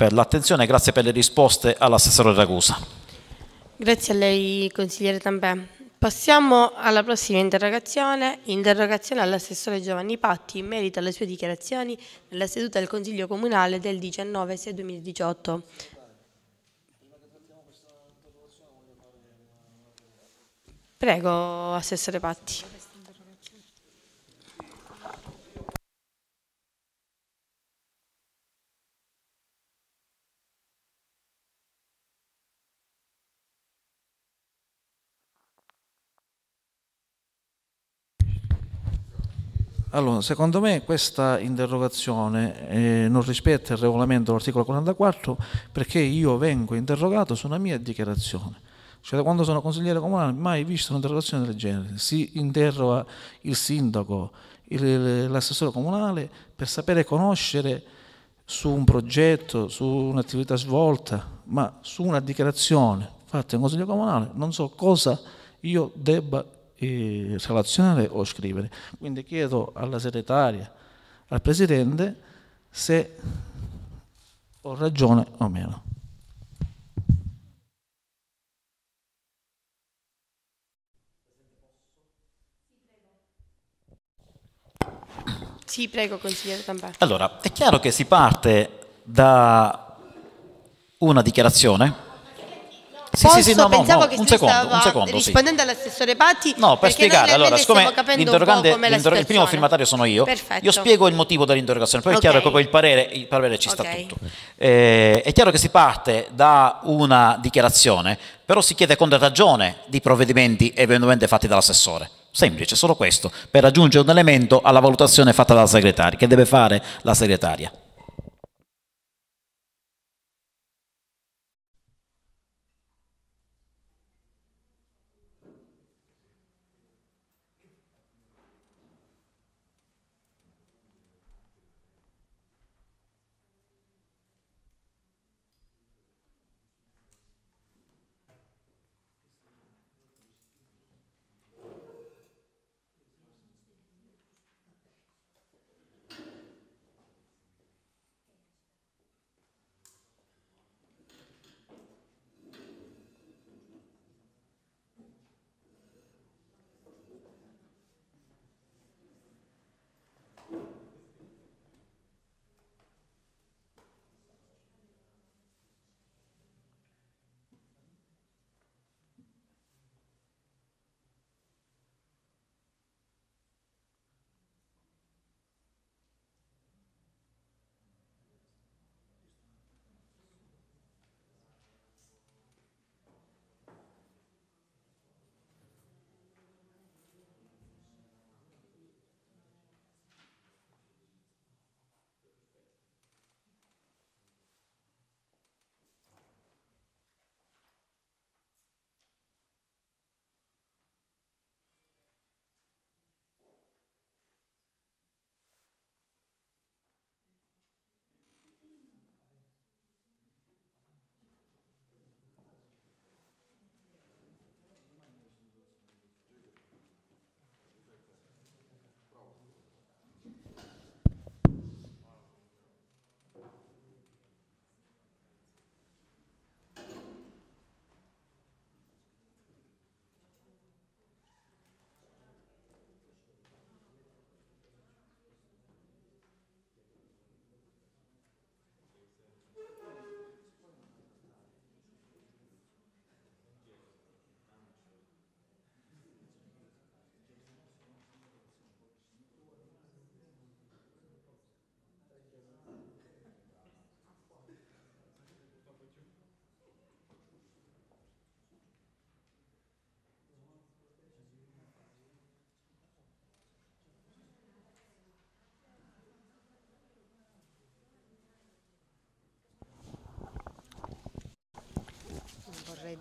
Speaker 1: per l'attenzione, grazie per le risposte all'assessore Ragusa.
Speaker 2: Grazie a lei consigliere Tambè. Passiamo alla prossima interrogazione, interrogazione all'assessore Giovanni Patti in merito alle sue dichiarazioni nella seduta del Consiglio Comunale del 19 6 2018. Prego, Assessore Patti.
Speaker 16: Allora, secondo me questa interrogazione eh, non rispetta il regolamento dell'articolo 44 perché io vengo interrogato su una mia dichiarazione. Cioè da quando sono consigliere comunale mai visto un'interrogazione del genere. Si interroga il sindaco, l'assessore comunale per sapere conoscere su un progetto, su un'attività svolta, ma su una dichiarazione fatta in consiglio comunale non so cosa io debba eh, relazionare o scrivere. Quindi chiedo alla segretaria, al presidente se ho ragione o meno.
Speaker 2: Sì, prego, consigliere Tambè.
Speaker 1: Allora, è chiaro che si parte da una dichiarazione. Sì,
Speaker 2: Posso?
Speaker 1: sì, sì, no,
Speaker 2: Pensavo
Speaker 1: no,
Speaker 2: che
Speaker 1: un secondo,
Speaker 2: stava
Speaker 1: un secondo, sì.
Speaker 2: rispondendo all'assessore Patti.
Speaker 1: No, per spiegare, allora, siccome il primo firmatario sono io,
Speaker 2: Perfetto.
Speaker 1: io spiego il motivo dell'interrogazione, poi è chiaro che poi il parere, il parere ci sta tutto. Eh, è chiaro che si parte da una dichiarazione, però si chiede con ragione di provvedimenti eventualmente fatti dall'assessore. Semplice, solo questo, per aggiungere un elemento alla valutazione fatta dalla segretaria, che deve fare la segretaria.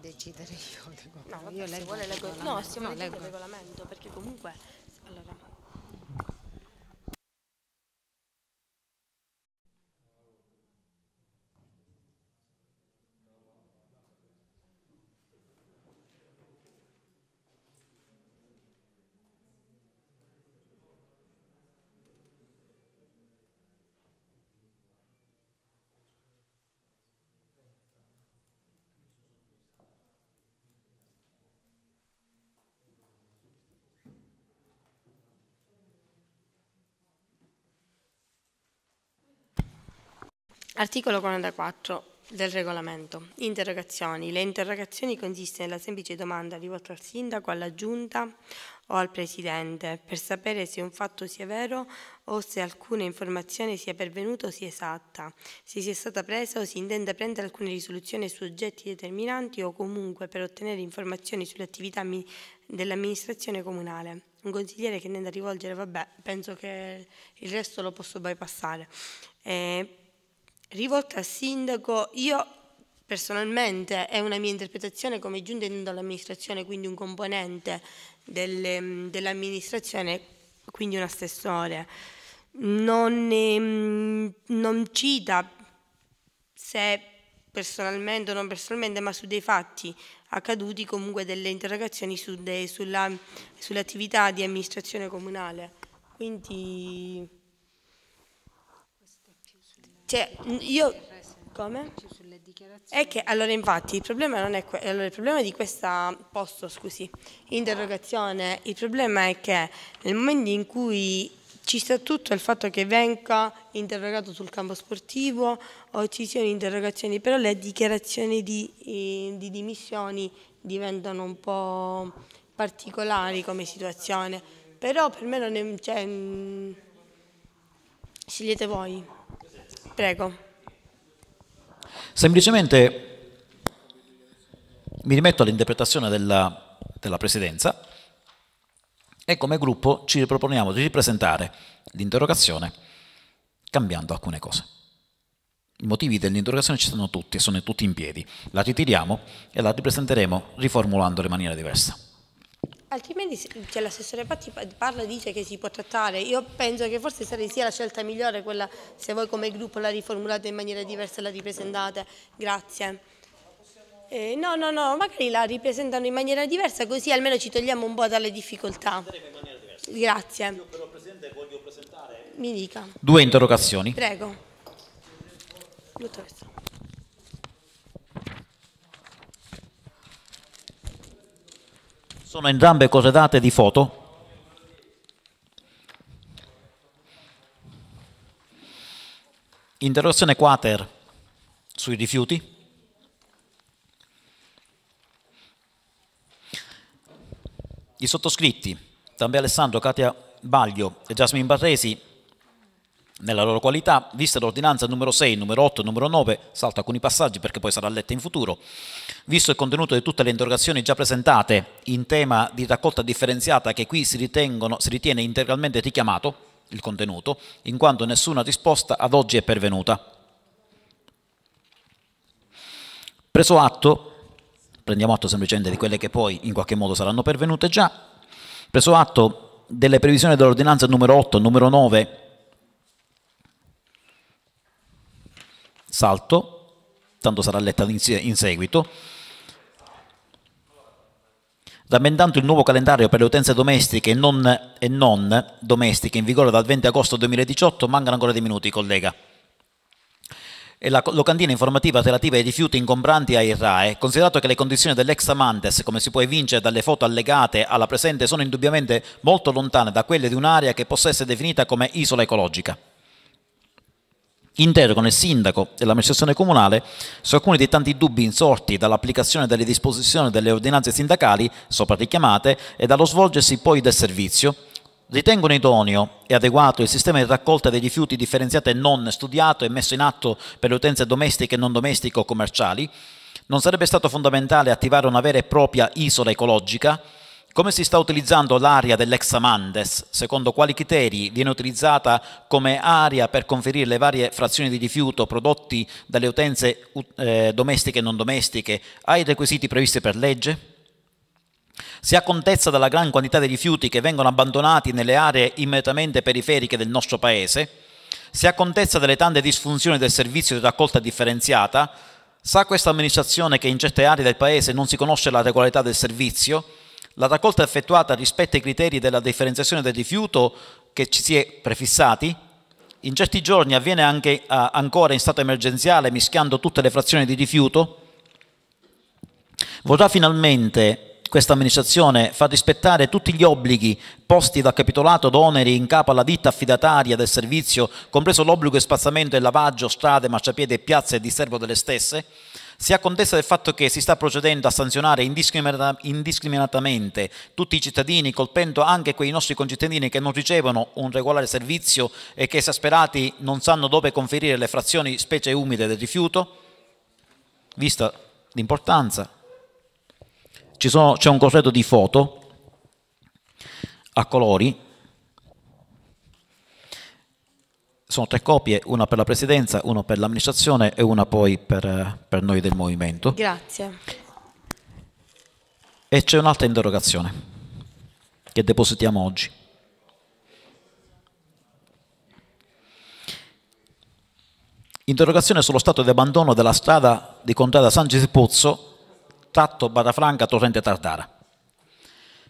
Speaker 12: Decidere io. Dico,
Speaker 2: No, vabbè,
Speaker 12: io leggo
Speaker 2: vuole
Speaker 12: il
Speaker 2: leggo-
Speaker 12: regolamento.
Speaker 2: No, stiamo
Speaker 12: No,
Speaker 2: leggendo il regolamento perché comunque Articolo 44 del regolamento. Interrogazioni. Le interrogazioni consistono nella semplice domanda rivolta al sindaco, alla giunta o al presidente per sapere se un fatto sia vero o se alcuna informazione sia pervenuta o sia esatta, se sia stata presa o si intende prendere alcune risoluzioni su oggetti determinanti o comunque per ottenere informazioni sulle attività ammi- dell'amministrazione comunale. Un consigliere che intende rivolgere, vabbè, penso che il resto lo posso bypassare. Eh, rivolta al sindaco, io personalmente è una mia interpretazione come giunta dall'amministrazione, quindi un componente delle- dell'amministrazione, quindi un assessore, non, ehm, non cita se personalmente o non personalmente, ma su dei fatti accaduti comunque delle interrogazioni su de- sulla- sulle attività di amministrazione comunale. Quindi cioè, io come? È che allora infatti il problema non è que- allora, il problema di questa posto, scusi, interrogazione, il problema è che nel momento in cui ci sta tutto il fatto che venga interrogato sul campo sportivo o ci siano interrogazioni, però le dichiarazioni di, di dimissioni diventano un po' particolari come situazione. Però per me non è. Cioè, mm, scegliete voi. Prego.
Speaker 1: Semplicemente mi rimetto all'interpretazione della, della Presidenza e come gruppo ci proponiamo di ripresentare l'interrogazione cambiando alcune cose. I motivi dell'interrogazione ci sono tutti e sono tutti in piedi. La ritiriamo e la ripresenteremo riformulandola in maniera diversa.
Speaker 2: Altrimenti cioè, l'assessore Patti pa- parla e dice che si può trattare. Io penso che forse sia la scelta migliore quella se voi come gruppo la riformulate in maniera diversa e la ripresentate. Grazie. Eh, no, no, no, magari la ripresentano in maniera diversa così almeno ci togliamo un po' dalle difficoltà. Grazie. Mi dica.
Speaker 1: Due interrogazioni.
Speaker 2: Prego. Dottoressa.
Speaker 1: Sono entrambe cose date di foto. Interrogazione quater sui rifiuti. I sottoscritti, Tambe Alessandro, Katia Baglio e Jasmine Barresi, nella loro qualità, vista l'ordinanza numero 6, numero 8, numero 9, salto alcuni passaggi perché poi sarà letta in futuro, visto il contenuto di tutte le interrogazioni già presentate in tema di raccolta differenziata che qui si, ritengono, si ritiene integralmente richiamato, il contenuto, in quanto nessuna risposta ad oggi è pervenuta. Preso atto, prendiamo atto semplicemente di quelle che poi in qualche modo saranno pervenute già, preso atto delle previsioni dell'ordinanza numero 8, numero 9, salto, tanto sarà letta in seguito, Rammendando il nuovo calendario per le utenze domestiche e non, e non domestiche in vigore dal 20 agosto 2018, mancano ancora dei minuti, collega. E la locandina informativa relativa ai rifiuti ingombranti ai RAE, considerato che le condizioni dell'ex amantes, come si può evincere dalle foto allegate alla presente, sono indubbiamente molto lontane da quelle di un'area che possa essere definita come isola ecologica. Interrogano il sindaco e l'amministrazione comunale su alcuni dei tanti dubbi insorti dall'applicazione delle disposizioni delle ordinanze sindacali sopra richiamate e dallo svolgersi poi del servizio. Ritengono idoneo e adeguato il sistema di raccolta dei rifiuti differenziato e non studiato e messo in atto per le utenze domestiche, non domestiche o commerciali. Non sarebbe stato fondamentale attivare una vera e propria isola ecologica Come si sta utilizzando l'area dell'ex Amandes? Secondo quali criteri viene utilizzata come area per conferire le varie frazioni di rifiuto prodotti dalle utenze eh, domestiche e non domestiche ai requisiti previsti per legge? Si ha contezza della gran quantità di rifiuti che vengono abbandonati nelle aree immediatamente periferiche del nostro Paese? Si ha contezza delle tante disfunzioni del servizio di raccolta differenziata? Sa questa amministrazione che in certe aree del Paese non si conosce la regolarità del servizio? La raccolta effettuata rispetta i criteri della differenziazione del rifiuto che ci si è prefissati? In certi giorni avviene anche uh, ancora in stato emergenziale mischiando tutte le frazioni di rifiuto? Vorrà finalmente questa amministrazione far rispettare tutti gli obblighi posti dal capitolato d'oneri in capo alla ditta affidataria del servizio, compreso l'obbligo di spazzamento e lavaggio strade, marciapiedi e piazze e disservo delle stesse? Si accontesta del fatto che si sta procedendo a sanzionare indiscriminatamente tutti i cittadini, colpendo anche quei nostri concittadini che non ricevono un regolare servizio e che esasperati non sanno dove conferire le frazioni specie umide del rifiuto? Vista l'importanza, c'è un corredo di foto a colori sono tre copie, una per la presidenza, una per l'amministrazione e una poi per, per noi del movimento.
Speaker 2: Grazie.
Speaker 1: E c'è un'altra interrogazione che depositiamo oggi. Interrogazione sullo stato di abbandono della strada di Contrada San Gisipuzzo, tratto Barafranca Torrente Tardara,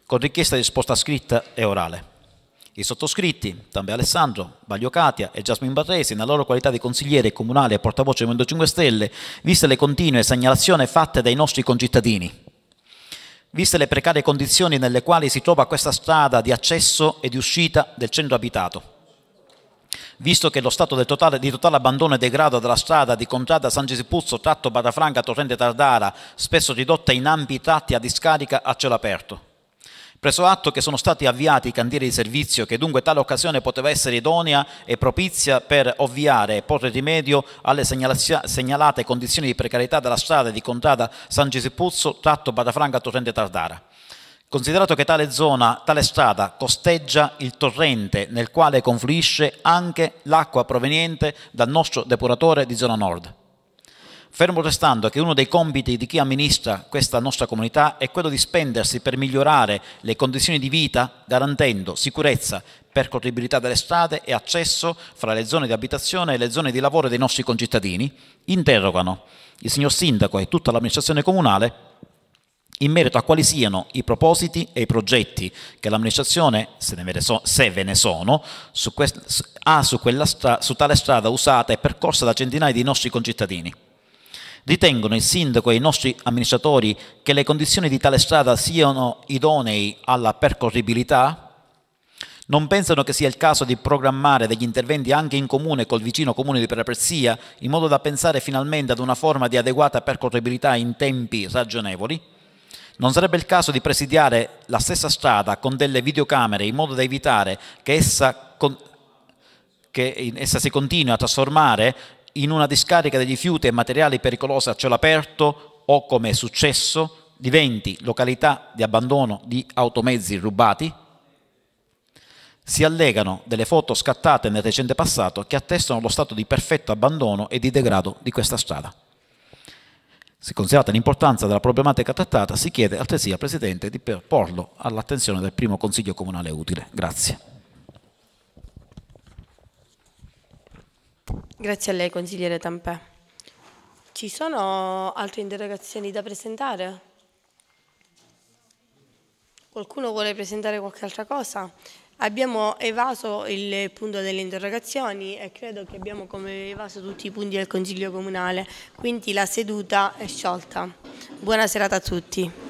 Speaker 1: con richiesta di risposta scritta e orale. I sottoscritti, Tambe Alessandro, Baglio Katia e Jasmine Barresi, nella loro qualità di consigliere comunale e portavoce del Movimento 5 Stelle, viste le continue segnalazioni fatte dai nostri concittadini, viste le precarie condizioni nelle quali si trova questa strada di accesso e di uscita del centro abitato, visto che lo stato totale, di totale abbandono e degrado della strada di Contrada San Gesipuzzo, tratto Barrafranca, Torrente Tardara, spesso ridotta in ampi tratti a discarica a cielo aperto, Preso atto che sono stati avviati i cantieri di servizio, che dunque tale occasione poteva essere idonea e propizia per ovviare e porre rimedio alle segnalate condizioni di precarietà della strada di Contrada San Gisipuzzo, tratto Badafranca Torrente Tardara. Considerato che tale zona, tale strada costeggia il torrente nel quale confluisce anche l'acqua proveniente dal nostro depuratore di zona nord. Fermo restando che uno dei compiti di chi amministra questa nostra comunità è quello di spendersi per migliorare le condizioni di vita, garantendo sicurezza, percorribilità delle strade e accesso fra le zone di abitazione e le zone di lavoro dei nostri concittadini, interrogano il signor Sindaco e tutta l'amministrazione comunale in merito a quali siano i propositi e i progetti che l'amministrazione, se, se, ve ne sono, su ha su, su tale strada usata e percorsa da centinaia di nostri concittadini. Ritengono il sindaco e i nostri amministratori che le condizioni di tale strada siano idonei alla percorribilità? Non pensano che sia il caso di programmare degli interventi anche in comune col vicino comune di Prepezia, in modo da pensare finalmente ad una forma di adeguata percorribilità in tempi ragionevoli? Non sarebbe il caso di presidiare la stessa strada con delle videocamere in modo da evitare che essa, che essa si continui a trasformare in una discarica di rifiuti e materiali pericolosi a cielo aperto o, come è successo, diventi località di abbandono di automezzi rubati? Si allegano delle foto scattate nel recente passato che attestano lo stato di perfetto abbandono e di degrado di questa strada. Se considerata l'importanza della problematica trattata, si chiede altresì al Presidente di porlo all'attenzione del primo Consiglio Comunale utile. Grazie.
Speaker 2: Grazie a lei, consigliere Tampè. Ci sono altre interrogazioni da presentare? Qualcuno vuole presentare qualche altra cosa? Abbiamo evaso il punto delle interrogazioni e credo che abbiamo come evaso tutti i punti del Consiglio Comunale, quindi la seduta è sciolta. Buona serata a tutti.